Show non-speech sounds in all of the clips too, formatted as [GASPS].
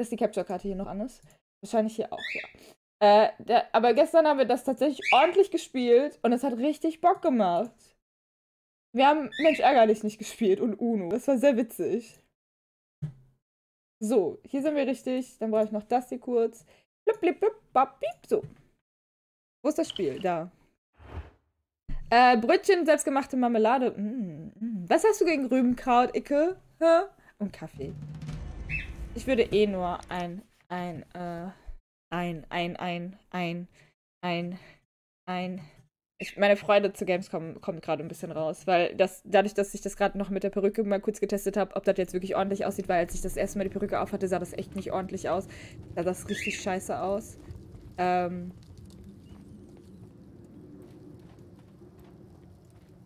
dass die Capture-Karte hier noch an ist. Wahrscheinlich hier auch, ja. Äh, der, aber gestern haben wir das tatsächlich ordentlich gespielt und es hat richtig Bock gemacht. Wir haben Mensch ärgerlich nicht gespielt und Uno. Das war sehr witzig. So, hier sind wir richtig. Dann brauche ich noch das hier kurz. Blip, blip, blip, bap, piep. So. Wo ist das Spiel? Da. Äh, Brötchen, selbstgemachte Marmelade. Mm, mm. Was hast du gegen Rübenkraut, Icke? Hä? Und Kaffee. Ich würde eh nur ein, ein, äh, ein, ein, ein, ein, ein, ein. Ich, meine Freude zu Gamescom kommt gerade ein bisschen raus, weil das, dadurch, dass ich das gerade noch mit der Perücke mal kurz getestet habe, ob das jetzt wirklich ordentlich aussieht, weil als ich das erste Mal die Perücke aufhatte, sah das echt nicht ordentlich aus. Sah das richtig scheiße aus. Ähm.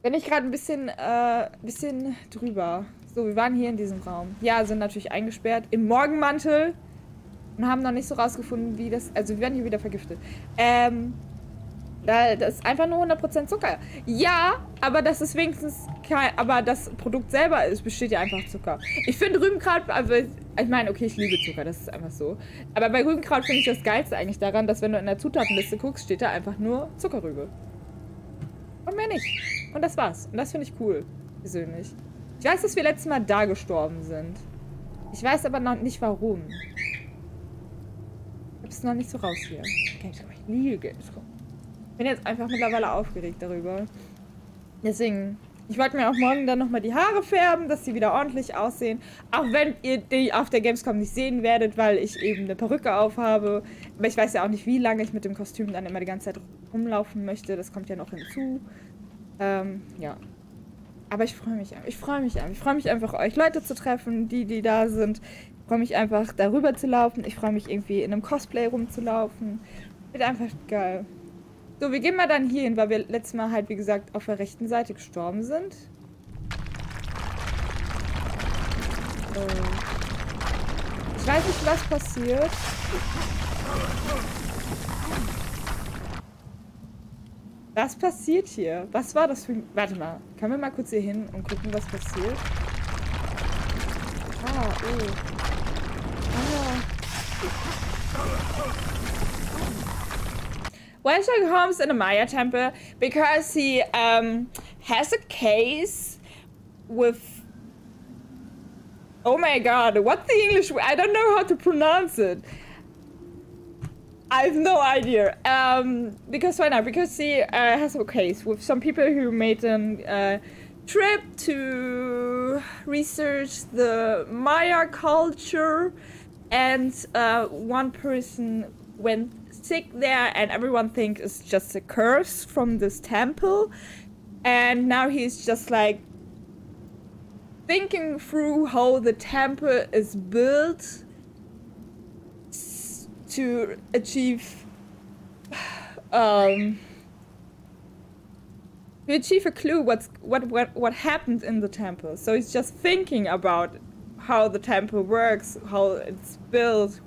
Bin ich gerade ein bisschen, äh, bisschen drüber. So, wir waren hier in diesem Raum. Ja, sind natürlich eingesperrt. Im Morgenmantel. Und haben noch nicht so rausgefunden, wie das... Also, wir werden hier wieder vergiftet. Ähm... Das ist einfach nur 100% Zucker. Ja, aber das ist wenigstens kein... Aber das Produkt selber ist, besteht ja einfach Zucker. Ich finde Rübenkraut... Also, ich meine, okay, ich liebe Zucker, das ist einfach so. Aber bei Rübenkraut finde ich das Geilste eigentlich daran, dass wenn du in der Zutatenliste guckst, steht da einfach nur Zuckerrübe. Und mehr nicht. Und das war's. Und das finde ich cool, persönlich. Ich weiß, dass wir letztes Mal da gestorben sind. Ich weiß aber noch nicht, warum. Ich hab's noch nicht so raus hier. Gamescom, ich liebe Gamescom. Bin jetzt einfach mittlerweile aufgeregt darüber. Deswegen, ich wollte mir auch morgen dann nochmal die Haare färben, dass sie wieder ordentlich aussehen. Auch wenn ihr die auf der Gamescom nicht sehen werdet, weil ich eben eine Perücke aufhabe. Aber ich weiß ja auch nicht, wie lange ich mit dem Kostüm dann immer die ganze Zeit rumlaufen möchte. Das kommt ja noch hinzu. Ähm, ja. Aber ich freue mich, ich freue mich, ich freue mich einfach, euch Leute zu treffen, die, die da sind. Ich freue mich einfach, darüber zu laufen. Ich freue mich irgendwie in einem Cosplay rumzulaufen. Wird einfach geil. So, wir gehen mal dann hier hin, weil wir letztes Mal halt, wie gesagt, auf der rechten Seite gestorben sind. Ich weiß nicht, was passiert. Was passiert hier? Was war das für. Warte mal. Können wir mal kurz hier hin und gucken, was passiert? Ah, oh. Ah. Why Sherlock Holmes in a Maya temple? Because he um, has a case with... Oh my god, what's the English... I don't know how to pronounce it. I have no idea. Um, because why not? Because he uh, has a case with some people who made a uh, trip to research the Maya culture, and uh, one person went sick there, and everyone thinks it's just a curse from this temple. And now he's just like thinking through how the temple is built to achieve um, to achieve a clue what's what what what happened in the temple. So he's just thinking about how the temple works, how it's built,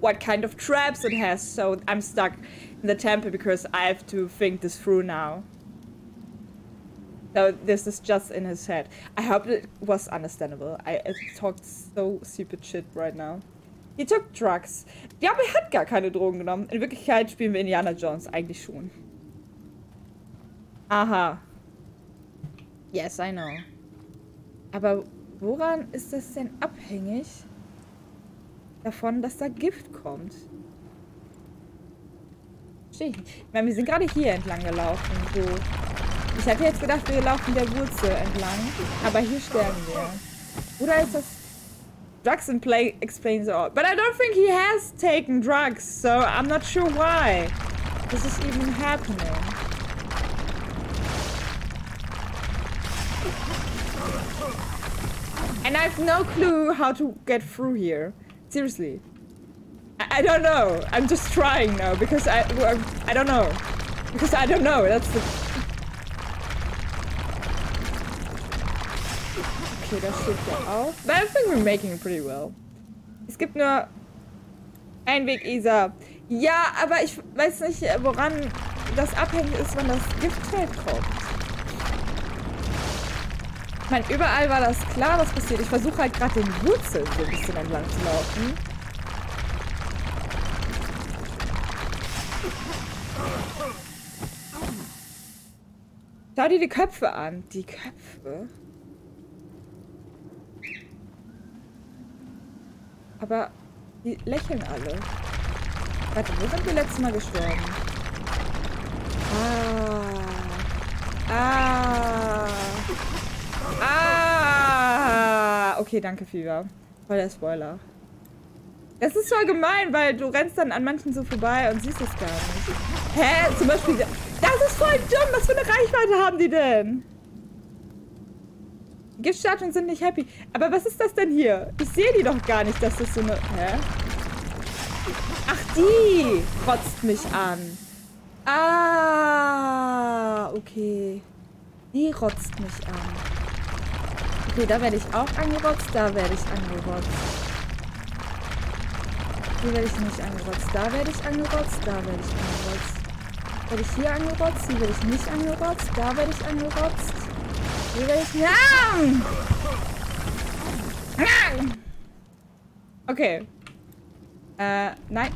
what kind of traps it has. So I'm stuck in the temple because I have to think this through now. So this is just in his head. I hope it was understandable. I, I talked so stupid shit right now. He took drugs. Ja, aber er hat gar keine Drogen genommen. In Wirklichkeit spielen wir Indiana Jones eigentlich schon. Aha. Yes, I know. Aber woran ist das denn abhängig? Davon, dass da Gift kommt. Ich meine, wir sind gerade hier entlang gelaufen. So. Ich hätte jetzt gedacht, wir laufen der Wurzel entlang. Aber hier sterben wir. Oder ist das drugs and play explains all. But I don't think he has taken drugs, so I'm not sure why this is even happening. And I have no clue how to get through here. Seriously. I, I don't know. I'm just trying now because I, I don't know. Because I don't know. That's the Okay, das steht ja auch. But I think we're making it pretty well. Es gibt nur einen Weg, Isa. Ja, aber ich weiß nicht, woran das abhängig ist, wann das Giftfeld kommt. Ich meine, überall war das klar, was passiert. Ich versuche halt gerade den Wurzeln so ein bisschen entlang zu laufen. Schau dir die Köpfe an. Die Köpfe? Aber die lächeln alle. Warte, wo sind wir letztes Mal gestorben? Ah. Ah. Ah. Okay, danke, Fieber. Voll der Spoiler. Das ist voll gemein, weil du rennst dann an manchen so vorbei und siehst es gar nicht. Hä? Zum Beispiel... Das ist voll dumm. Was für eine Reichweite haben die denn? Giftstatuen sind nicht happy. Aber was ist das denn hier? Ich sehe die doch gar nicht, dass das so eine... Hä? Ach, die rotzt mich an. Ah, okay. Die rotzt mich an. Okay, da werde ich auch angerotzt, da werde ich angerotzt. Hier werde ich nicht angerotzt, da werde ich angerotzt, da werde ich angerotzt. Werde ich hier angerotzt, hier werde ich nicht angerotzt, da werde ich angerotzt. Okay. Äh, nein.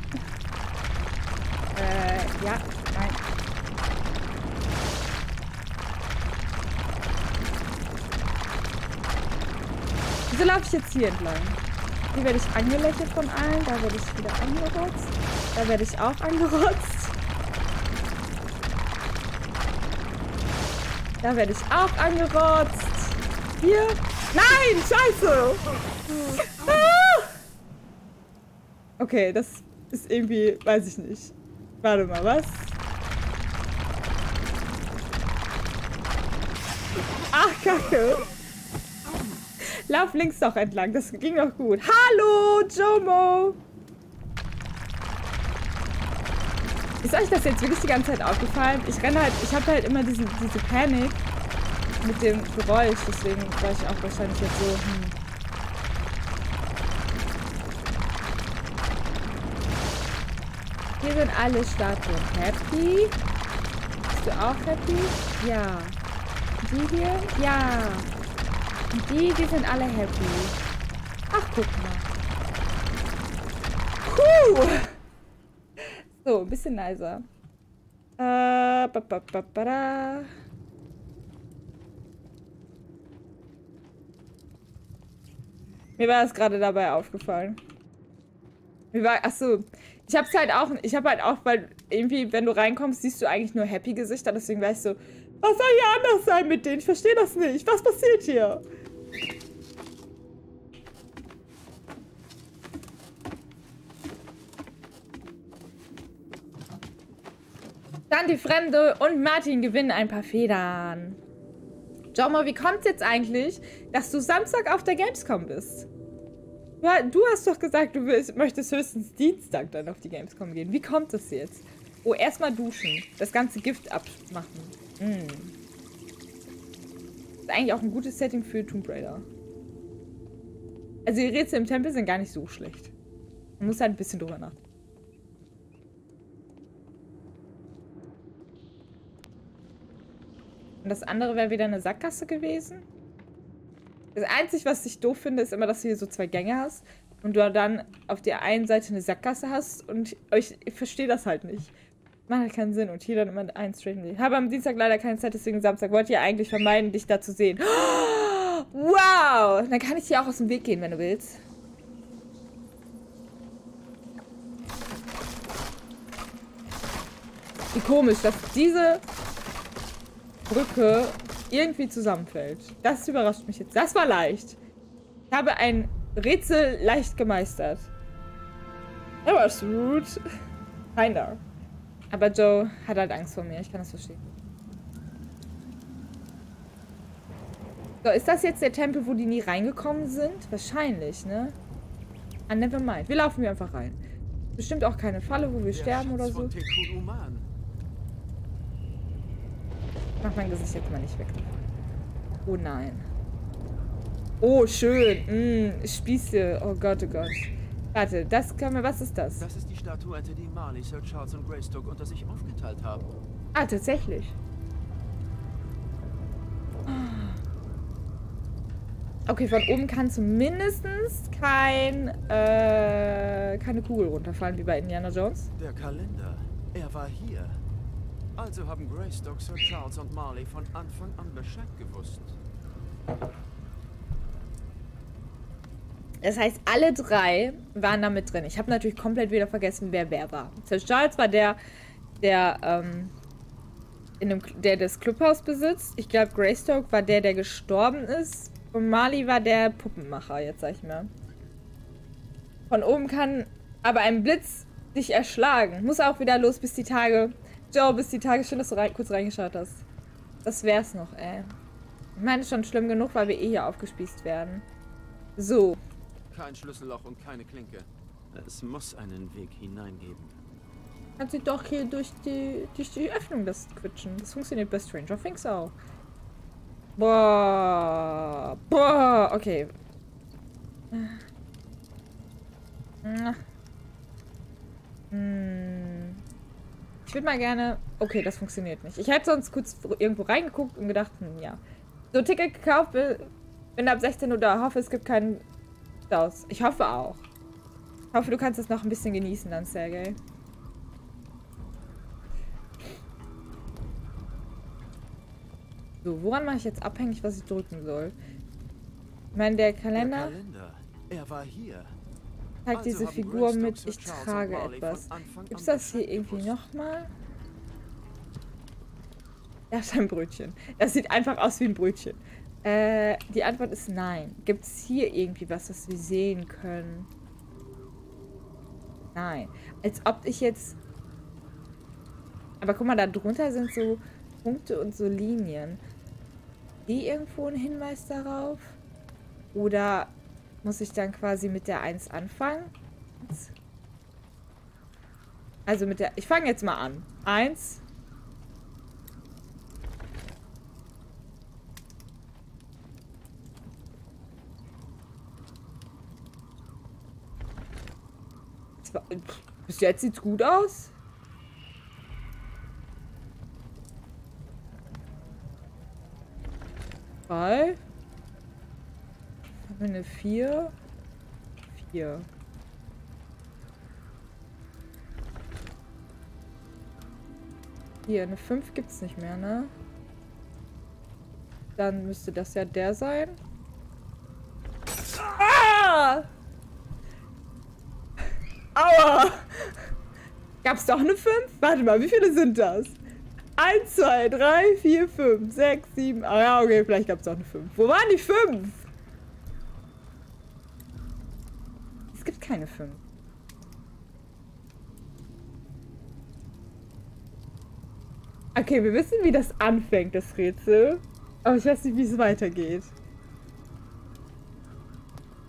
Äh, ja, nein. Wieso laufe ich jetzt hier entlang? Hier werde ich angelächelt von allen, da werde ich wieder angerotzt. Da werde ich auch angerotzt. Da werde ich auch angerotzt. Hier. Nein, scheiße. Ah! Okay, das ist irgendwie, weiß ich nicht. Warte mal, was? Ach, Kacke. Lauf links doch entlang, das ging doch gut. Hallo, Jomo. Ist euch das jetzt wirklich die ganze Zeit aufgefallen? Ich renne halt, ich habe halt immer diese, diese Panik mit dem Geräusch, deswegen war ich auch wahrscheinlich jetzt so, hm. Hier sind alle Statuen happy. Bist du auch happy? Ja. Die hier? Ja. Und die, die sind alle happy. Ach, guck mal. Puh. So, ein bisschen leiser. Äh. Mir war es gerade dabei aufgefallen. Mir war, ach so, ich hab's halt auch, ich hab halt auch, weil irgendwie, wenn du reinkommst, siehst du eigentlich nur happy Gesichter, deswegen ich so, was soll hier anders sein mit denen? Ich verstehe das nicht. Was passiert hier? Dann die Fremde und Martin gewinnen ein paar Federn. Jomo, wie kommt's jetzt eigentlich, dass du Samstag auf der Gamescom bist? Du hast doch gesagt, du willst, möchtest höchstens Dienstag dann auf die Gamescom gehen. Wie kommt das jetzt? Oh, erstmal duschen. Das ganze Gift abmachen. Mm. Ist eigentlich auch ein gutes Setting für Tomb Raider. Also die Rätsel im Tempel sind gar nicht so schlecht. Man muss halt ein bisschen drüber nachdenken. Und das andere wäre wieder eine Sackgasse gewesen. Das Einzige, was ich doof finde, ist immer, dass du hier so zwei Gänge hast und du dann auf der einen Seite eine Sackgasse hast und ich, ich verstehe das halt nicht. Macht halt keinen Sinn. Und hier dann immer ein Straight Ich habe am Dienstag leider keine Zeit, deswegen Samstag. Wollte ja eigentlich vermeiden, dich da zu sehen. Wow! Dann kann ich hier auch aus dem Weg gehen, wenn du willst. Wie komisch, dass diese Brücke irgendwie zusammenfällt. Das überrascht mich jetzt. Das war leicht. Ich habe ein Rätsel leicht gemeistert. That was rude. Kinda. Aber Joe hat halt Angst vor mir. Ich kann das verstehen. So, ist das jetzt der Tempel, wo die nie reingekommen sind? Wahrscheinlich, ne? Ah, never mind. Wir laufen hier einfach rein. Bestimmt auch keine Falle, wo wir der sterben oder so. Mach mein Gesicht jetzt mal nicht weg. Oh nein. Oh, schön. Mm, Spieße. Oh Gott, oh Gott. Warte, das können wir. Was ist das? Das ist die Statuette, die Marley, Sir Charles und Greystoke unter sich aufgeteilt haben. Ah, tatsächlich. Okay, von oben kann zumindest kein, äh, keine Kugel runterfallen, wie bei Indiana Jones. Der Kalender. Er war hier. Also haben Greystock, Sir Charles und Marley von Anfang an Bescheid gewusst. Das heißt, alle drei waren da mit drin. Ich habe natürlich komplett wieder vergessen, wer wer war. Sir Charles war der, der, ähm, in dem, der das Clubhaus besitzt. Ich glaube, Greystoke war der, der gestorben ist. Und Marley war der Puppenmacher, jetzt sag ich mal. Von oben kann aber ein Blitz dich erschlagen. Muss auch wieder los, bis die Tage... Joe, bis die Tage... Schön, dass du rein, kurz reingeschaut hast. Das wär's noch, ey. Ich meine, schon schlimm genug, weil wir eh hier aufgespießt werden. So. Kein Schlüsselloch und keine Klinke. Es muss einen Weg hineingeben. Kannst du doch hier durch die, durch die Öffnung das quitschen. Das funktioniert bei Stranger Things auch. Boah. Boah. Okay. Hm. Ich würde mal gerne... Okay, das funktioniert nicht. Ich hätte sonst kurz irgendwo reingeguckt und gedacht, hm, ja. So, Ticket gekauft, bin ab 16 Uhr da. Hoffe, es gibt keinen Staus. Ich hoffe auch. Ich hoffe, du kannst es noch ein bisschen genießen dann, Sergej. So, woran mache ich jetzt abhängig, was ich drücken soll? Ich meine, der Kalender... Der Kalender. Er war hier. Zeigt also diese Figur mit, ich trage etwas. Gibt es das hier irgendwie nochmal? Ja, ist ein Brötchen. Das sieht einfach aus wie ein Brötchen. Äh, die Antwort ist nein. Gibt es hier irgendwie was, was wir sehen können? Nein. Als ob ich jetzt... Aber guck mal, da drunter sind so Punkte und so Linien. Die irgendwo ein Hinweis darauf? Oder muss ich dann quasi mit der 1 anfangen? Also mit der... Ich fange jetzt mal an. 1. Bis jetzt sieht's gut aus. Drei. Haben wir eine vier? Vier. Hier, eine 5 gibt's nicht mehr, ne? Dann müsste das ja der sein. Ah! Aua! Gab's doch eine 5? Warte mal, wie viele sind das? 1, 2, 3, 4, 5, 6, 7. Ah ja, okay, vielleicht gab's auch eine 5. Wo waren die 5? Es gibt keine 5. Okay, wir wissen, wie das anfängt, das Rätsel. Aber ich weiß nicht, wie es weitergeht.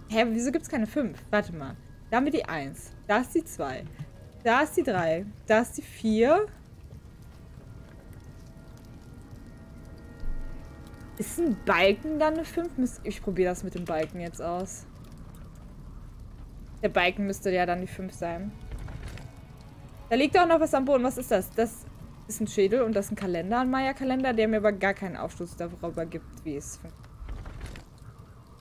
Hä, wieso gibt es keine 5? Warte mal. Da haben wir die 1. Da ist die 2. Da ist die 3. Da ist die 4. Ist ein Balken dann eine 5? Ich probiere das mit dem Balken jetzt aus. Der Balken müsste ja dann die 5 sein. Da liegt auch noch was am Boden. Was ist das? Das ist ein Schädel und das ist ein Kalender, ein Maya-Kalender, der mir aber gar keinen Aufschluss darüber gibt, wie es funktioniert.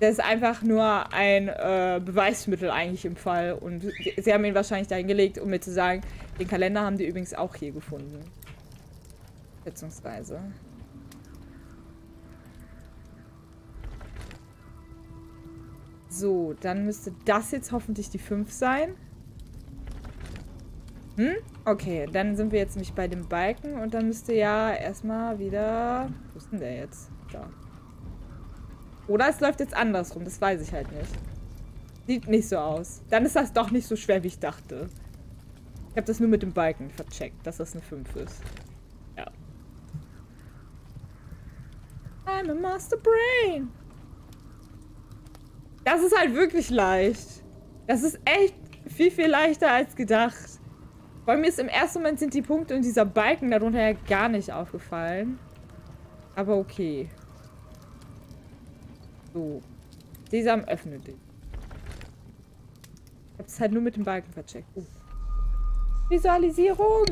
Das ist einfach nur ein äh, Beweismittel eigentlich im Fall. Und sie haben ihn wahrscheinlich dahin gelegt, um mir zu sagen, den Kalender haben die übrigens auch hier gefunden. Schätzungsweise. So, dann müsste das jetzt hoffentlich die 5 sein. Hm? Okay, dann sind wir jetzt nämlich bei dem Balken und dann müsste ja erstmal wieder... Wo ist denn der jetzt? Da. Oder es läuft jetzt andersrum, das weiß ich halt nicht. Sieht nicht so aus. Dann ist das doch nicht so schwer, wie ich dachte. Ich habe das nur mit dem Balken vercheckt, dass das eine 5 ist. Ja. I'm a Master Brain. Das ist halt wirklich leicht. Das ist echt viel, viel leichter als gedacht. Bei mir ist im ersten Moment sind die Punkte und dieser Balken darunter ja gar nicht aufgefallen. Aber okay. So. Sesam, öffne dich. Ich hab's halt nur mit dem Balken vercheckt. Uh. Visualisierung!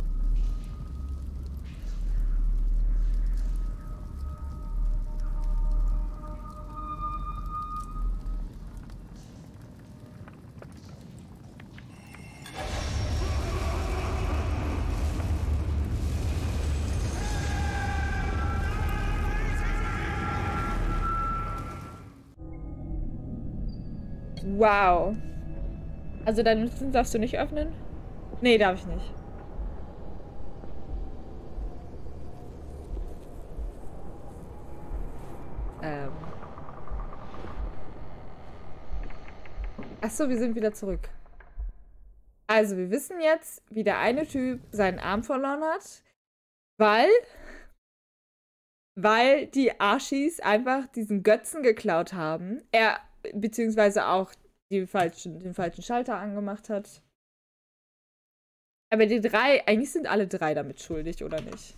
Wow. Also deine Notizen darfst du nicht öffnen? Nee, darf ich nicht. Ähm. Achso, wir sind wieder zurück. Also, wir wissen jetzt, wie der eine Typ seinen Arm verloren hat, weil weil die Arschis einfach diesen Götzen geklaut haben. Er, beziehungsweise auch die falschen, den falschen Schalter angemacht hat. Aber die drei, eigentlich sind alle drei damit schuldig, oder nicht?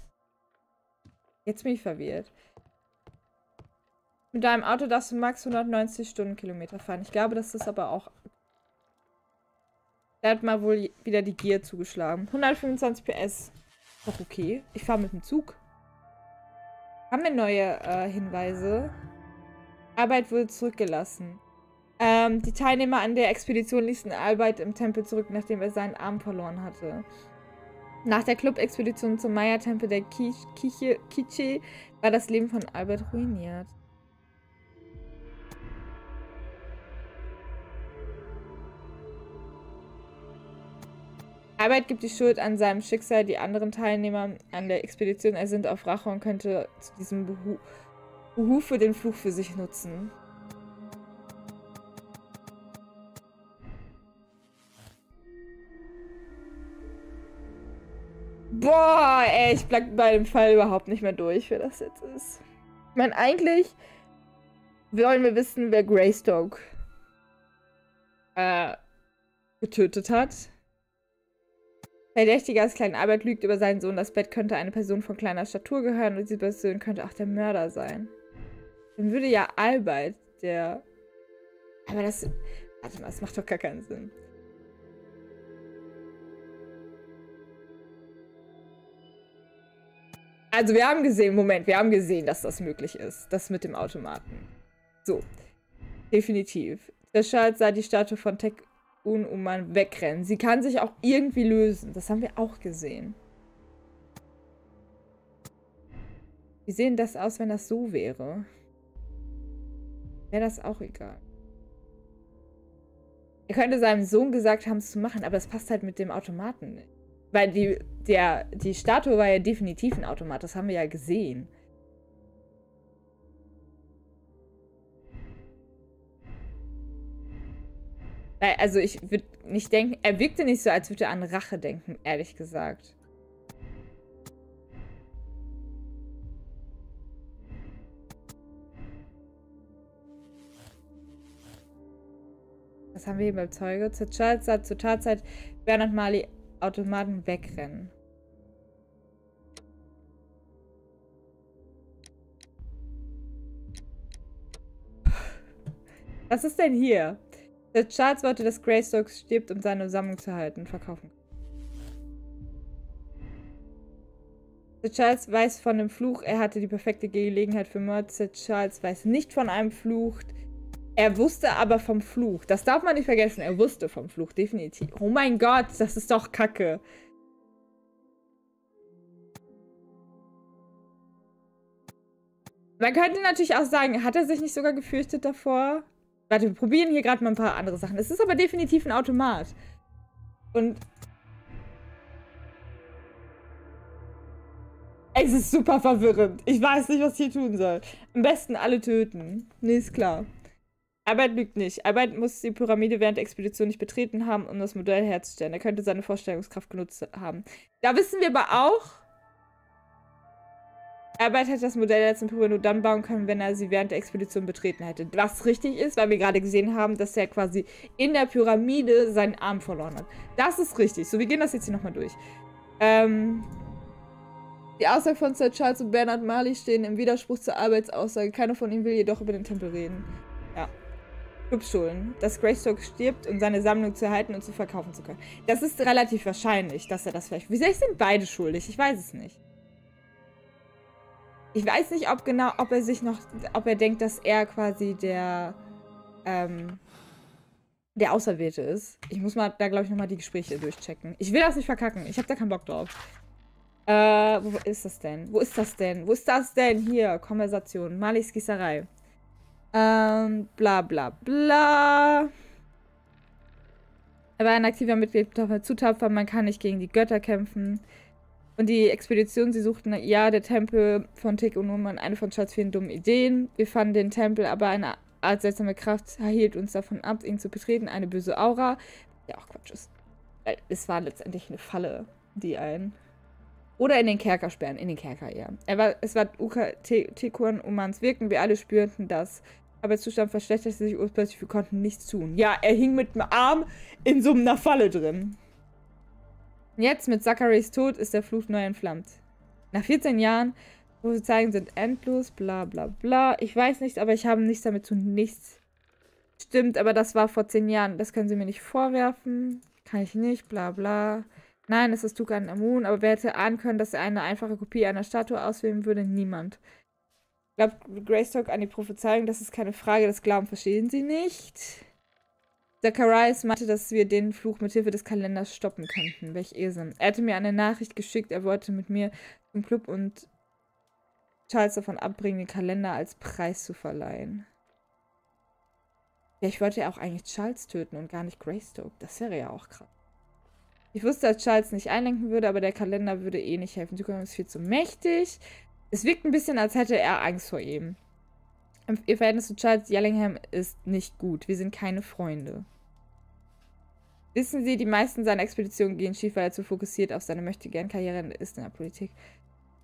Jetzt bin ich verwirrt. Mit deinem Auto darfst du max 190 Stundenkilometer fahren. Ich glaube, das ist aber auch... Er hat mal wohl wieder die Gier zugeschlagen. 125 PS. Doch okay. Ich fahre mit dem Zug. Haben wir neue äh, Hinweise? Arbeit wurde zurückgelassen. Ähm, die Teilnehmer an der Expedition ließen Albert im Tempel zurück, nachdem er seinen Arm verloren hatte. Nach der Club-Expedition zum Maya-Tempel der Kiche, war das Leben von Albert ruiniert. Albert gibt die Schuld an seinem Schicksal. Die anderen Teilnehmer an der Expedition er sind auf Rache und könnte zu diesem Behu Behufe den Fluch für sich nutzen. Boah, ey, ich bleib bei dem Fall überhaupt nicht mehr durch, wer das jetzt ist. Ich meine, eigentlich wollen wir wissen, wer Greystoke äh, getötet hat. Verdächtiger als kleinen Albert lügt über seinen Sohn. Das Bett könnte eine Person von kleiner Statur gehören und diese Person könnte auch der Mörder sein. Dann würde ja Albert der... Aber das... Warte mal, das macht doch gar keinen Sinn. Also wir haben gesehen, Moment, wir haben gesehen, dass das möglich ist. Das mit dem Automaten. So. Definitiv. Der Schalt sah die Statue von Tech Unuman wegrennen. Sie kann sich auch irgendwie lösen. Das haben wir auch gesehen. Wie sehen das aus, wenn das so wäre? Wäre das auch egal. Er könnte seinem Sohn gesagt haben, es zu machen, aber es passt halt mit dem Automaten nicht. Weil die, der, die Statue war ja definitiv ein Automat, das haben wir ja gesehen. Also ich würde nicht denken, er wirkte nicht so, als würde er an Rache denken, ehrlich gesagt. Was haben wir hier beim Zeuge? Zur Tatzeit, zur Tatzeit Bernhard Mali Automaten wegrennen. Was ist denn hier? Der Charles wollte, dass Greystoke stirbt, um seine Sammlung zu halten. Verkaufen. Der Charles weiß von dem Fluch. Er hatte die perfekte Gelegenheit für Mord. Der Charles weiß nicht von einem Fluch. Er wusste aber vom Fluch. Das darf man nicht vergessen. Er wusste vom Fluch, definitiv. Oh mein Gott, das ist doch kacke. Man könnte natürlich auch sagen, hat er sich nicht sogar gefürchtet davor? Warte, wir probieren hier gerade mal ein paar andere Sachen. Es ist aber definitiv ein Automat. Und... Es ist super verwirrend. Ich weiß nicht, was ich hier tun soll. Am besten alle töten. Nee, ist klar. Albert lügt nicht. Albert muss die Pyramide während der Expedition nicht betreten haben, um das Modell herzustellen. Er könnte seine Vorstellungskraft genutzt haben. Da wissen wir aber auch, Albert hätte das Modell der letzten Pyramide nur dann bauen können, wenn er sie während der Expedition betreten hätte. Was richtig ist, weil wir gerade gesehen haben, dass er quasi in der Pyramide seinen Arm verloren hat. Das ist richtig. So, wir gehen das jetzt hier nochmal durch. Ähm, die Aussage von Sir Charles und Bernard Marley stehen im Widerspruch zur Arbeitsaussage. Keiner von ihnen will jedoch über den Tempel reden. Clubschulen, dass Greystoke stirbt, um seine Sammlung zu erhalten und zu verkaufen zu können. Das ist relativ wahrscheinlich, dass er das vielleicht... Vielleicht sind beide schuldig, ich weiß es nicht. Ich weiß nicht, ob genau, ob er sich noch, ob er denkt, dass er quasi der, ähm, der Auserwählte ist. Ich muss mal da, glaube ich, nochmal die Gespräche durchchecken. Ich will das nicht verkacken. Ich habe da keinen Bock drauf. Äh, wo ist das denn? Wo ist das denn? Wo ist das denn? Hier, Konversation. Malis Gießerei. Ähm, bla bla bla. Er war ein aktiver Mitglied der Zutapfer, man kann nicht gegen die Götter kämpfen. Und die Expedition, sie suchten, ja, der Tempel von Tick und Numan, eine von Charles vielen dummen Ideen. Wir fanden den Tempel, aber eine Art seltsame Kraft hielt uns davon ab, ihn zu betreten, eine böse Aura. Ja, auch Quatsch ist. Es war letztendlich eine Falle, die ein. Oder in den Kerker sperren, in den Kerker, ja. War, es war Uka Tekuan Umans Wirken, wir alle spürten das. Aber der Zustand verschlechterte sich urplötzlich, wir konnten nichts tun. Ja, er hing mit dem Arm in so einer Falle drin. Jetzt, mit Zacharys Tod, ist der Fluch neu entflammt. Nach 14 Jahren, Prophezeiungen sind endlos, bla bla bla. Ich weiß nicht, aber ich habe nichts damit zu nichts. Stimmt, aber das war vor 10 Jahren. Das können Sie mir nicht vorwerfen. Kann ich nicht, bla bla. Nein, es ist Tukan Amun, aber wer hätte ahnen können, dass er eine einfache Kopie einer Statue auswählen würde? Niemand. Glaubt Greystock an die Prophezeiung? Das ist keine Frage des Glauben. Verstehen Sie nicht? Zacharias meinte, dass wir den Fluch mit Hilfe des Kalenders stoppen könnten. Welch Esel. Er hatte mir eine Nachricht geschickt, er wollte mit mir zum Club und Charles davon abbringen, den Kalender als Preis zu verleihen. Ja, ich wollte ja auch eigentlich Charles töten und gar nicht Greystoke. Das wäre ja auch krass. Ich wusste, dass Charles nicht einlenken würde, aber der Kalender würde eh nicht helfen. Zukunft ist viel zu mächtig. Es wirkt ein bisschen, als hätte er Angst vor ihm. Ihr Verhältnis zu Charles Yellingham ist nicht gut. Wir sind keine Freunde. Wissen Sie, die meisten seiner Expeditionen gehen schief, weil er zu fokussiert auf seine Möchtegern-Karriere ist in der Politik.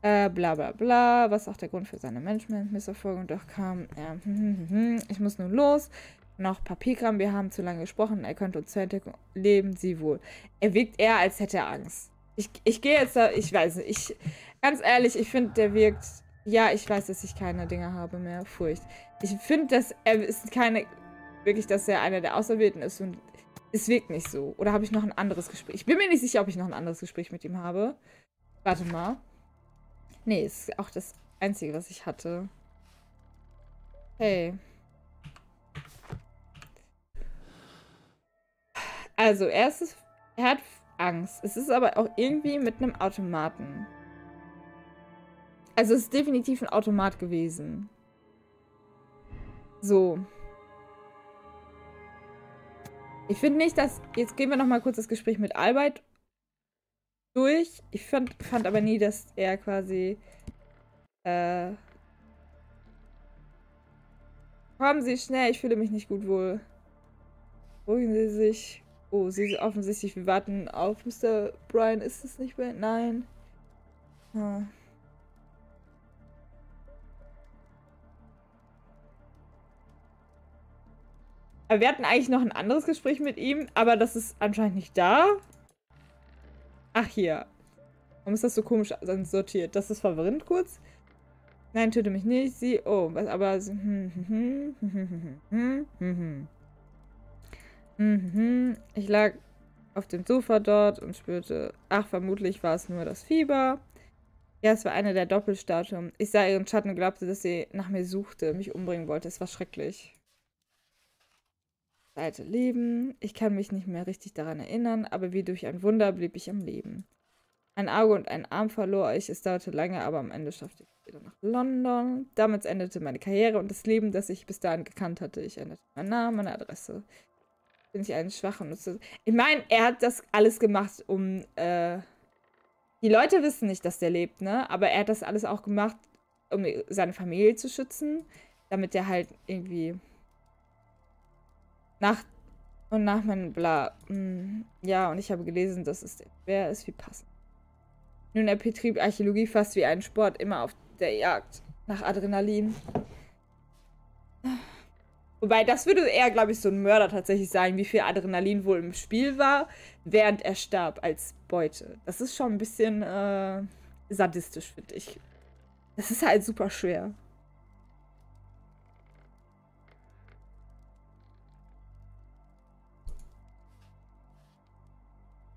Äh, bla bla bla, was auch der Grund für seine Management-Misserfolge doch kam. Ja, [LAUGHS] ich muss nun los noch Papierkram, wir haben zu lange gesprochen, er könnte uns Entdeckung leben, sie wohl. Er wirkt eher, als hätte er Angst. Ich, ich gehe jetzt da, ich weiß nicht, ich, ganz ehrlich, ich finde, der wirkt, ja, ich weiß, dass ich keine Dinge habe mehr, Furcht. Ich finde, dass er ist keine, wirklich, dass er einer der Auserwählten ist und es wirkt nicht so. Oder habe ich noch ein anderes Gespräch? Ich bin mir nicht sicher, ob ich noch ein anderes Gespräch mit ihm habe. Warte mal. Nee, ist auch das Einzige, was ich hatte. Hey. Also, erstes, er hat Angst. Es ist aber auch irgendwie mit einem Automaten. Also, es ist definitiv ein Automat gewesen. So. Ich finde nicht, dass... Jetzt gehen wir nochmal kurz das Gespräch mit Albert durch. Ich fand, fand aber nie, dass er quasi... Äh... Kommen Sie schnell, ich fühle mich nicht gut wohl. Beruhigen Sie sich. Oh, sie ist offensichtlich, wir warten auf Mr. Brian. Ist es nicht mehr? Nein. Hm. Aber wir hatten eigentlich noch ein anderes Gespräch mit ihm, aber das ist anscheinend nicht da. Ach, hier. Warum ist das so komisch sortiert? Das ist verwirrend kurz. Nein, töte mich nicht. Sie. Oh, was aber. Hm, hm, hm, Mhm. Ich lag auf dem Sofa dort und spürte, ach, vermutlich war es nur das Fieber. Ja, es war eine der Doppelstatuen. Ich sah ihren Schatten und glaubte, dass sie nach mir suchte, mich umbringen wollte. Es war schrecklich. Seite Leben. Ich kann mich nicht mehr richtig daran erinnern, aber wie durch ein Wunder blieb ich am Leben. Ein Auge und ein Arm verlor ich. Es dauerte lange, aber am Ende schaffte ich wieder nach London. Damit endete meine Karriere und das Leben, das ich bis dahin gekannt hatte. Ich änderte meinen Namen, meine Adresse bin ich einen Schwachen. Ich meine, er hat das alles gemacht, um. Äh, die Leute wissen nicht, dass der lebt, ne? Aber er hat das alles auch gemacht, um seine Familie zu schützen, damit er halt irgendwie nach und nach meinem Bla. Mh, hm, ja, und ich habe gelesen, dass es schwer ist wie passend. Nun, er betrieb Archäologie fast wie einen Sport, immer auf der Jagd nach Adrenalin. Wobei, das würde eher, glaube ich, so ein Mörder tatsächlich sein, wie viel Adrenalin wohl im Spiel war, während er starb als Beute. Das ist schon ein bisschen äh, sadistisch, finde ich. Das ist halt super schwer.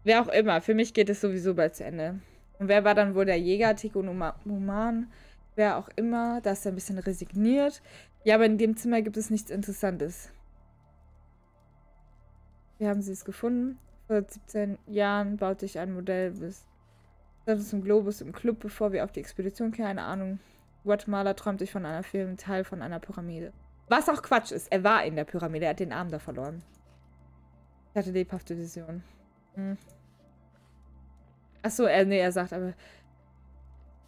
Wer auch immer, für mich geht es sowieso bald zu Ende. Und wer war dann wohl der Jäger, Tico Numan? Wer auch immer, da ist er ein bisschen resigniert. Ja, aber in dem Zimmer gibt es nichts Interessantes. Wie haben sie es gefunden? Vor 17 Jahren baute ich ein Modell bis zum Globus im Club, bevor wir auf die Expedition kamen. Keine Ahnung. Guatemala träumte ich von einer Film, Teil von einer Pyramide. Was auch Quatsch ist. Er war in der Pyramide. Er hat den Arm da verloren. Ich hatte lebhafte Vision. Hm. Achso, er, nee, er sagt aber.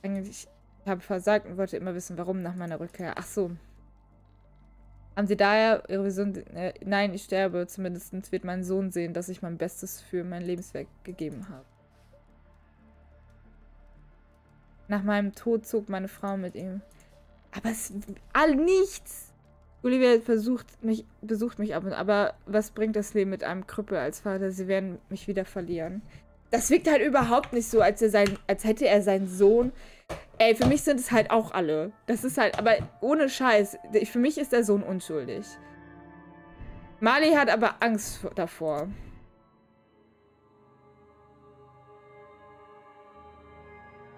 Eigentlich, ich habe versagt und wollte immer wissen, warum nach meiner Rückkehr. Ach so. Haben Sie daher Ihre Vision. Äh, nein, ich sterbe. Zumindest wird mein Sohn sehen, dass ich mein Bestes für mein Lebenswerk gegeben habe. Nach meinem Tod zog meine Frau mit ihm. Aber es all nichts. Olivia versucht mich, besucht mich ab und aber was bringt das Leben mit einem Krüppel als Vater? Sie werden mich wieder verlieren. Das wirkt halt überhaupt nicht so, als, er sein, als hätte er seinen Sohn. Ey, für mich sind es halt auch alle. Das ist halt, aber ohne Scheiß. Für mich ist der Sohn unschuldig. Marley hat aber Angst davor.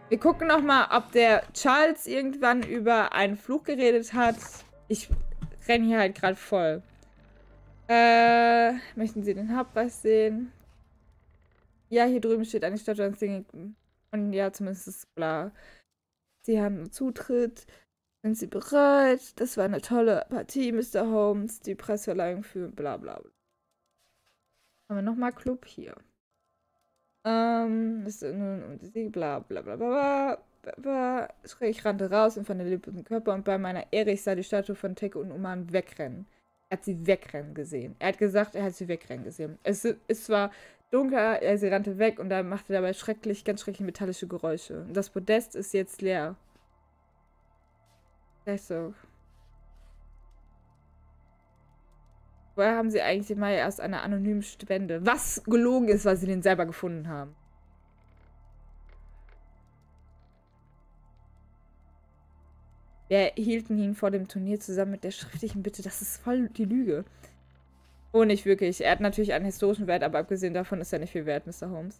Wir gucken nochmal, ob der Charles irgendwann über einen Fluch geredet hat. Ich renne hier halt gerade voll. Äh, möchten Sie den Hauptpreis sehen? Ja, hier drüben steht eine Statue an Singing. Und ja, zumindest ist bla. Sie haben Zutritt. Sind Sie bereit? Das war eine tolle Partie, Mr. Holmes. Die Preisverleihung für bla bla bla. Haben wir nochmal Club hier. Ähm, ist nun um die bla bla bla bla bla. Ich rannte raus und fand den lebenden Körper und bei meiner Ehre, ich sah die Statue von Teke und Uman wegrennen. Er hat sie wegrennen gesehen. Er hat gesagt, er hat sie wegrennen gesehen. Es ist zwar dunkel, er, sie rannte weg und da machte dabei schrecklich, ganz schrecklich metallische Geräusche. Und das Podest ist jetzt leer. So. Woher haben sie eigentlich mal erst eine anonyme Spende? Was gelogen ist, weil sie den selber gefunden haben. Wir hielten ihn vor dem Turnier zusammen mit der schriftlichen Bitte. Das ist voll die Lüge. Oh, nicht wirklich. Er hat natürlich einen historischen Wert, aber abgesehen davon ist er nicht viel wert, Mr. Holmes.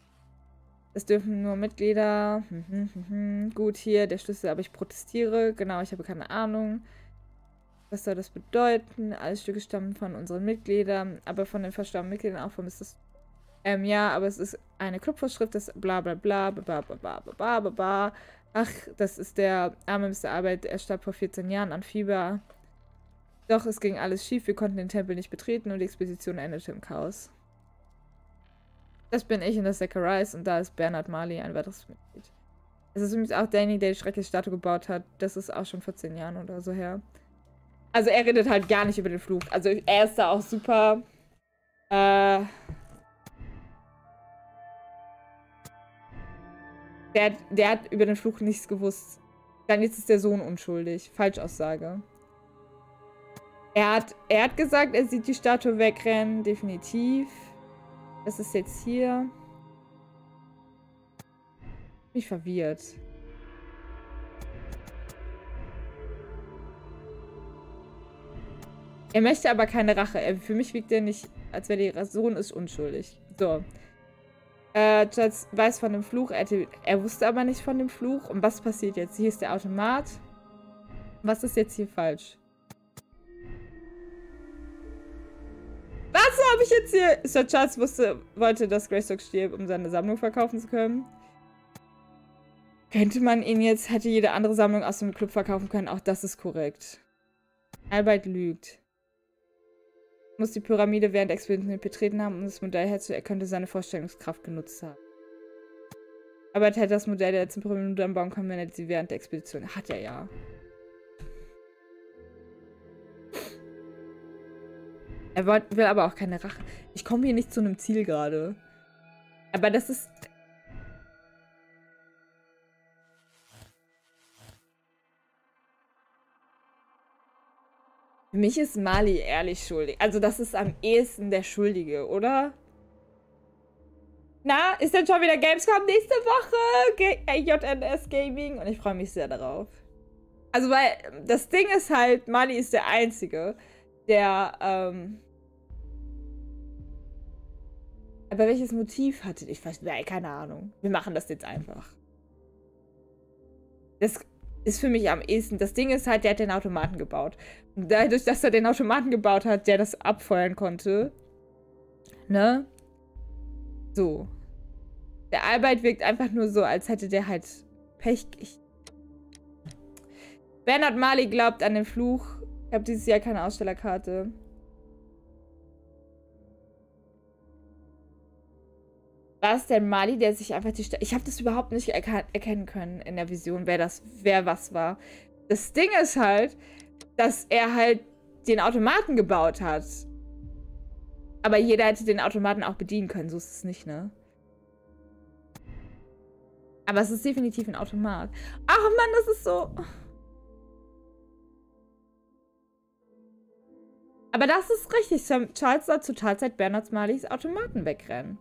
Es dürfen nur Mitglieder. Hm, hm, hm, hm, Gut, hier der Schlüssel, aber ich protestiere. Genau, ich habe keine Ahnung. Was soll das bedeuten? Alle Stücke stammen von unseren Mitgliedern, aber von den verstorbenen Mitgliedern auch von Mr. Ähm, ja, aber es ist eine Clubvorschrift, das bla bla bla bla bla bla bla bla bla bla. Ach, das ist der arme Mr. Arbeit, er starb vor 14 Jahren an Fieber. Doch es ging alles schief, wir konnten den Tempel nicht betreten und die Expedition endete im Chaos. Das bin ich das ist Zacharias und da ist Bernhard Marley ein weiteres Mitglied. Es ist übrigens auch Danny, der die schreckliche Statue gebaut hat. Das ist auch schon 14 Jahren oder so her. Also er redet halt gar nicht über den Fluch. Also er ist da auch super... Äh... Der, der hat über den Fluch nichts gewusst. Dann jetzt ist der Sohn unschuldig. Falschaussage. Er hat, er hat gesagt, er sieht die Statue wegrennen. Definitiv. Das ist jetzt hier. Mich verwirrt. Er möchte aber keine Rache. Er, für mich wiegt er nicht, als wäre der Sohn ist unschuldig. So. Äh, Judge weiß von dem Fluch. Er, er, wusste aber nicht von dem Fluch. Und was passiert jetzt? Hier ist der Automat. Was ist jetzt hier falsch? Was habe ich jetzt hier? Sir Charles wusste, wollte, dass Greystock stirbt, um seine Sammlung verkaufen zu können. Könnte man ihn jetzt, hätte jede andere Sammlung aus dem Club verkaufen können. Auch das ist korrekt. Albert lügt. Muss die Pyramide während der Expedition betreten haben, um das Modell herzustellen. Er könnte seine Vorstellungskraft genutzt haben. Albert hätte das Modell der letzten Pyramide bauen können, wenn er sie während der Expedition... Hat er ja. Er will aber auch keine Rache. Ich komme hier nicht zu einem Ziel gerade. Aber das ist... Für mich ist Mali ehrlich schuldig. Also das ist am ehesten der Schuldige, oder? Na, ist denn schon wieder Gamescom nächste Woche? Äh, JNS Gaming. Und ich freue mich sehr darauf. Also, weil das Ding ist halt, Mali ist der Einzige, der, ähm... Aber welches Motiv hatte ich? nein, keine Ahnung. Wir machen das jetzt einfach. Das ist für mich am ehesten. Das Ding ist halt, der hat den Automaten gebaut. Dadurch, dass er den Automaten gebaut hat, der das abfeuern konnte. Ne? So. Der Arbeit wirkt einfach nur so, als hätte der halt Pech. Ich Bernhard Mali glaubt an den Fluch ich habe dieses Jahr keine Ausstellerkarte. War es der Mali, der sich einfach die Stadt. Ich habe das überhaupt nicht erkennen können in der Vision, wer das, wer was war. Das Ding ist halt, dass er halt den Automaten gebaut hat. Aber jeder hätte den Automaten auch bedienen können, so ist es nicht, ne? Aber es ist definitiv ein Automat. Ach man, das ist so. Aber das ist richtig. Charles sah zur Teilzeit Bernards Marlies Automaten wegrennen.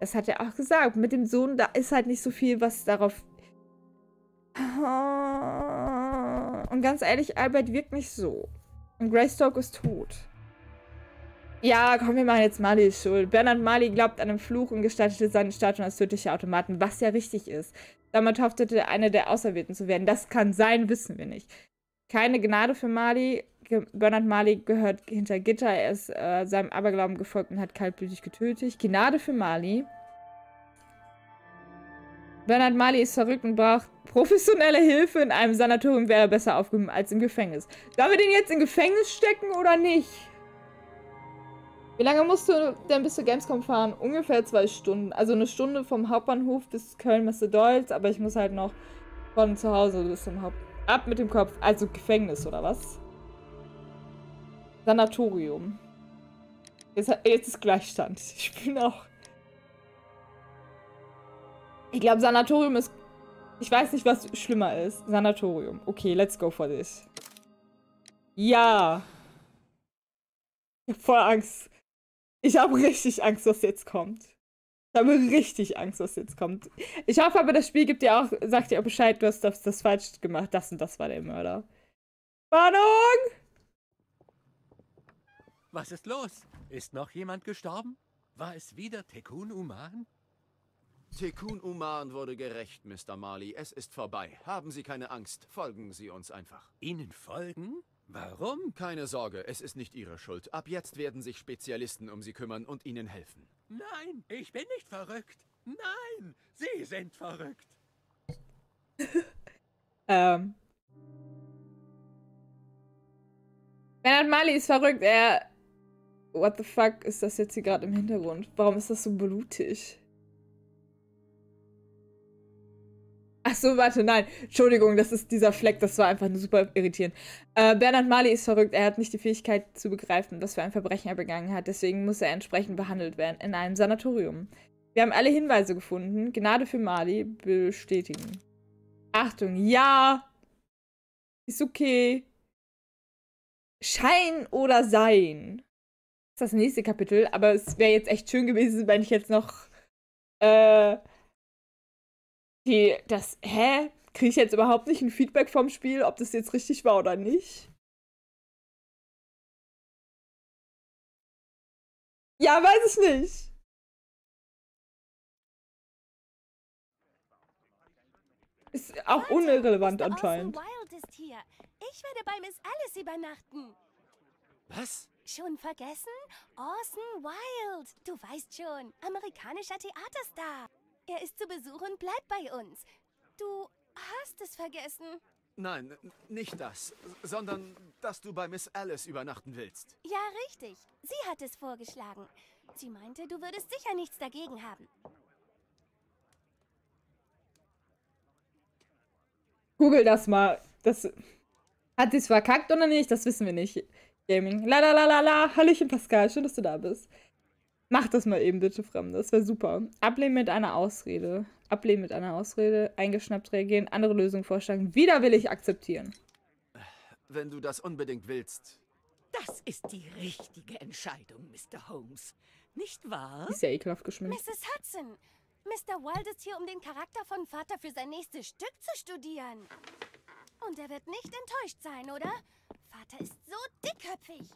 Das hat er auch gesagt. Mit dem Sohn, da ist halt nicht so viel, was darauf. Und ganz ehrlich, Albert wirkt nicht so. Und Greystock ist tot. Ja, komm, wir machen jetzt Marley schuld. Bernard Marley glaubt an einen Fluch und gestaltete seine Statue als tödliche Automaten, was ja richtig ist. Damit hoffte eine der Auserwählten zu werden. Das kann sein, wissen wir nicht. Keine Gnade für Marley. Bernard Marley gehört hinter Gitter. Er ist äh, seinem Aberglauben gefolgt und hat kaltblütig getötet. Gnade für Marley. Bernard Marley ist verrückt und braucht professionelle Hilfe. In einem Sanatorium wäre er besser aufgehoben als im Gefängnis. Sollen wir den jetzt in Gefängnis stecken oder nicht? Wie lange musst du denn bis zu Gamescom fahren? Ungefähr zwei Stunden. Also eine Stunde vom Hauptbahnhof bis Köln-Messe-Deutz. Aber ich muss halt noch von zu Hause bis zum Haupt... Ab mit dem Kopf. Also Gefängnis, oder was? Sanatorium. Jetzt, jetzt ist Gleichstand. Ich bin auch... Ich glaube, Sanatorium ist... Ich weiß nicht, was schlimmer ist. Sanatorium. Okay, let's go for this. Ja. Ich hab voll Angst. Ich habe [LAUGHS] richtig Angst, was jetzt kommt. Ich habe richtig Angst, was jetzt kommt. Ich hoffe aber, das Spiel gibt dir auch, sagt dir auch Bescheid, du hast das, das falsch gemacht. Das und das war der Mörder. Warnung! Was ist los? Ist noch jemand gestorben? War es wieder Tekun Uman? Tekun Uman wurde gerecht, Mr. Marley. Es ist vorbei. Haben Sie keine Angst. Folgen Sie uns einfach. Ihnen folgen? Warum? Keine Sorge, es ist nicht Ihre Schuld. Ab jetzt werden sich Spezialisten um Sie kümmern und Ihnen helfen. Nein, ich bin nicht verrückt. Nein, Sie sind verrückt. [LAUGHS] ähm. Bernhard Marley ist verrückt. Er. What the fuck ist das jetzt hier gerade im Hintergrund? Warum ist das so blutig? Ach so, warte, nein. Entschuldigung, das ist dieser Fleck, das war einfach nur super irritierend. Äh, Bernhard Marley ist verrückt. Er hat nicht die Fähigkeit zu begreifen, was für ein Verbrechen er begangen hat. Deswegen muss er entsprechend behandelt werden in einem Sanatorium. Wir haben alle Hinweise gefunden. Gnade für Marley bestätigen. Achtung, ja! Ist okay. Schein oder Sein. Das ist das nächste Kapitel, aber es wäre jetzt echt schön gewesen, wenn ich jetzt noch äh, die, das, hä? Kriege ich jetzt überhaupt nicht ein Feedback vom Spiel, ob das jetzt richtig war oder nicht? Ja, weiß ich nicht. Ist auch unirrelevant anscheinend. Ich werde bei Miss Alice übernachten. Was? Schon vergessen? Orson Wild. Du weißt schon, amerikanischer Theaterstar. Er ist zu Besuch und bleibt bei uns. Du hast es vergessen. Nein, nicht das, sondern dass du bei Miss Alice übernachten willst. Ja, richtig. Sie hat es vorgeschlagen. Sie meinte, du würdest sicher nichts dagegen haben. Google das mal. Das hat sie es verkackt oder nicht? Das wissen wir nicht. Gaming. La la la la la. Hallöchen Pascal, schön, dass du da bist. Mach das mal eben bitte, Fremde. Das wäre super. Ablehnen mit einer Ausrede. Ablehnen mit einer Ausrede. Eingeschnappt reagieren. Andere Lösungen vorschlagen. Widerwillig akzeptieren. Wenn du das unbedingt willst. Das ist die richtige Entscheidung, Mr. Holmes. Nicht wahr? Ist ja ekelhaft geschminkt. Mrs. Hudson, Mr. Wild ist hier, um den Charakter von Vater für sein nächstes Stück zu studieren. Und er wird nicht enttäuscht sein, oder? Vater ist so dickköpfig.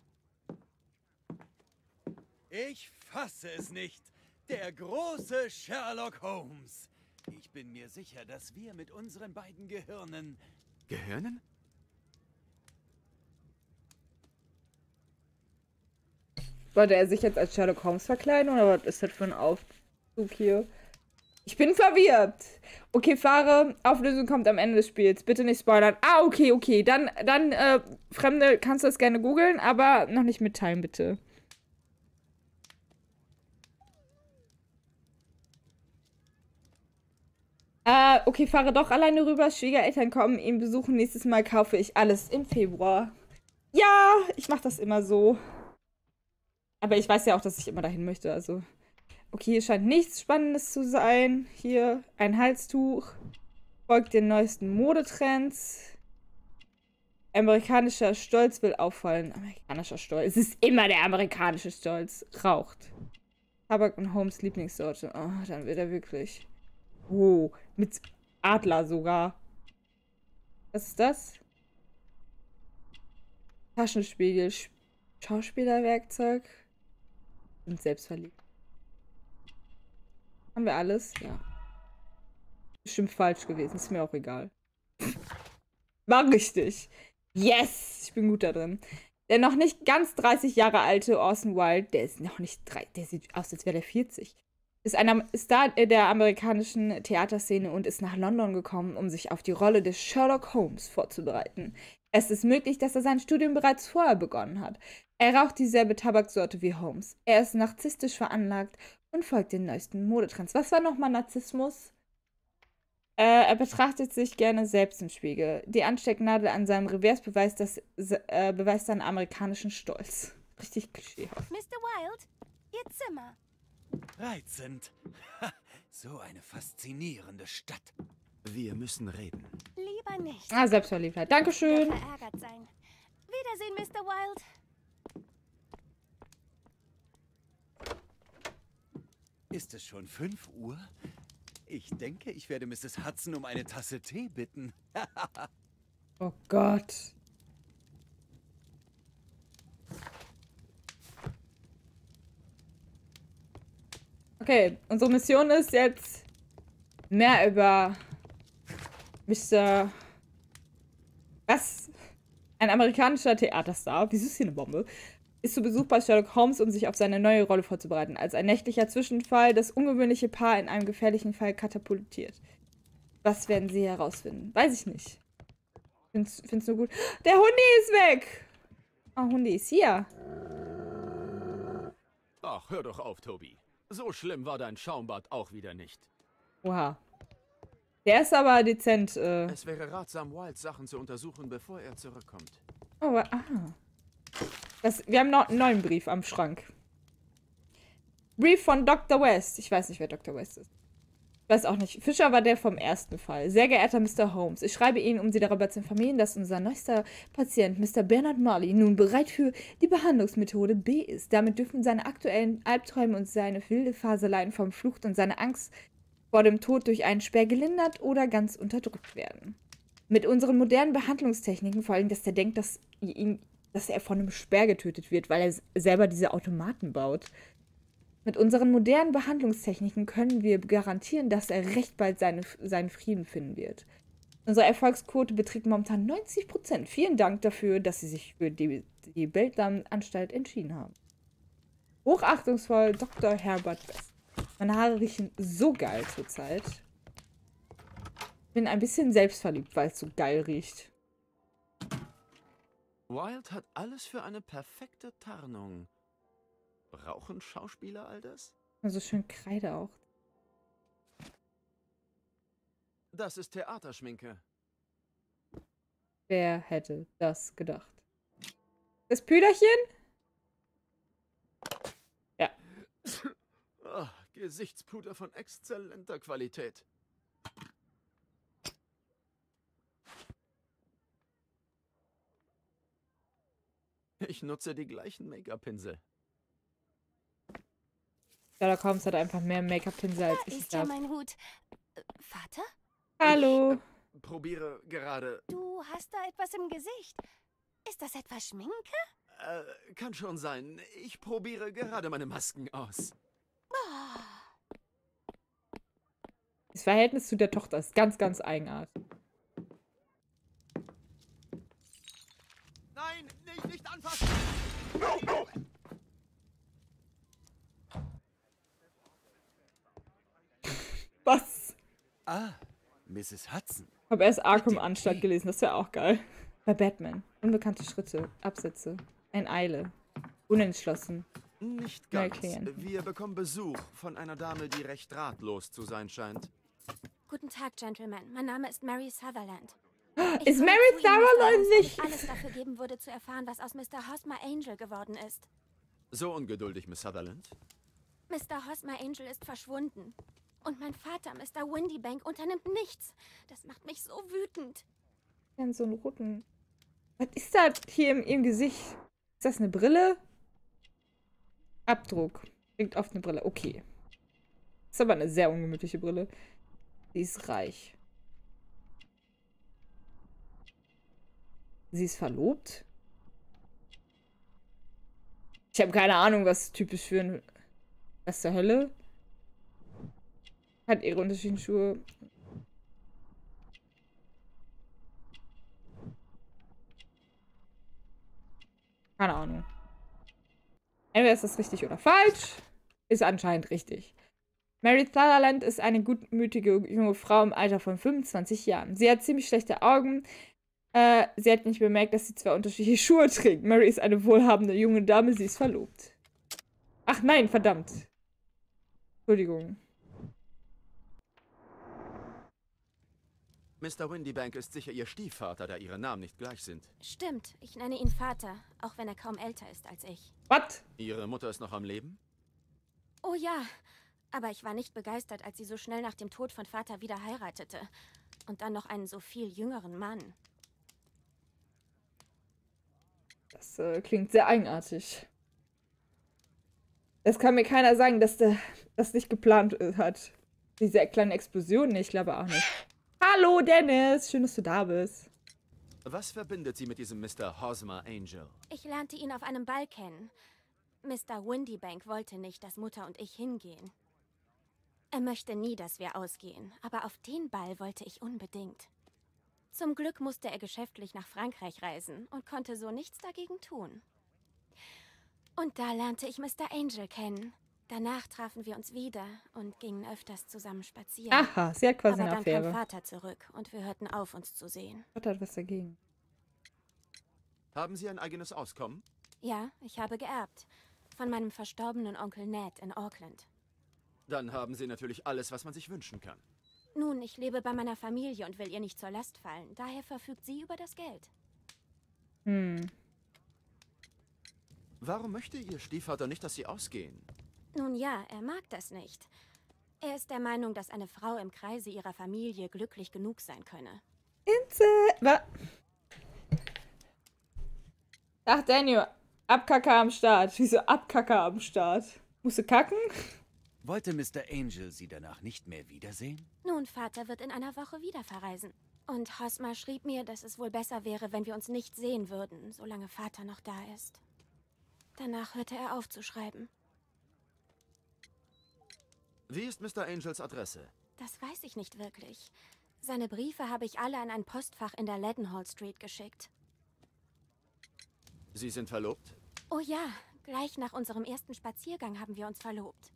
Ich fasse es nicht. Der große Sherlock Holmes. Ich bin mir sicher, dass wir mit unseren beiden Gehirnen... Gehirnen? Wollte er sich jetzt als Sherlock Holmes verkleiden oder was ist das für ein Aufzug hier? Ich bin verwirrt. Okay, Fahre. Auflösung kommt am Ende des Spiels. Bitte nicht spoilern. Ah, okay, okay. Dann, dann, äh, Fremde, kannst du das gerne googeln, aber noch nicht mitteilen, bitte. Äh, okay, fahre doch alleine rüber. Schwiegereltern kommen ihn besuchen. Nächstes Mal kaufe ich alles im Februar. Ja, ich mache das immer so. Aber ich weiß ja auch, dass ich immer dahin möchte. Also, okay, hier scheint nichts Spannendes zu sein. Hier ein Halstuch. Folgt den neuesten Modetrends. Amerikanischer Stolz will auffallen. Amerikanischer Stolz. Es ist immer der amerikanische Stolz. Raucht. Tabak und Holmes Lieblingssorte. Oh, dann wird er wirklich. Oh, mit Adler sogar. Was ist das? Taschenspiegel. Sch Schauspielerwerkzeug. Und selbstverliebt. Haben wir alles? Ja. Bestimmt falsch gewesen. Ist mir auch egal. [LAUGHS] War richtig. Yes! Ich bin gut da drin. Der noch nicht ganz 30 Jahre alte Orson Wilde, der ist noch nicht drei, der sieht aus, als wäre der 40. Ist ein Star der amerikanischen Theaterszene und ist nach London gekommen, um sich auf die Rolle des Sherlock Holmes vorzubereiten. Es ist möglich, dass er sein Studium bereits vorher begonnen hat. Er raucht dieselbe Tabaksorte wie Holmes. Er ist narzisstisch veranlagt und folgt den neuesten Modetrends. Was war nochmal Narzissmus? Äh, er betrachtet sich gerne selbst im Spiegel. Die Anstecknadel an seinem Revers beweist, das, äh, beweist seinen amerikanischen Stolz. Richtig klischeehaft. Mr. Wild, Ihr Zimmer. Reizend. [LAUGHS] so eine faszinierende Stadt. Wir müssen reden. Lieber nicht. Ah, Selbstverliebtheit. Dankeschön. Er verärgert sein. Wiedersehen, Mr. Wild. Ist es schon 5 Uhr? Ich denke, ich werde Mrs. Hudson um eine Tasse Tee bitten. [LAUGHS] oh Gott. Okay, unsere Mission ist jetzt mehr über Mr. Was? Ein amerikanischer Theaterstar. Wieso ist hier eine Bombe? ist zu Besuch bei Sherlock Holmes, um sich auf seine neue Rolle vorzubereiten, als ein nächtlicher Zwischenfall das ungewöhnliche Paar in einem gefährlichen Fall katapultiert. Was werden sie herausfinden? Weiß ich nicht. Find's, find's nur gut. Der Hundi ist weg! Oh, Hundi ist hier. Ach, hör doch auf, Toby. So schlimm war dein Schaumbad auch wieder nicht. Oha. Der ist aber dezent. Äh... Es wäre ratsam, Wilds Sachen zu untersuchen, bevor er zurückkommt. Oh, ah. Das, wir haben noch einen neuen Brief am Schrank. Brief von Dr. West. Ich weiß nicht, wer Dr. West ist. Ich weiß auch nicht. Fischer war der vom ersten Fall. Sehr geehrter Mr. Holmes, ich schreibe Ihnen, um Sie darüber zu informieren, dass unser neuester Patient, Mr. Bernard Marley, nun bereit für die Behandlungsmethode B ist. Damit dürfen seine aktuellen Albträume und seine wilde Faseleien vom Flucht und seine Angst vor dem Tod durch einen Sperr gelindert oder ganz unterdrückt werden. Mit unseren modernen Behandlungstechniken, vor allem, dass der denkt, dass ihn dass er von einem Sperr getötet wird, weil er selber diese Automaten baut. Mit unseren modernen Behandlungstechniken können wir garantieren, dass er recht bald seine, seinen Frieden finden wird. Unsere Erfolgsquote beträgt momentan 90 Prozent. Vielen Dank dafür, dass Sie sich für die, die Beltdamenanstalt entschieden haben. Hochachtungsvoll Dr. Herbert West. Meine Haare riechen so geil zurzeit. Bin ein bisschen selbstverliebt, weil es so geil riecht. Wild hat alles für eine perfekte Tarnung. Brauchen Schauspieler all das? Also schön Kreide auch. Das ist Theaterschminke. Wer hätte das gedacht? Das Püderchen? Ja. Oh, Gesichtspuder von exzellenter Qualität. Ich nutze die gleichen Make-up-Pinsel. Sherlock Holmes hat einfach mehr Make-up-Pinsel als ich. Ist ja mein Hut. Vater? Hallo. Ich, äh, probiere gerade. Du hast da etwas im Gesicht. Ist das etwa Schminke? Äh, kann schon sein. Ich probiere gerade meine Masken aus. Oh. Das Verhältnis zu der Tochter ist ganz, ganz eigenartig. Nein, nicht, nicht anfassen! Was? Ah, Mrs. Hudson. Ich habe erst Arkham Anstalt gelesen, das wäre auch geil. Bei Batman. Unbekannte Schritte, Absätze. Ein Eile. Unentschlossen. Nicht ganz. Wir bekommen Besuch von einer Dame, die recht ratlos zu sein scheint. Guten Tag, Gentlemen. Mein Name ist Mary Sutherland. [GASPS] Ich Ist Mary. Sutherland nicht- ich alles dafür geben würde, zu erfahren, was aus Mr. Hosmer Angel geworden ist. So ungeduldig, Miss Sutherland. Mr. Hosmer Angel ist verschwunden. Und mein Vater, Mr. Windybank, unternimmt nichts. Das macht mich so wütend. Ja, so einen roten. Was ist das hier im, im Gesicht? Ist das eine Brille? Abdruck. Klingt auf eine Brille. Okay. Ist aber eine sehr ungemütliche Brille. Sie ist reich. Sie ist verlobt? Ich habe keine Ahnung, was typisch für ein. Was zur Hölle? Hat ihre unterschiedlichen Schuhe. Keine Ahnung. Entweder ist das richtig oder falsch. Ist anscheinend richtig. Mary Sutherland ist eine gutmütige junge Frau im Alter von 25 Jahren. Sie hat ziemlich schlechte Augen. Äh, sie hat nicht bemerkt, dass sie zwei unterschiedliche [LAUGHS] Schuhe trägt. Mary ist eine wohlhabende junge Dame, sie ist verlobt. Ach nein, verdammt. Entschuldigung. Mr. Windybank ist sicher Ihr Stiefvater, da Ihre Namen nicht gleich sind. Stimmt, ich nenne ihn Vater, auch wenn er kaum älter ist als ich. Was? Ihre Mutter ist noch am Leben? Oh ja, aber ich war nicht begeistert, als sie so schnell nach dem Tod von Vater wieder heiratete. Und dann noch einen so viel jüngeren Mann. Das äh, klingt sehr eigenartig. Das kann mir keiner sagen, dass der das nicht geplant hat. Diese kleine Explosion, ich glaube auch nicht. Hallo Dennis, schön, dass du da bist. Was verbindet Sie mit diesem Mr. Hosmer Angel? Ich lernte ihn auf einem Ball kennen. Mr. Windybank wollte nicht, dass Mutter und ich hingehen. Er möchte nie, dass wir ausgehen, aber auf den Ball wollte ich unbedingt. Zum Glück musste er geschäftlich nach Frankreich reisen und konnte so nichts dagegen tun. Und da lernte ich Mr. Angel kennen. Danach trafen wir uns wieder und gingen öfters zusammen spazieren. Aha, sie hat quasi aber eine dann kam Affäre. Vater zurück und wir hörten auf, uns zu sehen. Gott hat was dagegen. Haben Sie ein eigenes Auskommen? Ja, ich habe geerbt. Von meinem verstorbenen Onkel Ned in Auckland. Dann haben Sie natürlich alles, was man sich wünschen kann. Nun, ich lebe bei meiner Familie und will ihr nicht zur Last fallen. Daher verfügt sie über das Geld. Hm. Warum möchte Ihr Stiefvater nicht, dass Sie ausgehen? Nun ja, er mag das nicht. Er ist der Meinung, dass eine Frau im Kreise ihrer Familie glücklich genug sein könne. Inze. Wa Ach, Daniel. Abkacker am Start. Wieso Abkacker am Start? Musst du kacken? Wollte Mr. Angel Sie danach nicht mehr wiedersehen? Nun, Vater wird in einer Woche wieder verreisen. Und Hosmer schrieb mir, dass es wohl besser wäre, wenn wir uns nicht sehen würden, solange Vater noch da ist. Danach hörte er auf zu schreiben. Wie ist Mr. Angels Adresse? Das weiß ich nicht wirklich. Seine Briefe habe ich alle an ein Postfach in der Leadenhall Street geschickt. Sie sind verlobt? Oh ja, gleich nach unserem ersten Spaziergang haben wir uns verlobt.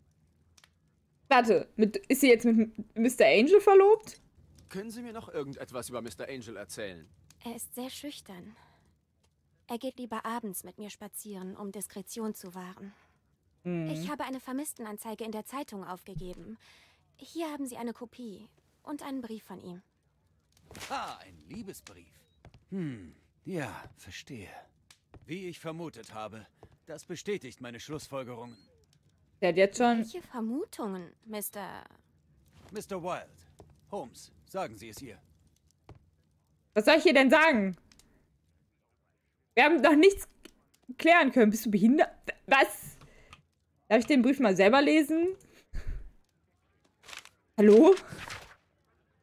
Warte, mit, ist sie jetzt mit Mr. Angel verlobt? Können Sie mir noch irgendetwas über Mr. Angel erzählen? Er ist sehr schüchtern. Er geht lieber abends mit mir spazieren, um Diskretion zu wahren. Ich habe eine Vermisstenanzeige in der Zeitung aufgegeben. Hier haben Sie eine Kopie und einen Brief von ihm. Ah, ein Liebesbrief. Hm, ja, verstehe. Wie ich vermutet habe. Das bestätigt meine Schlussfolgerungen. Der hat jetzt schon. Welche Vermutungen, Mr. Mr. Wilde, Holmes, sagen Sie es ihr. Was soll ich hier denn sagen? Wir haben doch nichts klären können. Bist du behindert? Was? Darf ich den Brief mal selber lesen? Hallo?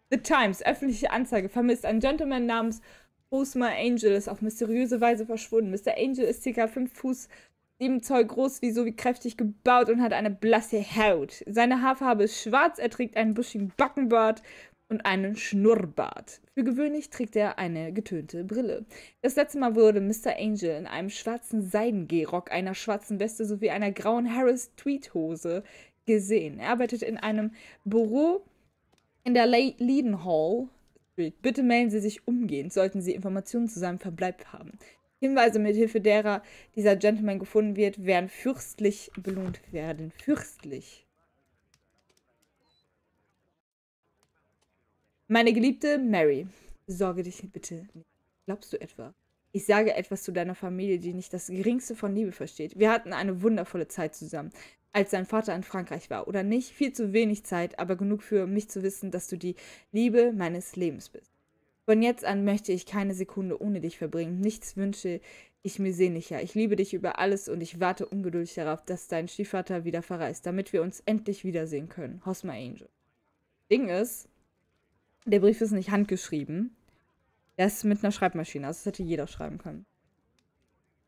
The Times, öffentliche Anzeige, vermisst. Ein Gentleman namens Hosmer Angel ist auf mysteriöse Weise verschwunden. Mr. Angel ist ca. 5 Fuß 7 Zoll groß, wie sowie kräftig gebaut und hat eine blasse Haut. Seine Haarfarbe ist schwarz, er trägt einen buschigen Backenbart und einen Schnurrbart. Für gewöhnlich trägt er eine getönte Brille. Das letzte Mal wurde Mr. Angel in einem schwarzen Seidengehrock, einer schwarzen Weste sowie einer grauen Harris Tweedhose gesehen. Er arbeitet in einem Büro in der Le Leadenhall Street. Bitte melden Sie sich umgehend, sollten Sie Informationen zu seinem Verbleib haben. Hinweise, mit Hilfe derer dieser Gentleman gefunden wird, werden fürstlich belohnt werden. Fürstlich. Meine geliebte Mary, sorge dich bitte nicht. Glaubst du etwa? Ich sage etwas zu deiner Familie, die nicht das geringste von Liebe versteht. Wir hatten eine wundervolle Zeit zusammen, als dein Vater in Frankreich war. Oder nicht? Viel zu wenig Zeit, aber genug für mich zu wissen, dass du die Liebe meines Lebens bist. Von jetzt an möchte ich keine Sekunde ohne dich verbringen. Nichts wünsche ich mir sehnlicher. Ich liebe dich über alles und ich warte ungeduldig darauf, dass dein Stiefvater wieder verreist, damit wir uns endlich wiedersehen können. Hosma Angel. Ding ist, der Brief ist nicht handgeschrieben. Er ist mit einer Schreibmaschine, also das hätte jeder schreiben können.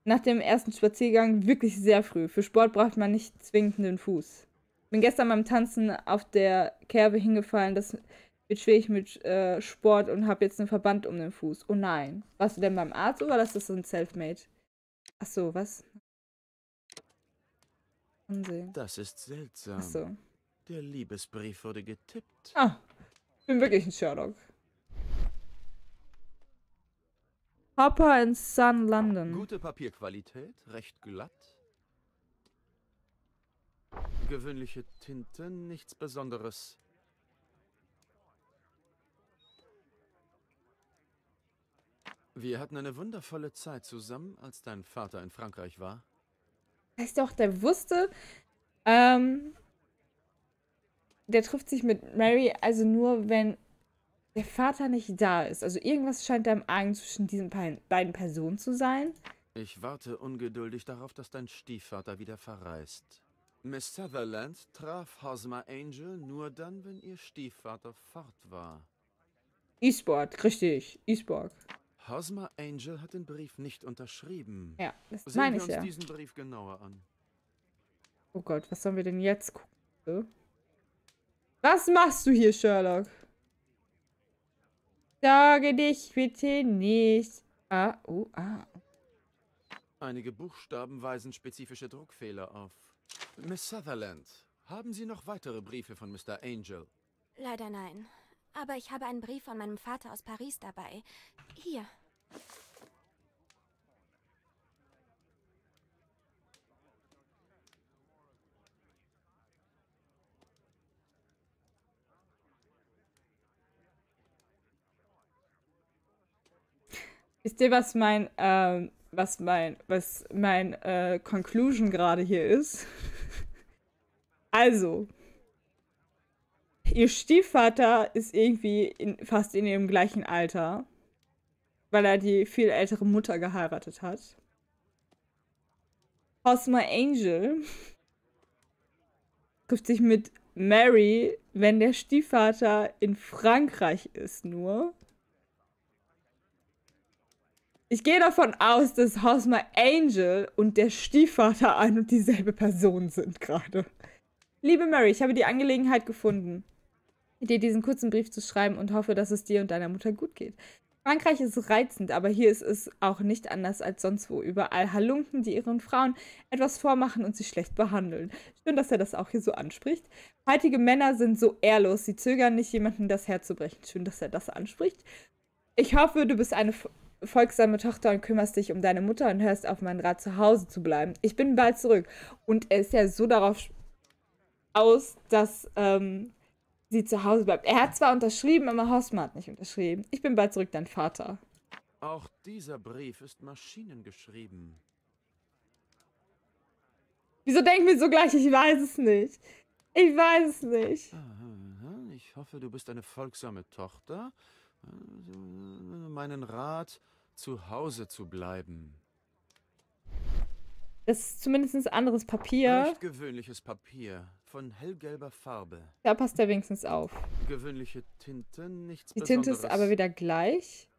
Nach dem ersten Spaziergang wirklich sehr früh. Für Sport braucht man nicht zwingend den Fuß. Bin gestern beim Tanzen auf der Kerbe hingefallen. Das wird schwierig mit äh, Sport und habe jetzt einen Verband um den Fuß. Oh nein. Warst du denn beim Arzt oder ist das so ein Selfmade? Ach so, was? Ansehen. Das ist seltsam. Ach so. Der Liebesbrief wurde getippt. Ah, bin wirklich ein Sherlock. Hopper and Son London. Gute Papierqualität, recht glatt. Gewöhnliche Tinte, nichts Besonderes. Wir hatten eine wundervolle Zeit zusammen, als dein Vater in Frankreich war. Heißt doch, der wusste, ähm, der trifft sich mit Mary also nur, wenn der Vater nicht da ist. Also irgendwas scheint da im Argen zwischen diesen beiden Personen zu sein. Ich warte ungeduldig darauf, dass dein Stiefvater wieder verreist. Miss Sutherland traf Hosmer Angel nur dann, wenn ihr Stiefvater fort war. E-Sport, richtig. E-Sport. Hosmer Angel hat den Brief nicht unterschrieben. Ja, das Sehen meine ich ja. Sehen wir uns diesen Brief genauer an. Oh Gott, was sollen wir denn jetzt gucken? Was machst du hier, Sherlock? Sage dich bitte nicht. Ah, oh, ah. Einige Buchstaben weisen spezifische Druckfehler auf. Miss Sutherland, haben Sie noch weitere Briefe von Mr. Angel? Leider nein. Aber ich habe einen Brief von meinem Vater aus Paris dabei. Hier. Wisst ihr, was mein, ähm, was mein, was mein äh, Conclusion gerade hier ist? [LAUGHS] also, ihr Stiefvater ist irgendwie in, fast in ihrem gleichen Alter, weil er die viel ältere Mutter geheiratet hat. Cosmo Angel [LAUGHS] trifft sich mit Mary, wenn der Stiefvater in Frankreich ist nur. Ich gehe davon aus, dass Hosmer Angel und der Stiefvater ein und dieselbe Person sind gerade. Liebe Mary, ich habe die Angelegenheit gefunden, dir diesen kurzen Brief zu schreiben und hoffe, dass es dir und deiner Mutter gut geht. Frankreich ist reizend, aber hier ist es auch nicht anders als sonst wo. Überall Halunken, die ihren Frauen etwas vormachen und sie schlecht behandeln. Schön, dass er das auch hier so anspricht. Heutige Männer sind so ehrlos, sie zögern nicht, jemandem das Herz zu brechen. Schön, dass er das anspricht. Ich hoffe, du bist eine folgsame Tochter und kümmerst dich um deine Mutter und hörst auf meinen Rat zu Hause zu bleiben. Ich bin bald zurück. Und er ist ja so darauf aus, dass ähm, sie zu Hause bleibt. Er hat zwar unterschrieben, aber Hausmann hat nicht unterschrieben. Ich bin bald zurück, dein Vater. Auch dieser Brief ist maschinengeschrieben. Wieso denken wir so gleich? Ich weiß es nicht. Ich weiß es nicht. Ich hoffe, du bist eine folgsame Tochter meinen Rat, zu Hause zu bleiben. Das ist zumindest anderes Papier. Nicht gewöhnliches Papier, von hellgelber Farbe. Da passt er wenigstens auf. Gewöhnliche Tinte, nichts Die Tinte ist aber wieder gleich.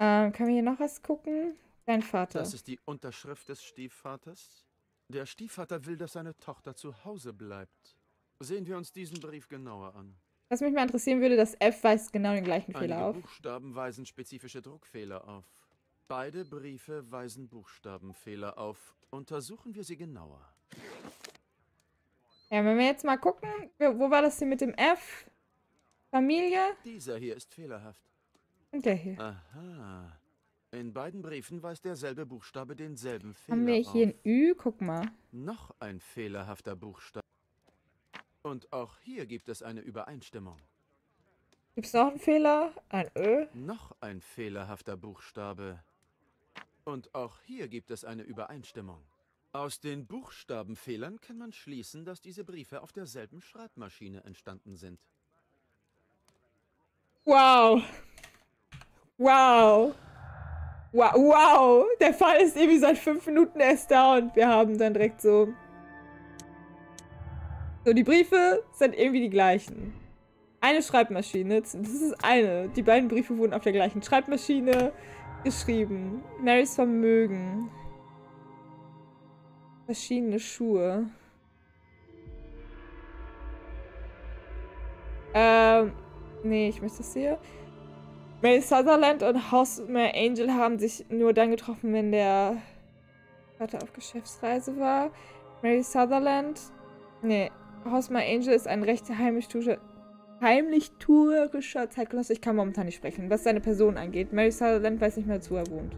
Ähm, können wir hier noch was gucken? Dein Vater. Das ist die Unterschrift des Stiefvaters. Der Stiefvater will, dass seine Tochter zu Hause bleibt. Sehen wir uns diesen Brief genauer an. Was mich mal interessieren würde, das F weist genau den gleichen Fehler Einige auf. Buchstaben weisen spezifische Druckfehler auf. Beide Briefe weisen Buchstabenfehler auf. Untersuchen wir sie genauer. Ja, wenn wir jetzt mal gucken, wo war das hier mit dem F? Familie? Dieser hier ist fehlerhaft. Und der hier. Aha. In beiden Briefen weist derselbe Buchstabe denselben Fehler Haben wir hier auf. ein Ü? Guck mal. Noch ein fehlerhafter Buchstabe. Und auch hier gibt es eine Übereinstimmung. Gibt's noch einen Fehler? Ein Ö? Noch ein fehlerhafter Buchstabe. Und auch hier gibt es eine Übereinstimmung. Aus den Buchstabenfehlern kann man schließen, dass diese Briefe auf derselben Schreibmaschine entstanden sind. Wow. Wow. Wow, wow. Der Fall ist irgendwie seit fünf Minuten erst da und wir haben dann direkt so... So, die Briefe sind irgendwie die gleichen. Eine Schreibmaschine, das ist eine. Die beiden Briefe wurden auf der gleichen Schreibmaschine geschrieben. Marys Vermögen. Verschiedene Schuhe. Ähm, nee, ich möchte das hier. Mary Sutherland und Housemare Angel haben sich nur dann getroffen, wenn der Vater auf Geschäftsreise war. Mary Sutherland, nee, Housemare Angel ist ein recht heimisch heimlich tourischer Zeitgenosse. Ich kann momentan nicht sprechen, was seine Person angeht. Mary Sutherland weiß nicht mehr, wo er wohnt.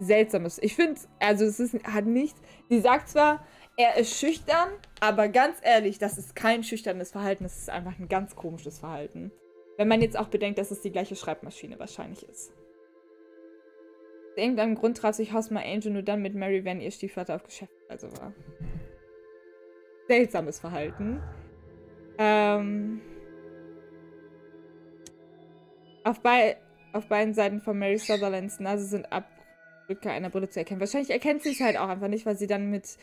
Seltsames. Ich finde, also es ist, hat nichts. Sie sagt zwar, er ist schüchtern, aber ganz ehrlich, das ist kein schüchternes Verhalten. Das ist einfach ein ganz komisches Verhalten. Wenn man jetzt auch bedenkt, dass es die gleiche Schreibmaschine wahrscheinlich ist. Irgendeinem Grund traf sich Hosmer Angel nur dann mit Mary, wenn ihr Stiefvater auf Geschäftsreise war seltsames Verhalten. Ähm, auf, bei, auf beiden Seiten von Mary Sutherlands Nase sind Abdrücke einer Brille zu erkennen. Wahrscheinlich erkennt sie es halt auch einfach nicht, weil sie dann mit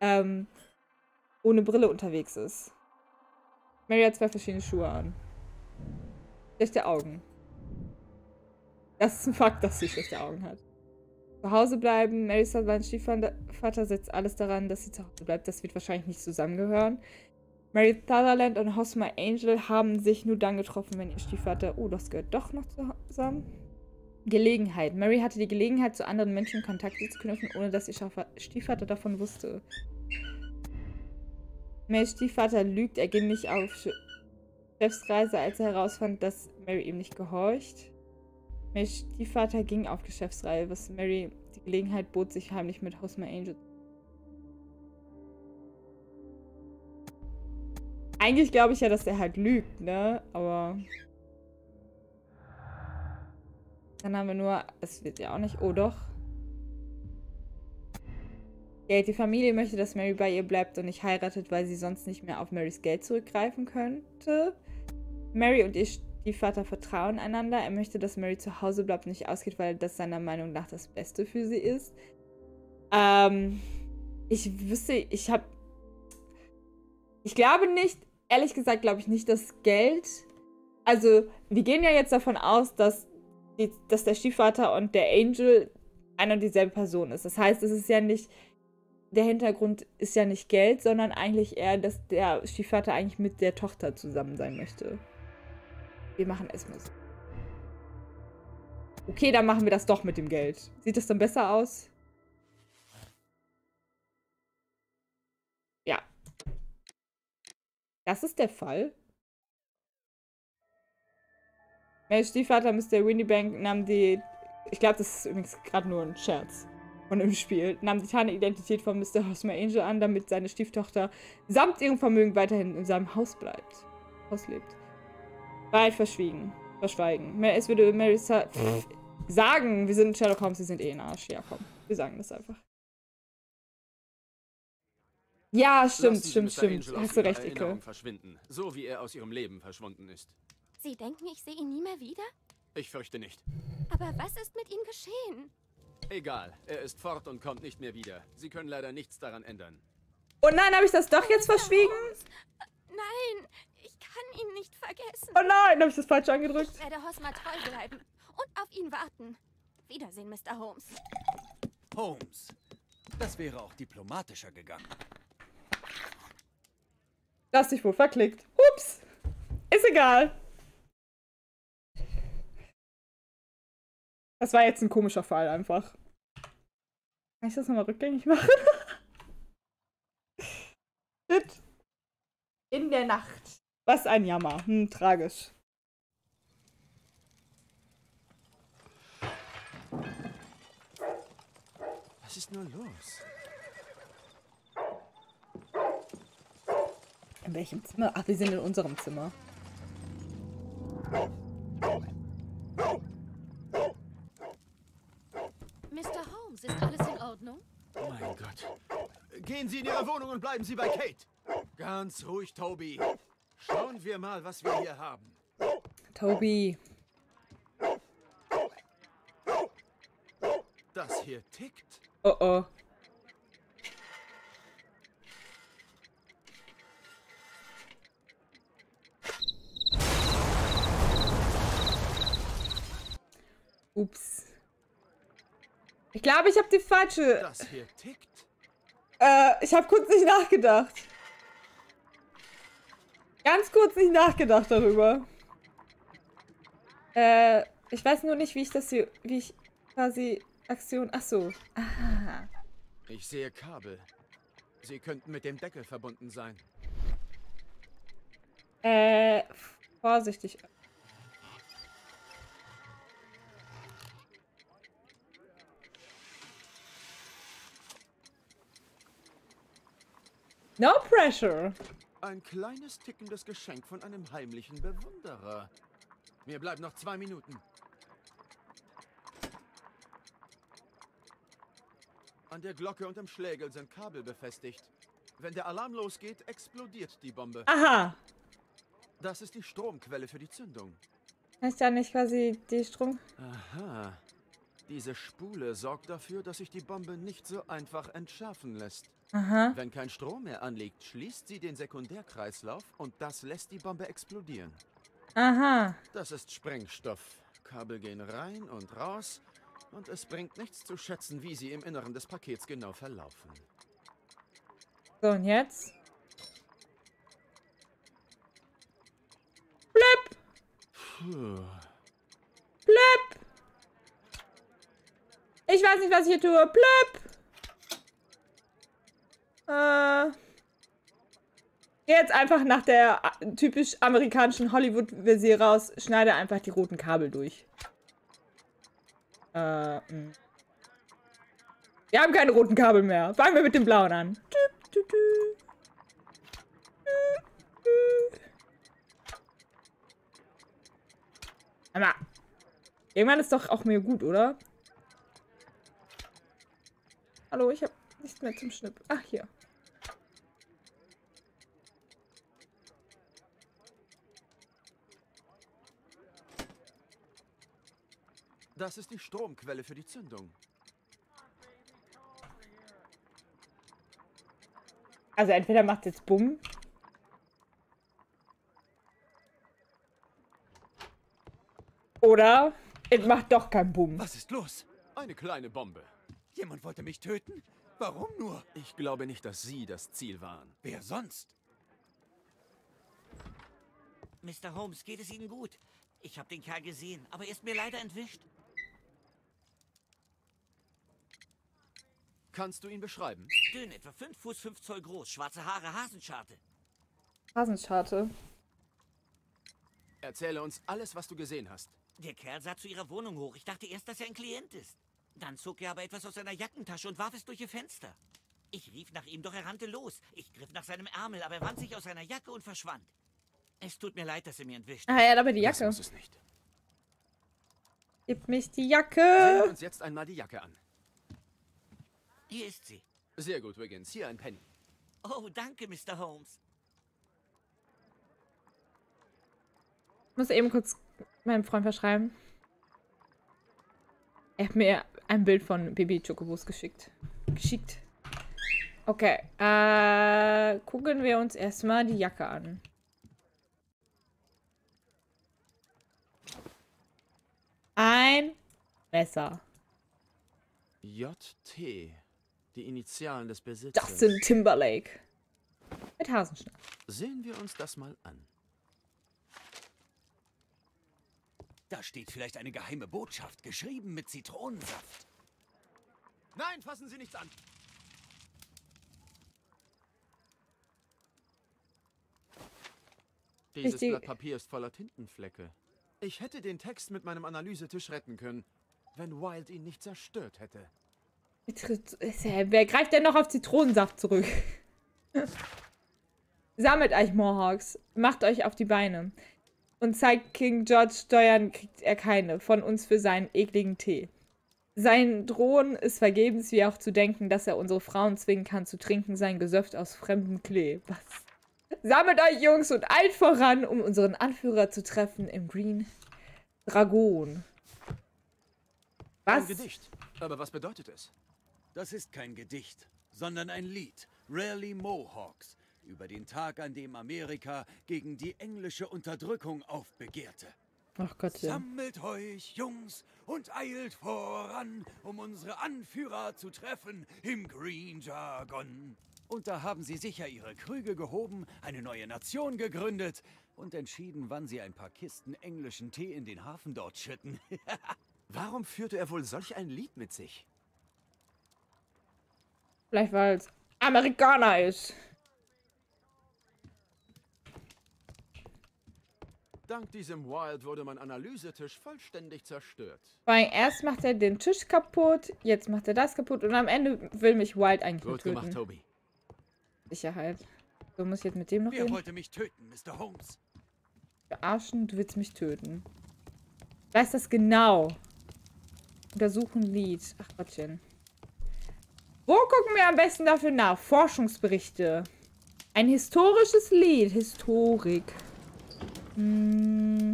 ähm, ohne Brille unterwegs ist. Mary hat zwei verschiedene Schuhe an. Schlechte Augen. Das ist ein Fakt, dass sie schlechte Augen hat zu Hause bleiben. Mary Sutherlands Stiefvater setzt alles daran, dass sie zu Hause bleibt. Das wird wahrscheinlich nicht zusammengehören. Mary Sutherland und Hosmer Angel haben sich nur dann getroffen, wenn ihr Stiefvater... Oh, das gehört doch noch zusammen. Gelegenheit. Mary hatte die Gelegenheit, zu anderen Menschen Kontakt zu knüpfen, ohne dass ihr Stiefvater davon wusste. Marys Stiefvater lügt. Er ging nicht auf Chefsreise, als er herausfand, dass Mary ihm nicht gehorcht. Marys Stiefvater ging auf Geschäftsreihe, was Mary die Gelegenheit bot, sich heimlich mit Hosmer Angel. Eigentlich glaube ich ja, dass er halt lügt, ne? Aber. Dann haben wir nur. Es wird ja auch nicht. Oh doch. Geld. Die Familie möchte, dass Mary bei ihr bleibt und nicht heiratet, weil sie sonst nicht mehr auf Marys Geld zurückgreifen könnte. Mary und ihr die Vater vertrauen einander. Er möchte, dass Mary zu Hause bleibt und nicht ausgeht, weil das seiner Meinung nach das Beste für sie ist. Ähm, ich wüsste, ich habe. Ich glaube nicht, ehrlich gesagt, glaube ich nicht, dass Geld. Also, wir gehen ja jetzt davon aus, dass, die, dass der Stiefvater und der Angel eine und dieselbe Person ist. Das heißt, es ist ja nicht. Der Hintergrund ist ja nicht Geld, sondern eigentlich eher, dass der Stiefvater eigentlich mit der Tochter zusammen sein möchte. Wir machen es mal so. Okay, dann machen wir das doch mit dem Geld. Sieht das dann besser aus? Ja. Das ist der Fall. Mein Stiefvater, Mr. Winniebank, nahm die... Ich glaube, das ist übrigens gerade nur ein Scherz von dem Spiel. Nahm die Tarnidentität von Mr. Hosmer Angel an, damit seine Stieftochter samt ihrem Vermögen weiterhin in seinem Haus bleibt. Haus lebt. Wahrheit verschwiegen. Verschweigen. Es würde Mary Sa sagen, wir sind Sherlock Holmes, wir sind eh ein Arsch. Ja, komm. Wir sagen das einfach. Ja, stimmt, stimmt, stimmt. Hast du recht, Icke. verschwinden, so wie er aus ihrem Leben verschwunden ist. Sie denken, ich sehe ihn nie mehr wieder? Ich fürchte nicht. Aber was ist mit ihm geschehen? Egal, er ist fort und kommt nicht mehr wieder. Sie können leider nichts daran ändern. Oh nein, habe ich das doch jetzt verschwiegen? Nein, kann ihn nicht vergessen. Oh nein, habe ich das falsch angedrückt? Ich werde Hosmer treu bleiben und auf ihn warten. Wiedersehen, Mr. Holmes. Holmes. Das wäre auch diplomatischer gegangen. Das dich wohl verklickt. Ups. Ist egal. Das war jetzt ein komischer Fall einfach. Kann ich das nochmal rückgängig machen? Shit. In der Nacht. Was ein Jammer. Hm, tragisch. Was ist nur los? In welchem Zimmer? Ach, wir sind in unserem Zimmer. Mr. Holmes, ist alles in Ordnung? Mein Gott. Gehen Sie in Ihre Wohnung und bleiben Sie bei Kate. Ganz ruhig, Toby. Schauen wir mal, was wir hier haben. Toby. Das hier tickt. Oh oh. Ups. Ich glaube, ich habe die falsche. Das hier tickt. Äh, ich habe kurz nicht nachgedacht. Ganz kurz nicht nachgedacht darüber. Äh, ich weiß nur nicht, wie ich das hier, wie ich quasi Aktion. Ach so. Aha. Ich sehe Kabel. Sie könnten mit dem Deckel verbunden sein. Äh, vorsichtig. No pressure. Ein kleines tickendes Geschenk von einem heimlichen Bewunderer. Mir bleiben noch zwei Minuten. An der Glocke und im Schlägel sind Kabel befestigt. Wenn der Alarm losgeht, explodiert die Bombe. Aha. Das ist die Stromquelle für die Zündung. Ich da nicht quasi die Strom... Aha. Diese Spule sorgt dafür, dass sich die Bombe nicht so einfach entschärfen lässt. Aha. Wenn kein Strom mehr anliegt, schließt sie den Sekundärkreislauf und das lässt die Bombe explodieren. Aha. Das ist Sprengstoff. Kabel gehen rein und raus und es bringt nichts zu schätzen, wie sie im Inneren des Pakets genau verlaufen. So, und jetzt? Puh. Ich weiß nicht, was ich hier tue. Blöp. Äh. Geh jetzt einfach nach der äh, typisch amerikanischen Hollywood-Version raus. Schneide einfach die roten Kabel durch. Äh, mh. Wir haben keine roten Kabel mehr. Fangen wir mit dem blauen an. Aber irgendwann ist doch auch mir gut, oder? Hallo, ich habe nichts mehr zum Schnipp. Ach, hier. Das ist die Stromquelle für die Zündung. Also entweder macht jetzt Bumm. Oder es macht doch kein Bumm. Was ist los? Eine kleine Bombe. Jemand wollte mich töten? Warum nur? Ich glaube nicht, dass Sie das Ziel waren. Wer sonst? Mr. Holmes, geht es Ihnen gut? Ich habe den Kerl gesehen, aber er ist mir leider entwischt. Kannst du ihn beschreiben? Dünn, etwa 5 Fuß 5 Zoll groß, schwarze Haare, Hasenscharte. Hasenscharte. Erzähle uns alles, was du gesehen hast. Der Kerl sah zu ihrer Wohnung hoch. Ich dachte erst, dass er ein Klient ist. Dann zog er aber etwas aus seiner Jackentasche und warf es durch ihr Fenster. Ich rief nach ihm, doch er rannte los. Ich griff nach seinem Ärmel, aber er wand sich aus seiner Jacke und verschwand. Es tut mir leid, dass er mir entwischt. Ah, er hat aber die Das Jacke. muss es nicht. Gib mich die Sehen Jacke. wir uns jetzt einmal die Jacke an. Hier ist sie. Sehr gut, Wiggins. Hier ein Penny. Oh, danke, Mr. Holmes. Ich muss eben kurz meinem Freund verschreiben. Er hat mir ein Bild von Baby Chocobos geschickt. Geschickt. Okay. Äh, gucken wir uns erstmal die Jacke an. Ein Messer. JT. Die Initialen des Besitzers. Justin Timberlake. Mit Hasenschnabel. Sehen wir uns das mal an. Da steht vielleicht eine geheime Botschaft, geschrieben mit Zitronensaft. Nein, fassen Sie nichts an. Dieses Richtig. Blatt Papier ist voller Tintenflecke. Ich hätte den Text mit meinem Analysetisch retten können, wenn Wild ihn nicht zerstört hätte. Wer greift denn noch auf Zitronensaft zurück? [LAUGHS] Sammelt euch Mohawks. Macht euch auf die Beine. Und zeigt King George Steuern kriegt er keine. Von uns für seinen ekligen Tee. Sein Drohen ist vergebens, wie auch zu denken, dass er unsere Frauen zwingen kann zu trinken, sein Gesöft aus fremdem Klee. Was? Sammelt euch, Jungs, und eilt voran, um unseren Anführer zu treffen im Green Dragon. Ein Was? Gedicht. Aber was bedeutet es? Das ist kein Gedicht, sondern ein Lied. Rarely Mohawks. Über den Tag, an dem Amerika gegen die englische Unterdrückung aufbegehrte. Ach Gott, ja. Sammelt euch, Jungs, und eilt voran, um unsere Anführer zu treffen im Green Jargon. Und da haben sie sicher ihre Krüge gehoben, eine neue Nation gegründet und entschieden, wann sie ein paar Kisten englischen Tee in den Hafen dort schütten. [LAUGHS] Warum führte er wohl solch ein Lied mit sich? Vielleicht weil es Amerikaner ist. Dank diesem Wild wurde mein Analysetisch vollständig zerstört. Weil erst macht er den Tisch kaputt, jetzt macht er das kaputt und am Ende will mich Wild eigentlich nur Gut gemacht, töten. Toby. Sicherheit. So muss ich jetzt mit dem noch Wer reden. wollte mich töten, Mr. Holmes? Verarschen, du willst mich töten. Ich weiß das genau. Untersuchen Lied. Ach Gottchen. Wo gucken wir am besten dafür nach? Forschungsberichte. Ein historisches Lied. Historik. Hm.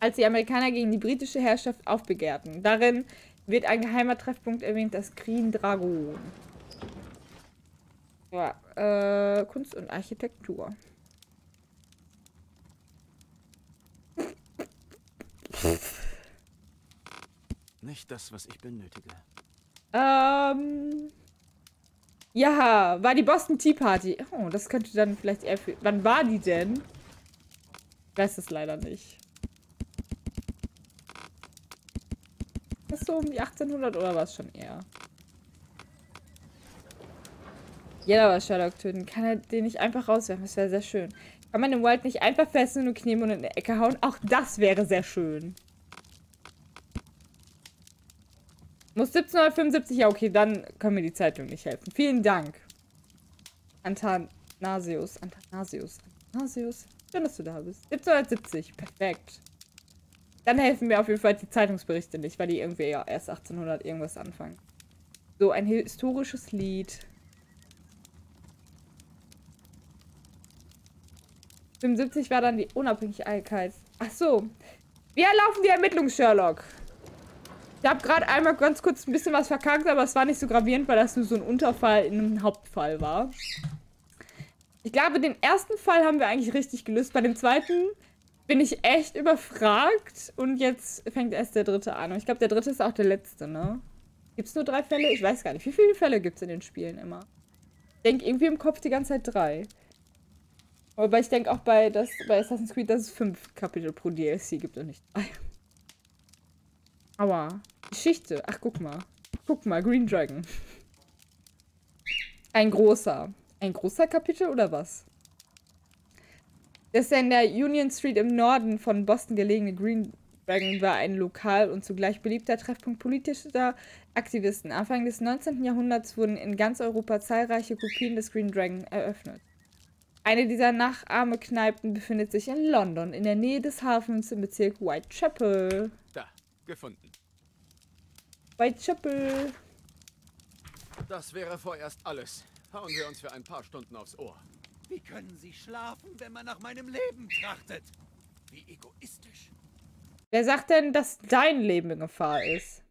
Als die Amerikaner gegen die britische Herrschaft aufbegehrten. Darin wird ein geheimer Treffpunkt erwähnt, das Green Dragon. Ja, äh, Kunst und Architektur. Nicht das, was ich benötige. Ähm. Ja, war die Boston Tea Party. Oh, das könnte dann vielleicht eher für. Wann war die denn? Weiß es leider nicht. Ist das so um die 1800 oder war es schon eher? Jeder war Sherlock töten. Kann er den nicht einfach rauswerfen? Das wäre sehr schön. Kann man den Wild nicht einfach fesseln und kneben und in die Ecke hauen? Auch das wäre sehr schön. Muss 1775, ja okay, dann können mir die Zeitung nicht helfen. Vielen Dank. Athanasius, Athanasius, Athanasius. Schön, dass du da bist. 1770, perfekt. Dann helfen mir auf jeden Fall die Zeitungsberichte nicht, weil die irgendwie ja erst 1800 irgendwas anfangen. So, ein historisches Lied. 75 war dann die Unabhängigkeit. Ach so. Wie laufen die Ermittlungen, Sherlock? Ich habe gerade einmal ganz kurz ein bisschen was verkackt, aber es war nicht so gravierend, weil das nur so ein Unterfall in einem Hauptfall war. Ich glaube, den ersten Fall haben wir eigentlich richtig gelöst. Bei dem zweiten bin ich echt überfragt und jetzt fängt erst der dritte an. Und ich glaube, der dritte ist auch der letzte, ne? Gibt es nur drei Fälle? Ich weiß gar nicht. Wie viele Fälle gibt es in den Spielen immer? Ich denke irgendwie im Kopf die ganze Zeit drei. Aber ich denke auch bei, das, bei Assassin's Creed, dass es fünf Kapitel pro DLC gibt und nicht drei. Aua. Geschichte. Ach, guck mal. Guck mal, Green Dragon. Ein großer. Ein großer Kapitel oder was? Das in der Union Street im Norden von Boston gelegene Green Dragon war ein lokal und zugleich beliebter Treffpunkt politischer Aktivisten. Anfang des 19. Jahrhunderts wurden in ganz Europa zahlreiche Kopien des Green Dragon eröffnet. Eine dieser Nachahmekneipen befindet sich in London, in der Nähe des Hafens im Bezirk Whitechapel. Da, gefunden. Whitechapel. Das wäre vorerst alles. Hauen wir uns für ein paar Stunden aufs Ohr. Wie können Sie schlafen, wenn man nach meinem Leben trachtet? Wie egoistisch. Wer sagt denn, dass dein Leben in Gefahr ist?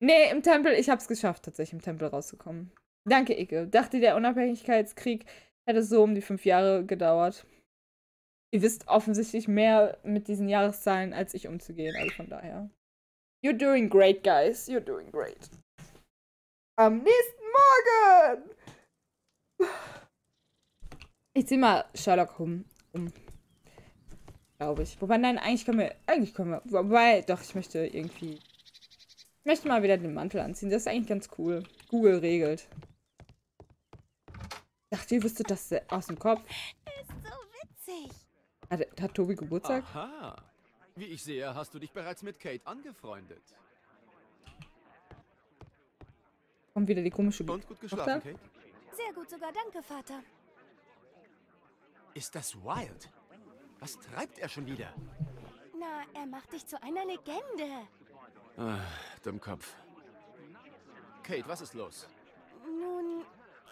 Nee, im Tempel, ich hab's geschafft, tatsächlich im Tempel rauszukommen. Danke, Icke. Dachte, der Unabhängigkeitskrieg hätte so um die fünf Jahre gedauert. Ihr wisst offensichtlich mehr mit diesen Jahreszahlen, als ich umzugehen, also von daher. You're doing great, guys. You're doing great. Am nächsten Morgen! Ich zieh mal Sherlock um. um. Glaube ich. Wobei, nein, eigentlich können wir. Eigentlich können wir. Wobei, doch, ich möchte irgendwie. Ich möchte mal wieder den Mantel anziehen. Das ist eigentlich ganz cool. Google regelt. Ich dachte, ihr wüsstet das aus dem Kopf. Ist so witzig. Hat, hat Tobi Geburtstag? Aha. Wie ich sehe, hast du dich bereits mit Kate angefreundet. Kommt wieder die komische Und gut Tochter? geschlafen, Kate? Sehr gut sogar, danke, Vater. Ist das Wild? Was treibt er schon wieder? Na, er macht dich zu einer Legende. Ah, Dummkopf. Kate, was ist los? Nun,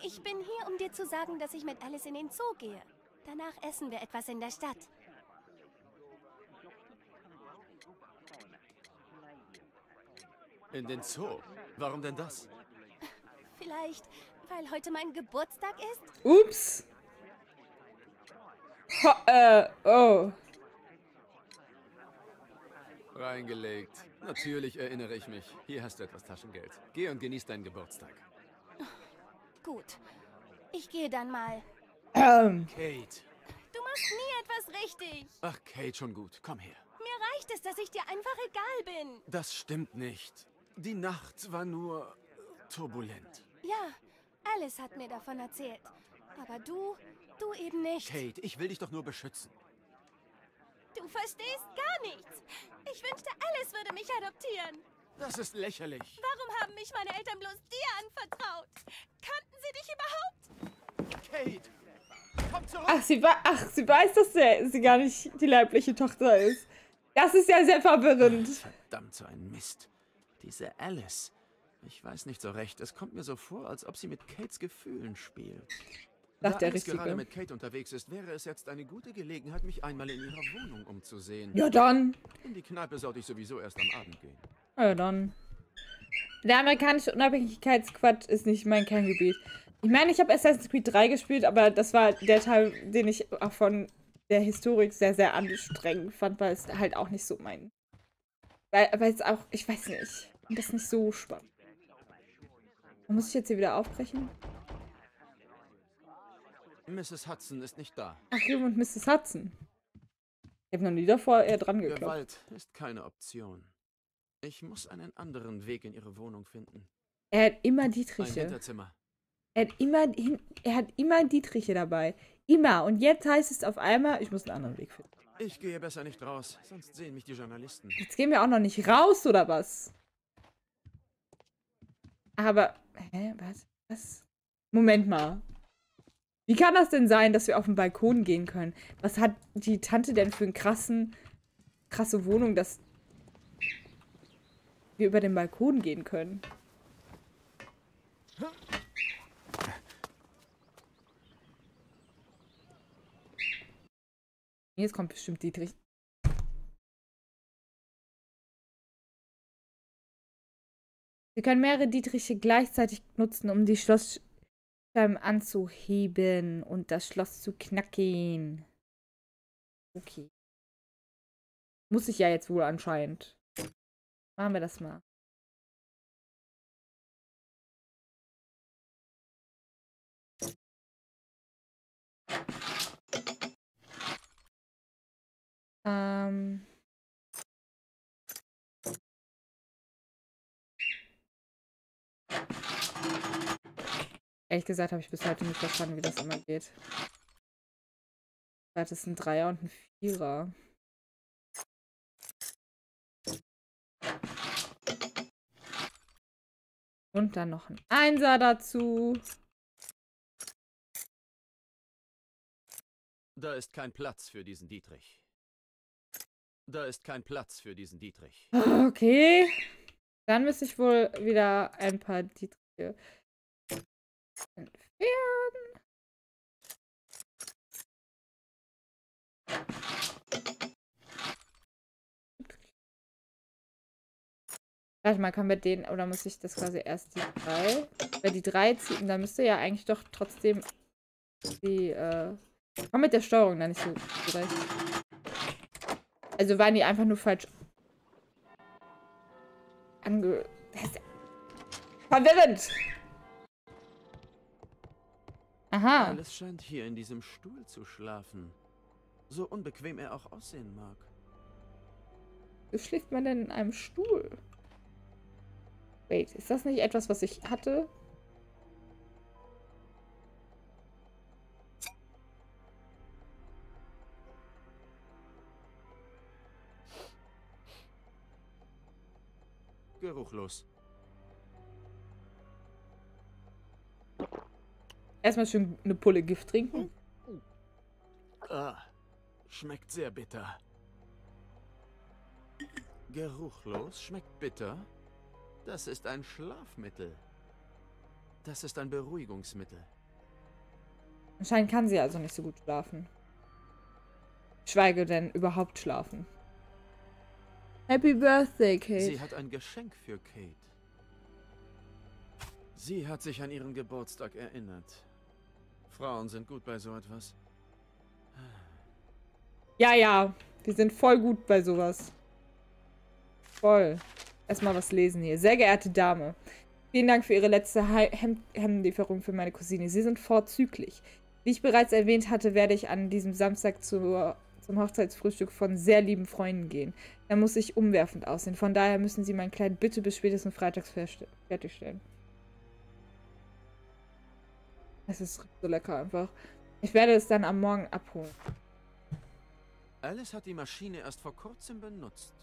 ich bin hier, um dir zu sagen, dass ich mit Alice in den Zoo gehe. Danach essen wir etwas in der Stadt. In den Zoo? Warum denn das? Vielleicht, weil heute mein Geburtstag ist? Ups. Ho, äh, oh. Reingelegt. Natürlich erinnere ich mich. Hier hast du etwas Taschengeld. Geh und genieß deinen Geburtstag. Gut. Ich gehe dann mal. Ähm, Kate. Du machst nie etwas richtig. Ach, Kate, schon gut. Komm her. Mir reicht es, dass ich dir einfach egal bin. Das stimmt nicht. Die Nacht war nur turbulent. Ja, Alice hat mir davon erzählt. Aber du, du eben nicht. Kate, ich will dich doch nur beschützen. Du verstehst gar nichts. Ich wünschte, Alice würde mich adoptieren. Das ist lächerlich. Warum haben mich meine Eltern bloß dir anvertraut? Kannten sie dich überhaupt? Kate! Komm zurück! ach, sie, ach, sie weiß, dass der, sie gar nicht die leibliche Tochter ist. Das ist ja sehr verwirrend. Verdammt, so ein Mist. Diese Alice. Ich weiß nicht so recht. Es kommt mir so vor, als ob sie mit Kates Gefühlen spielt. Sagt da der Alice gerade mit Kate unterwegs ist, wäre es jetzt eine gute Gelegenheit, mich einmal in ihrer Wohnung umzusehen. Ja, dann. In die Kneipe sollte ich sowieso erst am Abend gehen. Ja, dann. Der amerikanische Unabhängigkeitsquad ist nicht mein Kerngebiet. Ich meine, ich habe Assassin's Creed 3 gespielt, aber das war der Teil, den ich auch von der Historik sehr, sehr anstrengend fand, weil es halt auch nicht so mein. Weil, weil es auch, ich weiß nicht. Und das ist nicht so spannend. Muss ich jetzt hier wieder aufbrechen? Mrs. Hudson ist nicht da. Ach, Jim und Mrs. Hudson. Ich habe noch nie davor eher dran geklopft. Gewalt ist keine Option. Ich muss einen anderen Weg in ihre Wohnung finden. Er hat immer Ein Dietriche. Hinterzimmer. Er hat immer, er hat immer Dietriche dabei. Immer. Und jetzt heißt es auf einmal, ich muss einen anderen Weg finden. Ich gehe besser nicht raus, sonst sehen mich die Journalisten. Jetzt gehen wir auch noch nicht raus, oder was? Aber, hä, was? Was? Moment mal. Wie kann das denn sein, dass wir auf den Balkon gehen können? Was hat die Tante denn für einen krassen, krasse Wohnung, dass wir über den Balkon gehen können? Jetzt kommt bestimmt Dietrich. Sie können mehrere Dietriche gleichzeitig nutzen, um die Schlossscheiben anzuheben und das Schloss zu knacken. Okay. Muss ich ja jetzt wohl anscheinend. Machen wir das mal. Ähm. Ehrlich gesagt habe ich bis heute nicht verstanden, wie das immer geht. Das ist ein Dreier und ein Vierer. Und dann noch ein Einser dazu. Da ist kein Platz für diesen Dietrich. Da ist kein Platz für diesen Dietrich. Okay. Dann müsste ich wohl wieder ein paar Dietriche entfernen. Warte mal, kann wir den, oder muss ich das quasi erst die drei? Weil die drei ziehen, da müsste ja eigentlich doch trotzdem die, äh, komm mit der Steuerung da nicht so zurecht. Also waren die einfach nur falsch ange... Verwirrend! Aha. Alles scheint hier in diesem Stuhl zu schlafen. So unbequem er auch aussehen mag. Wie schläft man denn in einem Stuhl? Wait, ist das nicht etwas, was ich hatte? Geruchlos. Erstmal schön eine Pulle Gift trinken. Ah, schmeckt sehr bitter. Geruchlos, schmeckt bitter. Das ist ein Schlafmittel. Das ist ein Beruhigungsmittel. Anscheinend kann sie also nicht so gut schlafen. Schweige denn überhaupt schlafen. Happy Birthday, Kate. Sie hat ein Geschenk für Kate. Sie hat sich an ihren Geburtstag erinnert. Frauen sind gut bei so etwas. Ja, ja. Wir sind voll gut bei sowas. Voll. Erstmal was lesen hier. Sehr geehrte Dame. Vielen Dank für Ihre letzte Hem Hemdenlieferung für meine Cousine. Sie sind vorzüglich. Wie ich bereits erwähnt hatte, werde ich an diesem Samstag zur, zum Hochzeitsfrühstück von sehr lieben Freunden gehen. Da muss ich umwerfend aussehen. Von daher müssen Sie mein Kleid bitte bis spätestens freitags fertigstellen. Es ist so lecker einfach. Ich werde es dann am Morgen abholen. Alice hat die Maschine erst vor kurzem benutzt.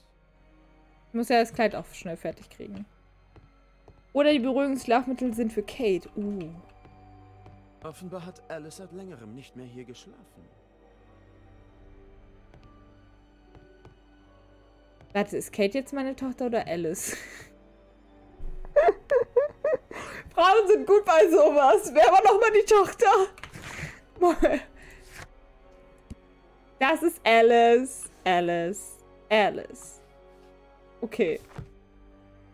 Ich muss ja das Kleid auch schnell fertig kriegen. Oder die Beruhigungsschlafmittel sind für Kate. Uh. Offenbar hat Alice seit längerem nicht mehr hier geschlafen. Warte, ist Kate jetzt meine Tochter oder Alice? [LAUGHS] Frauen sind gut bei sowas. Wer war nochmal die Tochter? Das ist Alice. Alice. Alice. Okay.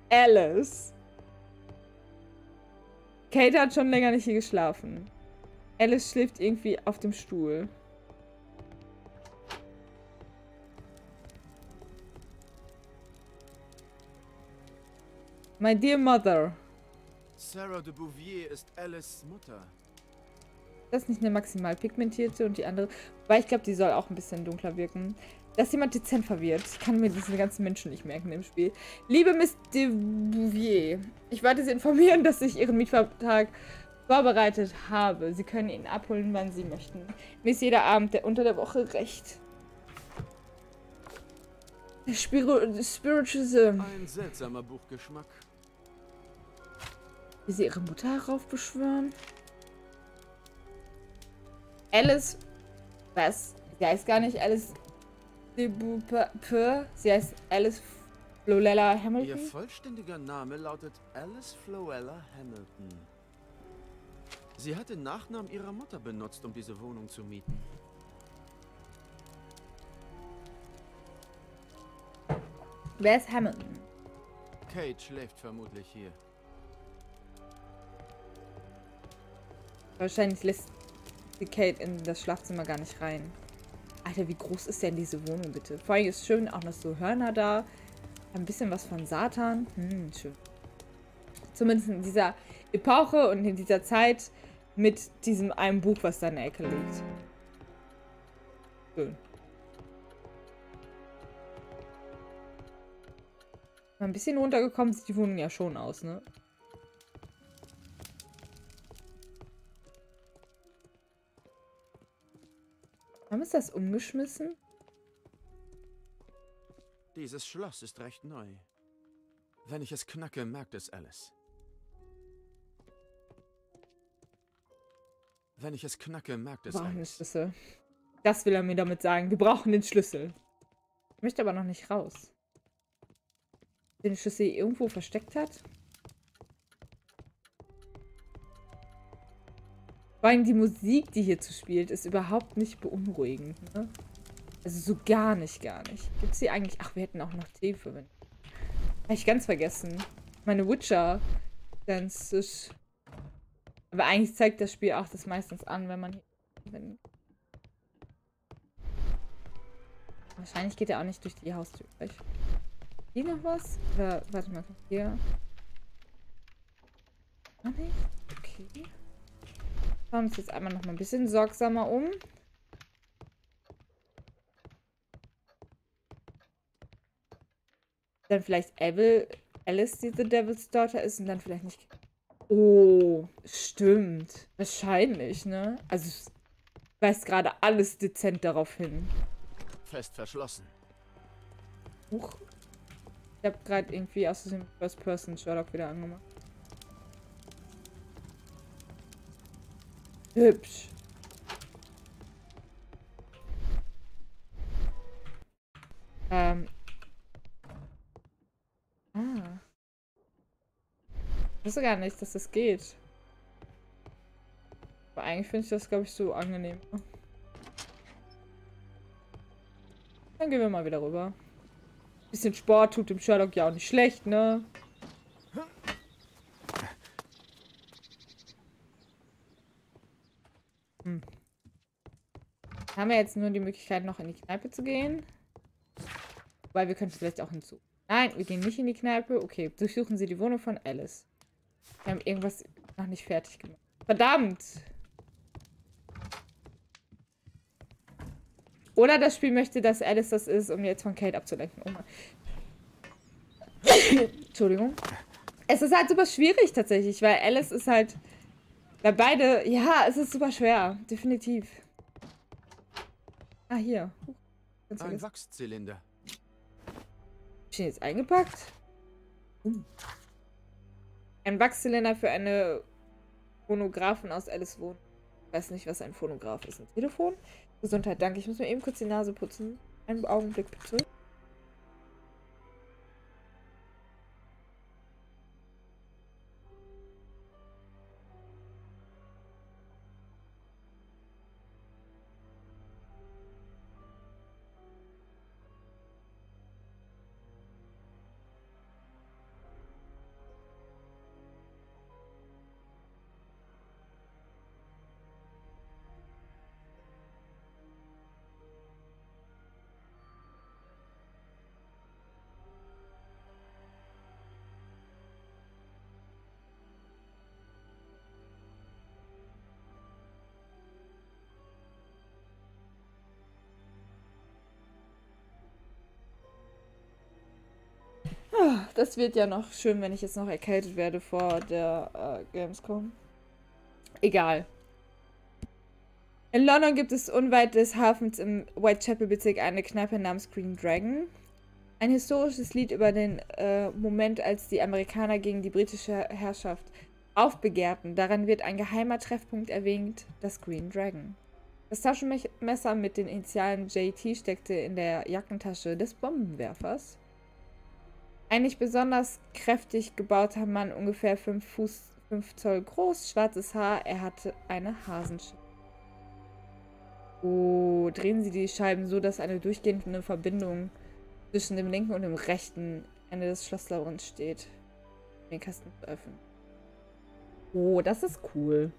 Alice. Kate hat schon länger nicht hier geschlafen. Alice schläft irgendwie auf dem Stuhl. My dear mother. Sarah de Bouvier ist Alice Mutter. Das ist nicht eine maximal pigmentierte und die andere. Weil ich glaube, die soll auch ein bisschen dunkler wirken. Da ist jemand dezent verwirrt. Ich kann mir diese ganzen Menschen nicht merken im Spiel. Liebe Miss de Bouvier, ich wollte Sie informieren, dass ich Ihren Mietvertrag vorbereitet habe. Sie können ihn abholen, wann Sie möchten. Mir ist jeder Abend der unter der Woche recht. Spiritism. Ein seltsamer Buchgeschmack. Wie sie ihre Mutter heraufbeschwören? Alice. Was? Sie heißt gar nicht Alice Sie heißt Alice Florella Hamilton. Ihr vollständiger Name lautet Alice Florella Hamilton. Sie hat den Nachnamen ihrer Mutter benutzt, um diese Wohnung zu mieten. Wer ist Hamilton? Kate schläft vermutlich hier. Wahrscheinlich lässt die Kate in das Schlafzimmer gar nicht rein. Alter, wie groß ist denn diese Wohnung bitte? Vor allem ist schön auch noch so Hörner da. Ein bisschen was von Satan. Hm, schön. Zumindest in dieser Epoche und in dieser Zeit mit diesem einen Buch, was da in der Ecke liegt. Schön. Mal ein bisschen runtergekommen sieht die Wohnung ja schon aus, ne? Warum ist das umgeschmissen? Dieses Schloss ist recht neu. Wenn ich es knacke, merkt es Alice. Wenn ich es knacke, merkt es Wir brauchen den. Schlüssel. Das will er mir damit sagen. Wir brauchen den Schlüssel. Ich möchte aber noch nicht raus. Den Schlüssel irgendwo versteckt hat. Vor allem die Musik, die hierzu spielt, ist überhaupt nicht beunruhigend. Ne? Also so gar nicht, gar nicht. Gibt es hier eigentlich... Ach, wir hätten auch noch Tee verwendet. Habe ich ganz vergessen. Meine Witcher. Dances. Aber eigentlich zeigt das Spiel auch das meistens an, wenn man hier... Wenn Wahrscheinlich geht er auch nicht durch die Haustür. Hier noch was? Oder, warte mal, hier. Ah, nicht? Okay. Schauen uns jetzt einmal noch mal ein bisschen sorgsamer um. Dann vielleicht Abel, Alice, die The Devil's Daughter ist und dann vielleicht nicht... Oh, stimmt. Wahrscheinlich, ne? Also, es weist gerade alles dezent darauf hin. Fest verschlossen. Huch. Ich habe gerade irgendwie aus dem First Person Sherlock wieder angemacht. Hübsch. Ähm. Ah. Ich wusste gar nicht, dass das geht. Aber eigentlich finde ich das, glaube ich, so angenehm. Dann gehen wir mal wieder rüber. Bisschen Sport tut dem Sherlock ja auch nicht schlecht, ne? Haben wir jetzt nur die Möglichkeit, noch in die Kneipe zu gehen? Weil wir können vielleicht auch hinzu. Nein, wir gehen nicht in die Kneipe. Okay, durchsuchen Sie die Wohnung von Alice. Wir haben irgendwas noch nicht fertig gemacht. Verdammt! Oder das Spiel möchte, dass Alice das ist, um jetzt von Kate abzulenken. Oh [COUGHS] Entschuldigung. Es ist halt super schwierig tatsächlich, weil Alice ist halt... Weil beide... Ja, es ist super schwer. Definitiv. Ah, hier. Ein Wachszylinder. Ist jetzt eingepackt? Uh. Ein Wachszylinder für eine Phonographin aus Alice Wohn. Ich weiß nicht, was ein Phonograph ist. Ein Telefon? Gesundheit, danke. Ich muss mir eben kurz die Nase putzen. Einen Augenblick bitte. Das wird ja noch schön, wenn ich jetzt noch erkältet werde vor der äh, Gamescom. Egal. In London gibt es unweit des Hafens im Whitechapel-Bezirk eine Kneipe namens Green Dragon. Ein historisches Lied über den äh, Moment, als die Amerikaner gegen die britische Herrschaft aufbegehrten. Daran wird ein geheimer Treffpunkt erwähnt, das Green Dragon. Das Taschenmesser mit den Initialen JT steckte in der Jackentasche des Bombenwerfers. Ein nicht besonders kräftig gebauter Mann, ungefähr 5 Fuß 5 Zoll groß, schwarzes Haar, er hatte eine Hasenschere. Oh, drehen Sie die Scheiben so, dass eine durchgehende Verbindung zwischen dem linken und dem rechten Ende des Schlosslabyrinths steht. Den Kasten zu öffnen. Oh, das ist cool.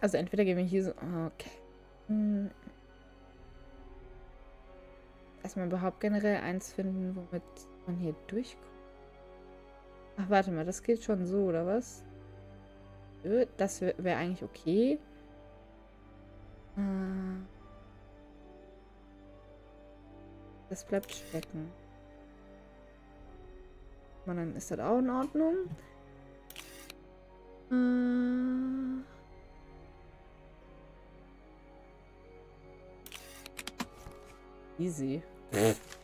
Also entweder gehen wir hier so... Okay. Hm. Erstmal überhaupt generell eins finden, womit man hier durchkommt? Ach, warte mal, das geht schon so, oder was? Äh, das wäre wär eigentlich okay. Äh. Das bleibt stecken. Und dann ist das auch in Ordnung. Äh. Easy. [LAUGHS]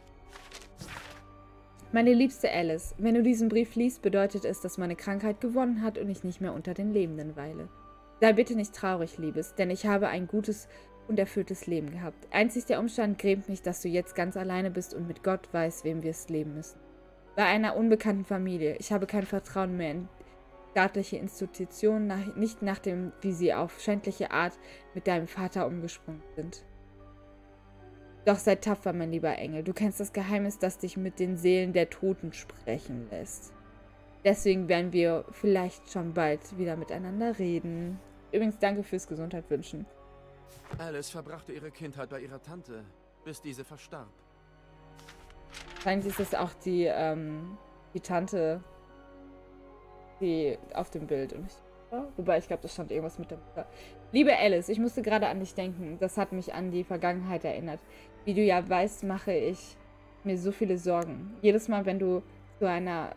Meine liebste Alice, wenn du diesen Brief liest, bedeutet es, dass meine Krankheit gewonnen hat und ich nicht mehr unter den Lebenden weile. Sei bitte nicht traurig, Liebes, denn ich habe ein gutes und erfülltes Leben gehabt. Einzig der Umstand grämt mich, dass du jetzt ganz alleine bist und mit Gott weiß, wem wir es leben müssen. Bei einer unbekannten Familie. Ich habe kein Vertrauen mehr in staatliche Institutionen, nicht nach dem, wie sie auf schändliche Art mit deinem Vater umgesprungen sind. Doch sei tapfer, mein lieber Engel. Du kennst das Geheimnis, das dich mit den Seelen der Toten sprechen lässt. Deswegen werden wir vielleicht schon bald wieder miteinander reden. Übrigens, danke fürs Gesundheit wünschen. Alice verbrachte ihre Kindheit bei ihrer Tante, bis diese verstarb. Wahrscheinlich ist das auch die, ähm, die Tante, die auf dem Bild. Und ich Wobei, ich glaube, da stand irgendwas mit der Mutter. Liebe Alice, ich musste gerade an dich denken. Das hat mich an die Vergangenheit erinnert. Wie du ja weißt, mache ich mir so viele Sorgen. Jedes Mal, wenn du zu einer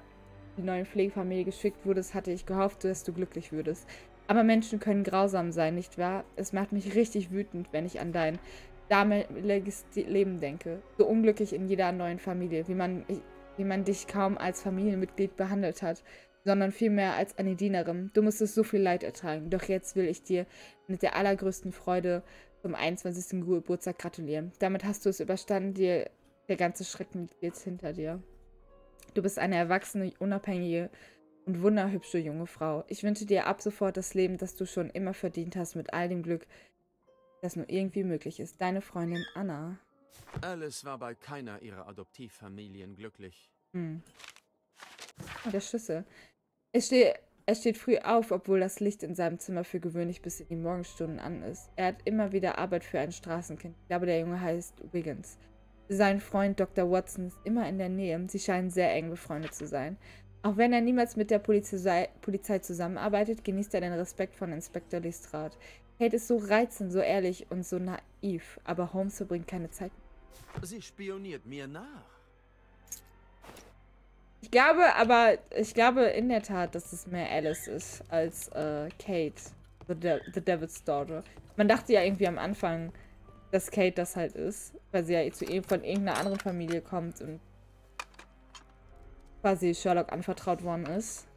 neuen Pflegefamilie geschickt wurdest, hatte ich gehofft, dass du glücklich würdest. Aber Menschen können grausam sein, nicht wahr? Es macht mich richtig wütend, wenn ich an dein damaliges Leben denke. So unglücklich in jeder neuen Familie, wie man, wie man dich kaum als Familienmitglied behandelt hat sondern vielmehr als eine Dienerin. Du musstest so viel Leid ertragen, doch jetzt will ich dir mit der allergrößten Freude zum 21. Geburtstag gratulieren. Damit hast du es überstanden, dir Der ganze Schrecken jetzt hinter dir. Du bist eine erwachsene, unabhängige und wunderhübsche junge Frau. Ich wünsche dir ab sofort das Leben, das du schon immer verdient hast, mit all dem Glück, das nur irgendwie möglich ist. Deine Freundin Anna. Alice war bei keiner ihrer Adoptivfamilien glücklich. Hm. Oh, der Schlüssel. Es steht, er steht früh auf, obwohl das Licht in seinem Zimmer für gewöhnlich bis in die Morgenstunden an ist. Er hat immer wieder Arbeit für ein Straßenkind. Ich glaube, der Junge heißt Wiggins. Sein Freund Dr. Watson ist immer in der Nähe. Sie scheinen sehr eng befreundet zu sein. Auch wenn er niemals mit der Polizei, Polizei zusammenarbeitet, genießt er den Respekt von Inspektor Lestrade. Kate ist so reizend, so ehrlich und so naiv, aber Holmes verbringt keine Zeit. Sie spioniert mir nach. Ich glaube aber, ich glaube in der Tat, dass es mehr Alice ist als äh, Kate, the, De the Devil's Daughter. Man dachte ja irgendwie am Anfang, dass Kate das halt ist, weil sie ja zu, von irgendeiner anderen Familie kommt und quasi Sherlock anvertraut worden ist.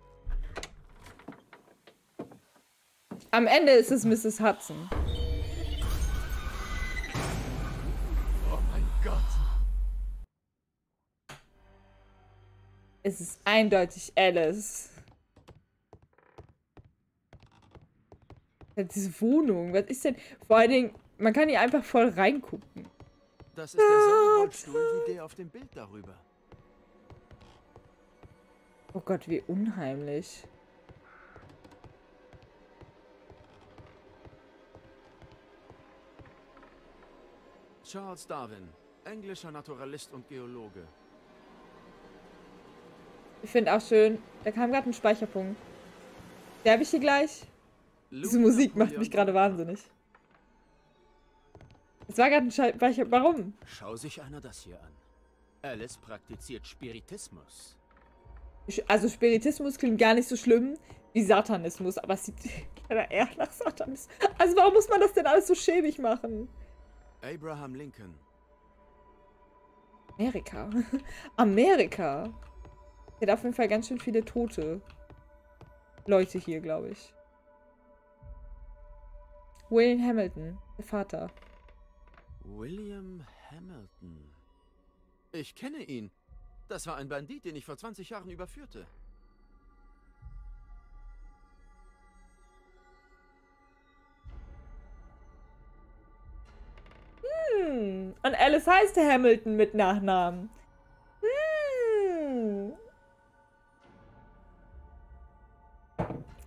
Am Ende ist es Mrs. Hudson. Es ist eindeutig Alice. Diese Wohnung, was ist denn? Vor allen Dingen, man kann hier einfach voll reingucken. Das ist derselbe Rollstuhl wie der auf dem Bild darüber. Oh Gott, wie unheimlich. Charles Darwin, englischer Naturalist und Geologe. Ich finde auch schön, da kam gerade ein Speicherpunkt. Der habe ich hier gleich. Diese Musik macht mich gerade wahnsinnig. Es war gerade ein Speicher. Warum? Schau sich einer das hier an. Alice praktiziert Spiritismus. Also Spiritismus klingt gar nicht so schlimm wie Satanismus, aber es sieht [LAUGHS] leider eher nach Satanismus. Also warum muss man das denn alles so schäbig machen? Abraham Lincoln. Amerika. [LAUGHS] Amerika. Hier hat auf jeden Fall ganz schön viele tote Leute hier, glaube ich. William Hamilton, der Vater. William Hamilton. Ich kenne ihn. Das war ein Bandit, den ich vor 20 Jahren überführte. Hm. Und Alice heißt Hamilton mit Nachnamen.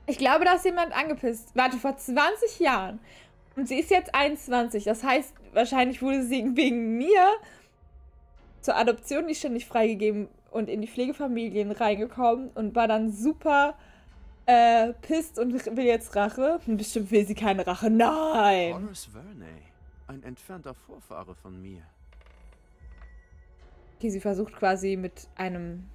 Ich glaube, da ist jemand angepisst. Warte, vor 20 Jahren. Und sie ist jetzt 21. Das heißt, wahrscheinlich wurde sie wegen mir zur Adoption nicht ständig freigegeben und in die Pflegefamilien reingekommen und war dann super äh, pisst und will jetzt Rache. Bestimmt will sie keine Rache. Nein! Horace Verney, ein entfernter Vorfahre von mir. Okay, sie versucht quasi mit einem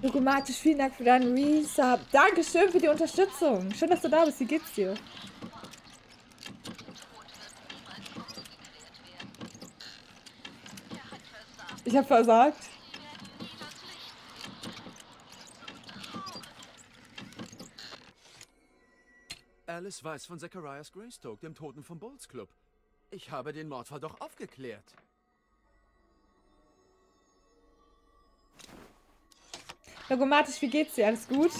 Dogmatisch, vielen Dank für deinen Resub. Dankeschön für die Unterstützung. Schön, dass du da bist. Wie geht's dir? Ich habe versagt. Alice weiß von Zacharias Greystoke, dem Toten vom Bulls Club. Ich habe den Mordfall doch aufgeklärt. Dogmatisch, wie geht's dir? Alles gut?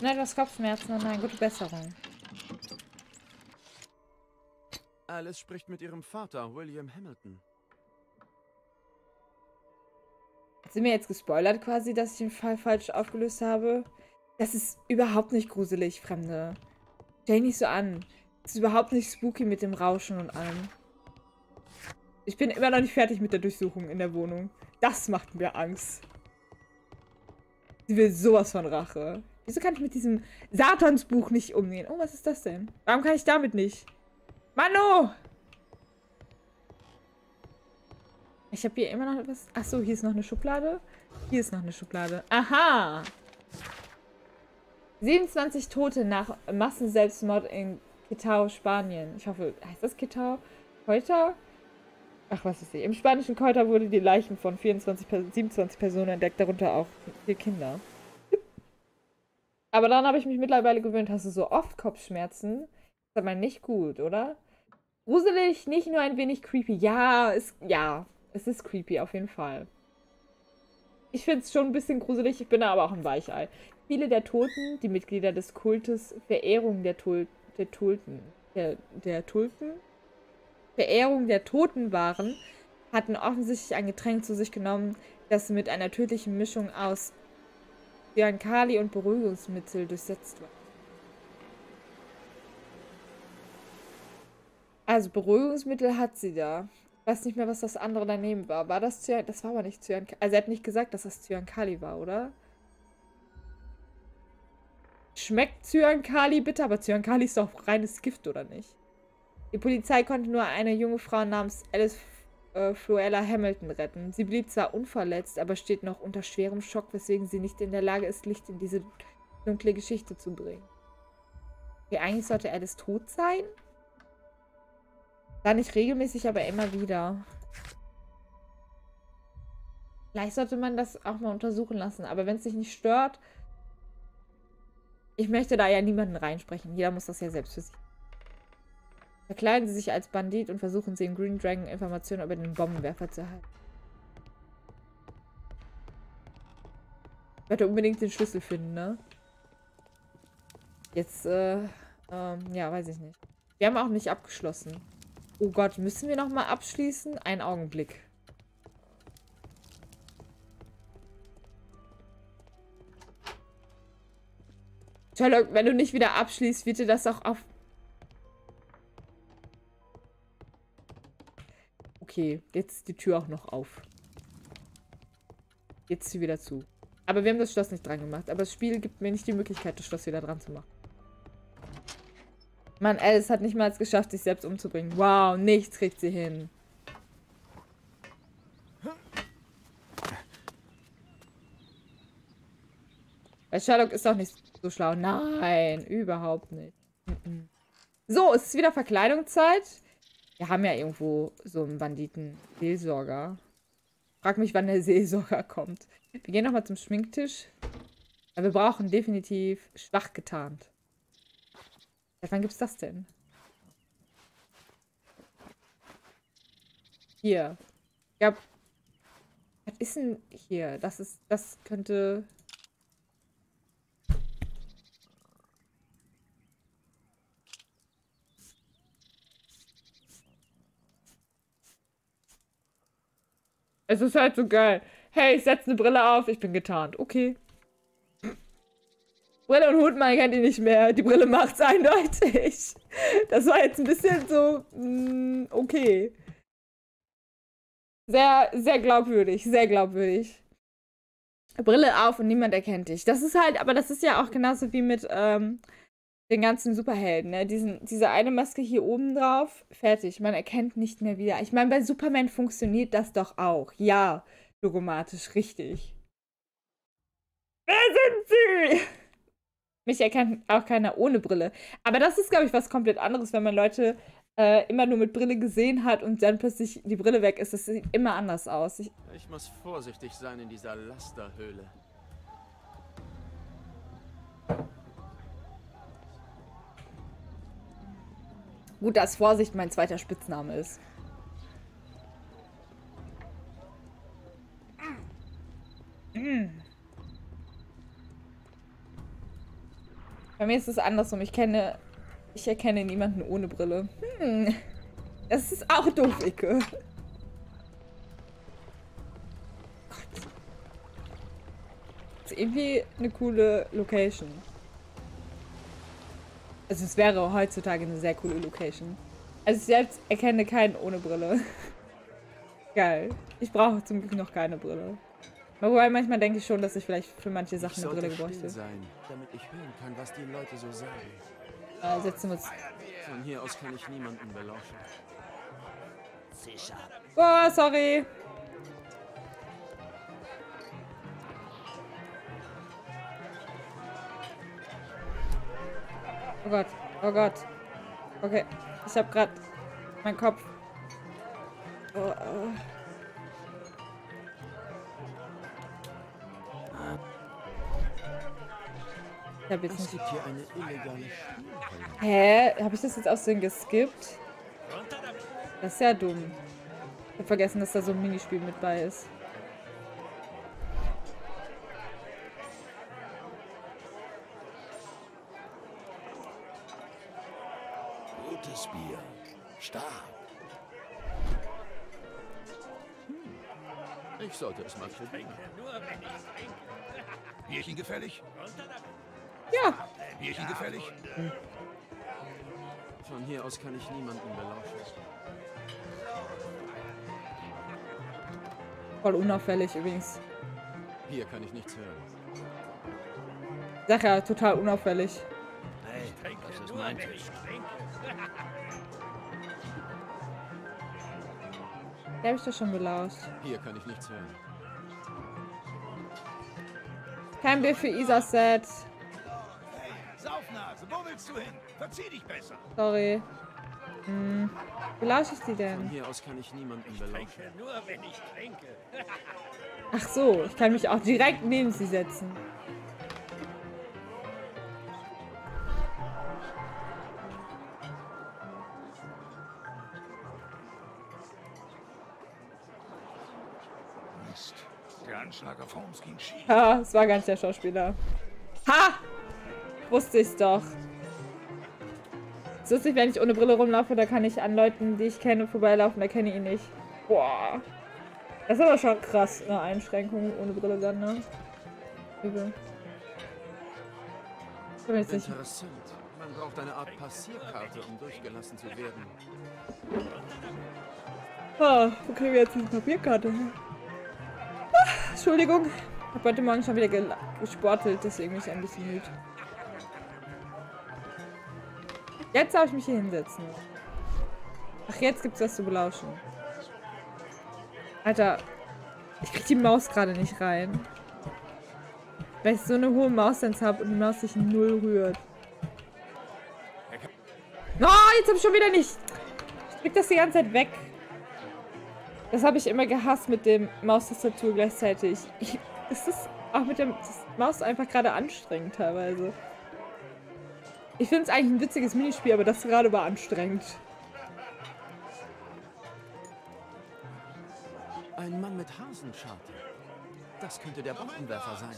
Nein, du hast Kopfschmerzen. Nein, gute Besserung. Alice spricht mit ihrem Vater, William Hamilton. Sie mir jetzt gespoilert quasi, dass ich den Fall falsch aufgelöst habe? Das ist überhaupt nicht gruselig, Fremde. Stell nicht so an. Das ist überhaupt nicht spooky mit dem Rauschen und allem. Ich bin immer noch nicht fertig mit der Durchsuchung in der Wohnung. Das macht mir Angst. Sie will sowas von Rache. Wieso kann ich mit diesem Satansbuch nicht umgehen? Oh, was ist das denn? Warum kann ich damit nicht? Mano! Ich habe hier immer noch etwas. Achso, hier ist noch eine Schublade. Hier ist noch eine Schublade. Aha! 27 Tote nach Massenselbstmord in Kitao, Spanien. Ich hoffe, heißt das Kitao? Heute? Ach, was ist ich. Im spanischen Keuter wurde die Leichen von 24, 27 Personen entdeckt, darunter auch vier Kinder. Aber dann habe ich mich mittlerweile gewöhnt, hast du so oft Kopfschmerzen? ist aber nicht gut, oder? Gruselig, nicht nur ein wenig creepy. Ja, es, ja, es ist creepy auf jeden Fall. Ich finde es schon ein bisschen gruselig, ich bin aber auch ein Weichei. Viele der Toten, die Mitglieder des Kultes Verehrung der, Tul der Tulpen, der, der Tulpen, Verehrung der Toten waren, hatten offensichtlich ein Getränk zu sich genommen, das mit einer tödlichen Mischung aus Cyankali und Beruhigungsmittel durchsetzt war. Also Beruhigungsmittel hat sie da. Ich weiß nicht mehr, was das andere daneben war. War das Cyan... Das war aber nicht Cyankali. Also er hat nicht gesagt, dass das Cyankali war, oder? Schmeckt Cyankali bitte? Aber Cyankali ist doch reines Gift, oder nicht? Die Polizei konnte nur eine junge Frau namens Alice äh, Floella Hamilton retten. Sie blieb zwar unverletzt, aber steht noch unter schwerem Schock, weswegen sie nicht in der Lage ist, Licht in diese dunkle Geschichte zu bringen. Okay, eigentlich sollte Alice tot sein. Gar nicht regelmäßig, aber immer wieder. Vielleicht sollte man das auch mal untersuchen lassen. Aber wenn es sich nicht stört... Ich möchte da ja niemanden reinsprechen. Jeder muss das ja selbst für sich Verkleiden sie sich als Bandit und versuchen sie im Green Dragon Informationen über den Bombenwerfer zu erhalten. Ich werde unbedingt den Schlüssel finden, ne? Jetzt, äh, ähm, ja, weiß ich nicht. Wir haben auch nicht abgeschlossen. Oh Gott, müssen wir nochmal abschließen? Ein Augenblick. Sherlock, wenn du nicht wieder abschließt, wird dir das auch auf Okay, jetzt ist die Tür auch noch auf. Jetzt ist sie wieder zu. Aber wir haben das Schloss nicht dran gemacht. Aber das Spiel gibt mir nicht die Möglichkeit, das Schloss wieder dran zu machen. Mann, Alice hat nicht mal es geschafft, sich selbst umzubringen. Wow, nichts kriegt sie hin. Weil Sherlock ist doch nicht so schlau. Nein, überhaupt nicht. So, es ist wieder Verkleidungszeit. Wir haben ja irgendwo so einen Banditen-Seelsorger. Frag mich, wann der Seelsorger [LAUGHS] kommt. Wir gehen nochmal zum Schminktisch. Ja, wir brauchen definitiv schwach getarnt. Seit wann gibt's das denn? Hier. Ja. Was ist denn hier? Das ist, das könnte Es ist halt so geil. Hey, ich setze eine Brille auf, ich bin getarnt. Okay. Brille und Hut, man kennt ihn nicht mehr. Die Brille macht's eindeutig. Das war jetzt ein bisschen so, mh, mm, okay. Sehr, sehr glaubwürdig, sehr glaubwürdig. Brille auf und niemand erkennt dich. Das ist halt, aber das ist ja auch genauso wie mit ähm, den ganzen Superhelden, ne? Diesen, diese eine Maske hier oben drauf, fertig. Man erkennt nicht mehr wieder. Ich meine, bei Superman funktioniert das doch auch. Ja, logomatisch, richtig. Wer sind Sie? Mich erkennt auch keiner ohne Brille. Aber das ist, glaube ich, was komplett anderes, wenn man Leute äh, immer nur mit Brille gesehen hat und dann plötzlich die Brille weg ist. Das sieht immer anders aus. Ich, ich muss vorsichtig sein in dieser Lasterhöhle. Gut, dass Vorsicht mein zweiter Spitzname ist. Bei mir ist es andersrum. Ich kenne. Ich erkenne niemanden ohne Brille. Hm. Das ist auch doof, Icke. Gott. Das ist irgendwie eine coole Location. Also es wäre heutzutage eine sehr coole Location. Also ich selbst erkenne keinen ohne Brille. [LAUGHS] Geil. Ich brauche zum Glück noch keine Brille. Wobei manchmal denke ich schon, dass ich vielleicht für manche Sachen eine Brille still bräuchte. sein, damit ich hören kann, was die Leute so sagen. Äh, setzen wir uns. Von hier aus kann ich niemanden belauschen. Oh, sorry. Oh Gott, oh Gott. Okay, ich habe gerade meinen Kopf. Oh, oh. Habe jetzt Es nicht. gibt hier eine illegale Spielhalle. Hä? Habe ich das jetzt aus den geskippt? Das ist ja dumm. Ich habe vergessen, dass da so ein Minispiel mit bei ist. Gutes Bier. Stark. Ich sollte es mal probieren. Bierchen gefällig? Ja, Bierchen gefällig? Von hier aus kann ich niemanden belauschen. voll unauffällig übrigens. Hier kann ich nichts hören. Sag ja, total unauffällig. Hey, das ist mein Tisch. Der habe ich doch schon belauscht. Hier kann ich nichts hören. Kein Bier für Isa-Set. Saufnase, wo willst du hin? Verzieh dich besser. Sorry. Hm. Wie lausche ich die Von denn? hier aus kann ich niemanden belauschen. Nur wenn ich trinke. [LAUGHS] Ach so, ich kann mich auch direkt neben sie setzen. Mist. Der Anschlag auf Holmes ging schief. Ha, es war gar nicht der Schauspieler. Ha! Wusste ich's doch. Es ist lustig, wenn ich ohne Brille rumlaufe, da kann ich an Leuten, die ich kenne, vorbeilaufen, da kenne ich ihn nicht. Boah. Das ist aber schon krass, eine Einschränkung ohne Brille dann, ne? Übel. Ich bin jetzt nicht. Interessant. Man braucht eine Art Passierkarte, um durchgelassen zu werden. Ah, wo kriegen wir jetzt diese Papierkarte her? Ah, Entschuldigung. Ich habe heute Morgen schon wieder gesportelt, deswegen bin ich ein bisschen müde. Jetzt darf ich mich hier hinsetzen. Ach, jetzt gibt's was zu belauschen. Alter, ich krieg die Maus gerade nicht rein. Weil ich so eine hohe Maussense habe und die Maus sich null rührt. No, jetzt hab ich schon wieder nicht. Ich krieg das die ganze Zeit weg. Das habe ich immer gehasst mit dem Maustastatur gleichzeitig. Ich, ist das auch mit das Maus einfach gerade anstrengend teilweise. Ich finde es eigentlich ein witziges Minispiel, aber das gerade war anstrengend. Ein Mann mit Hasenscharte. Das könnte der Bombenwerfer sein.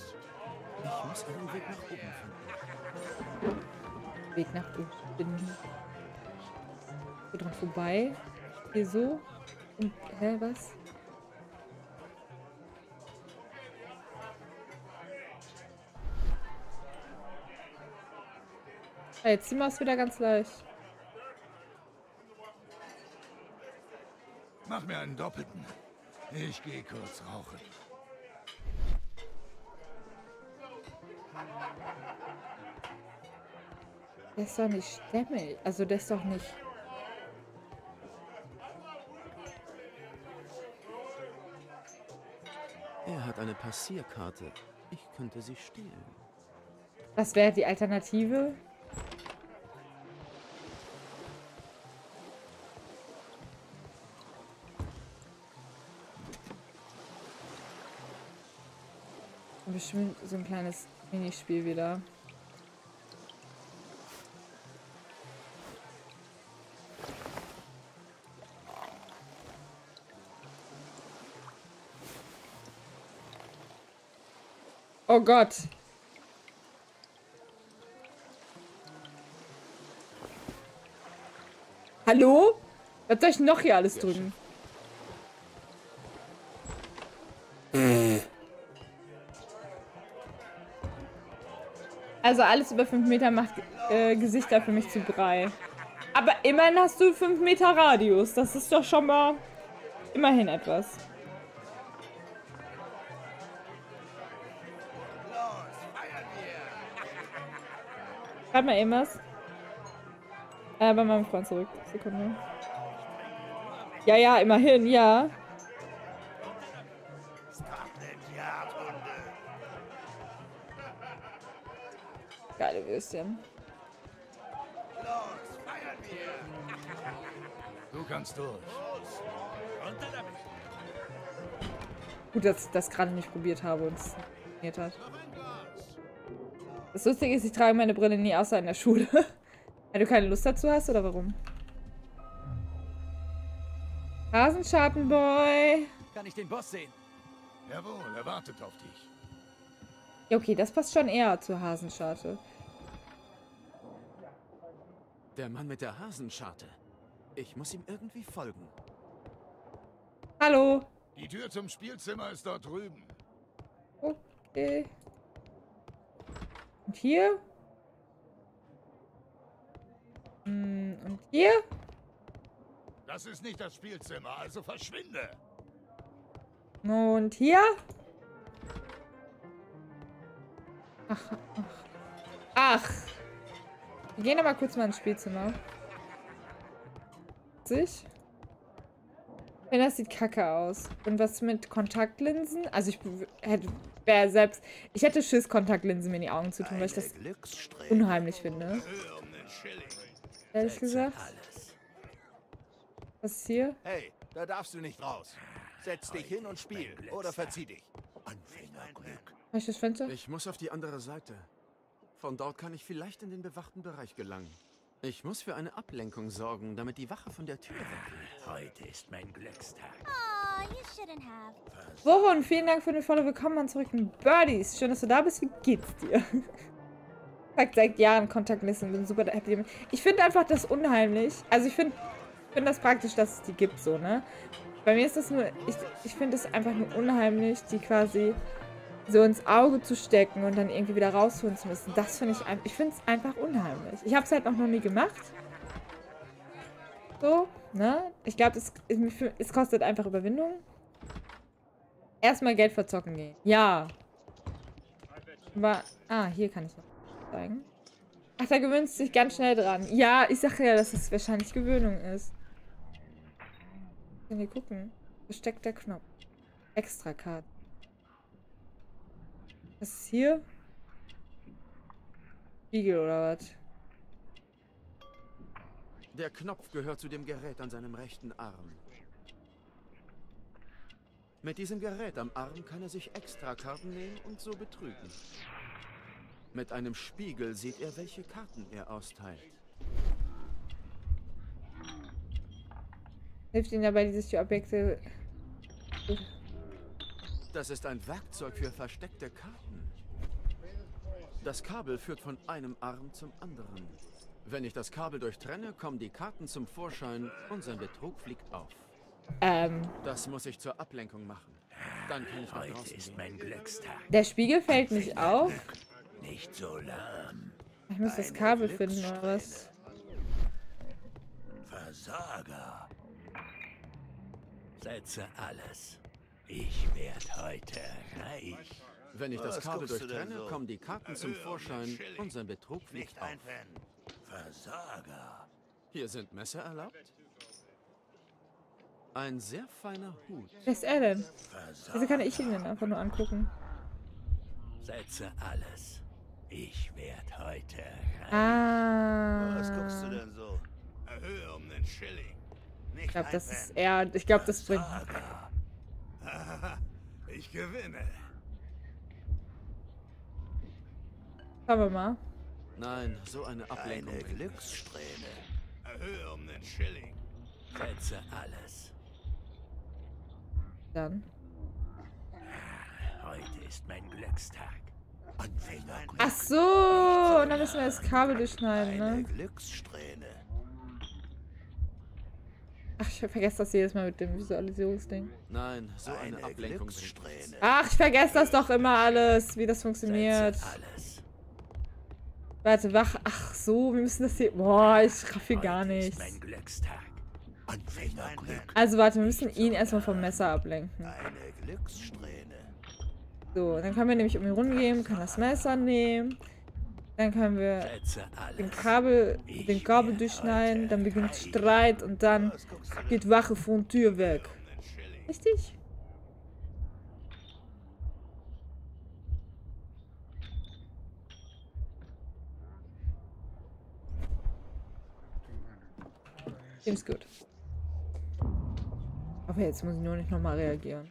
Ich muss einen Weg nach oben finden. Weg nach oben. Bin so dran vorbei. Hier so. Und, hä, was? Ah, jetzt ziehen wir es wieder ganz leicht. Mach mir einen doppelten. Ich gehe kurz rauchen. Der ist doch nicht stämmig. Also der ist doch nicht... Er hat eine Passierkarte. Ich könnte sie stehlen. Was wäre die Alternative? Bestimmt so ein kleines Minispiel wieder. Oh Gott. Hallo? Was soll ich noch hier alles drücken? Also alles über 5 Meter macht äh, Gesichter für mich zu Brei. Aber immerhin hast du 5 Meter Radius. Das ist doch schon mal immerhin etwas. Schreib mal eben was. Äh, bei meinem Freund zurück. Sekunde. Ja, ja, immerhin, ja. Geile Würstchen. Du kannst durch. Gut, dass ich das gerade nicht probiert habe und es funktioniert hat. Das Lustige ist, ich trage meine Brille nie außer in der Schule. [LAUGHS] Weil du keine Lust dazu hast oder warum? Hasenschartenboy. Kann ich den Boss sehen? Jawohl, er wartet auf dich. Ja, okay, das passt schon eher zur Hasenscharte. Der Mann mit der Hasenscharte. Ich muss ihm irgendwie folgen. Hallo. Die Tür zum Spielzimmer ist dort drüben. Okay. Und hier? Hm, Und hier? Das ist nicht das Spielzimmer, also verschwinde. Und hier? Ach, ach. Ach. Wir gehen aber kurz mal ins Spielzimmer. Sich. Ich finde, das sieht kacke aus. Und was mit Kontaktlinsen? Also ich hätte, wäre selbst, ich hätte Schiss, Kontaktlinsen mir in die Augen zu tun, weil ich das unheimlich finde. Ehrlich gesagt. Was ist hier? Hey, da darfst du nicht raus. Setz dich hin und spiel oder verzieh dich. Anfängerglück. Ich das Fenster? Ich muss auf die andere Seite. Von dort kann ich vielleicht in den bewachten Bereich gelangen. Ich muss für eine Ablenkung sorgen, damit die Wache von der Tür weggeht. Heute ist mein Glückstag. Aw, you shouldn't have. Woron, vielen Dank für den Follow. Willkommen an zurück in Birdies. Schön, dass du da bist. Wie geht's dir? [LAUGHS] Sagt seit Jahren Kontaktlinsen. Bin super happy damit. Ich finde einfach das unheimlich. Also ich finde finde das praktisch, dass es die gibt, so, ne? Bei mir ist das nur, ich, ich finde es einfach nur unheimlich, die quasi so ins Auge zu stecken und dann irgendwie wieder rausholen zu müssen. Das finde ich einfach, ich finde es einfach unheimlich. Ich habe es halt auch noch nie gemacht. So, ne? Ich glaube, es, es kostet einfach Überwindung. Erstmal Geld verzocken gehen. Ja. Aber, ah, hier kann ich noch zeigen. Ach, da gewöhnst du dich ganz schnell dran. Ja, ich sage ja, dass es wahrscheinlich Gewöhnung ist. Können wir gucken. Versteckter Knopf. Extrakarte. Was ist hier? Spiegel oder was? Der Knopf gehört zu dem Gerät an seinem rechten Arm. Mit diesem Gerät am Arm kann er sich Extrakarten nehmen und so betrügen. Mit einem Spiegel sieht er, welche Karten er austeilt. Hilft ihnen dabei, sich die Objekte... Das ist ein Werkzeug für versteckte Karten. Das Kabel führt von einem Arm zum anderen. Wenn ich das Kabel durchtrenne, kommen die Karten zum Vorschein und sein Betrug fliegt auf. Ähm, Das muss ich zur Ablenkung machen. Dann kann ich nach Heute draußen ist mein Glückstag. der Spiegel fällt nicht auf. Nicht so lahm. Ich muss das Kabel finden, oder was? Versager. Setze alles. Ich werd heute reich. Wenn ich das Kabel durchtrenne, so? kommen die Karten zum Vorschein und sein Betrug fliegt Nicht auf. Versager. Hier sind Messer erlaubt. Ein sehr feiner Hut. Wer ist er denn? Versager. Wieso kann ich ihn denn einfach nur angucken? Setze alles. Ich werd heute reich. Ah. Was guckst du denn so? Erhöhe um den Schilling. Nicht Ich glaube, das ist eher... Ich glaube, das bringt... [LAUGHS] Ich gewinne. Schauen wir mal. Nein, so eine Ablenkung. Eine Glückssträhne. Erhöhe um den Schilling. Setze alles. Dann. Heute ist mein Glückstag. Anfängerglück. Ach so. Und dann müssen wir das Kabel durchschneiden, Eine ne? Glückssträhne. Ach, ich vergesse das jedes Mal mit dem Visualisierungsding. Nein, so eine, Eine Ablenkung. Ach, ich vergesse das doch immer alles, wie das funktioniert. Setze alles. Warte, wach. Ach so, wir müssen das hier... Boah, ich raff hier gar nichts. Also warte, wir müssen ihn erstmal vom Messer ablenken. Eine Glückssträhne. So, dann können wir nämlich um ihn rumgehen, können das Messer nehmen. Dann können wir den Kabel, den Kabel durchschneiden, dann beginnt. Streit und dann geht Wache von Tür weg. Richtig? Ist gut. Aber jetzt muss ich nur nicht nochmal reagieren.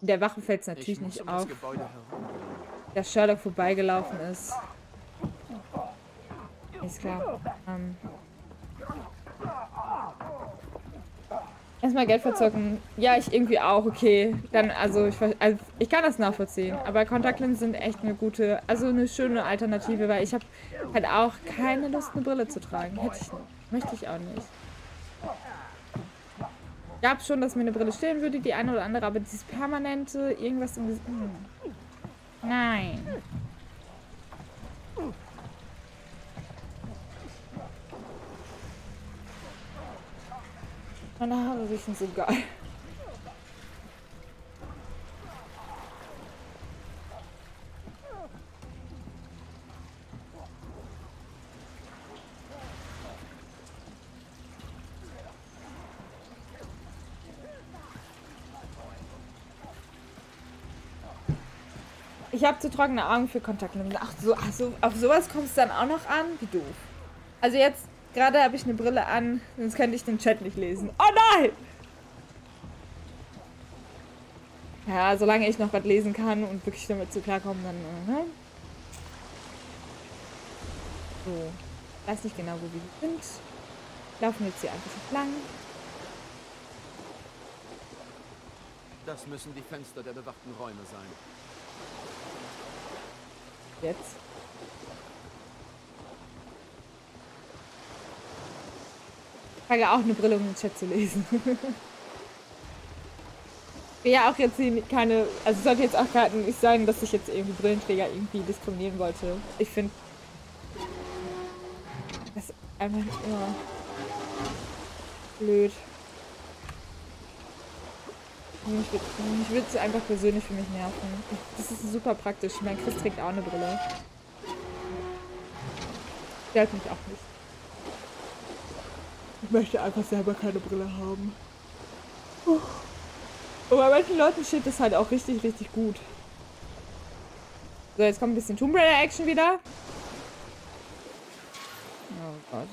Der Wache fällt es Ich natürlich nicht auf. Dass Sherlock vorbeigelaufen ist. Ist klar. Ähm. Erstmal Geld verzocken. Ja, ich irgendwie auch, okay. Dann, also ich, also ich kann das nachvollziehen. Aber Kontaktlinsen sind echt eine gute, also eine schöne Alternative, weil ich habe halt auch keine Lust, eine Brille zu tragen. Hätte ich nicht. Möchte ich auch nicht. Gab schon, dass mir eine Brille stehen würde, die eine oder andere, aber dieses permanente, irgendwas im Gesicht. Hm. Nein. Meine Haare riechen so geil. Ich habe zu trockene Augen für Kontaktlinsen. Ach so, ach so, auf sowas kommt es dann auch noch an? Wie doof. Also jetzt, gerade habe ich eine Brille an, sonst könnte ich den Chat nicht lesen. Oh nein! Ja, solange ich noch was lesen kann und wirklich damit zu klarkommen, dann... äh, Ne? So. Weiß nicht genau, wo wir sind. Laufen jetzt hier einfach entlang. Das müssen die Fenster der bewachten Räume sein. Jetzt. Ich trage auch eine Brille, um den Chat zu lesen. Will [LAUGHS] ja auch jetzt keine, also sollte jetzt auch gar nicht sein, dass ich jetzt irgendwie Brillenträger irgendwie diskriminieren wollte. Ich finde das ist einfach immer blöd. Mich würde mich würde es einfach persönlich für mich nerven. Das ist super praktisch. Ich meine, Chris trägt auch eine Brille. Stört mich auch nicht. Ich möchte einfach selber keine Brille haben. Und bei manchen Leuten steht das halt auch richtig, richtig gut. So, jetzt kommt ein bisschen Tomb Raider Action wieder. Oh Gott.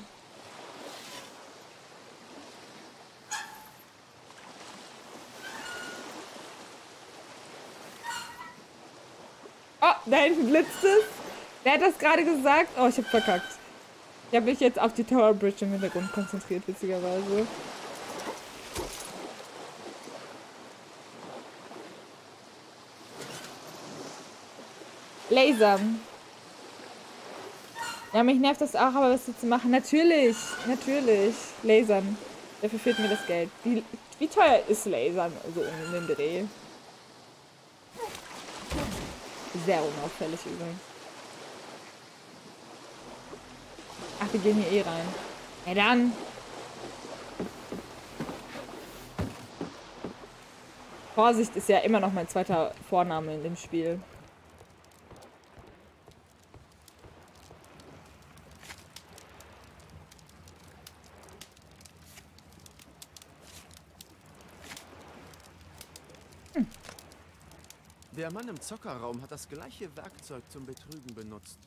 Oh, da hinten blitzt es. Wer hat das gerade gesagt? Oh, ich hab verkackt. Ich habe mich jetzt auf die Tower Bridge im Hintergrund konzentriert, witzigerweise. Laser. Ja, mich nervt das auch, aber was zu machen? Natürlich, natürlich. Lasern. Dafür fehlt mir das Geld. Wie, wie teuer ist Lasern so in den Dreh? Sehr unauffällig übrigens. Ach, wir gehen hier eh rein. Ja dann. Vorsicht ist ja immer noch mein zweiter Vorname in dem Spiel. Der Mann im Zockerraum hat das gleiche Werkzeug zum Betrügen benutzt.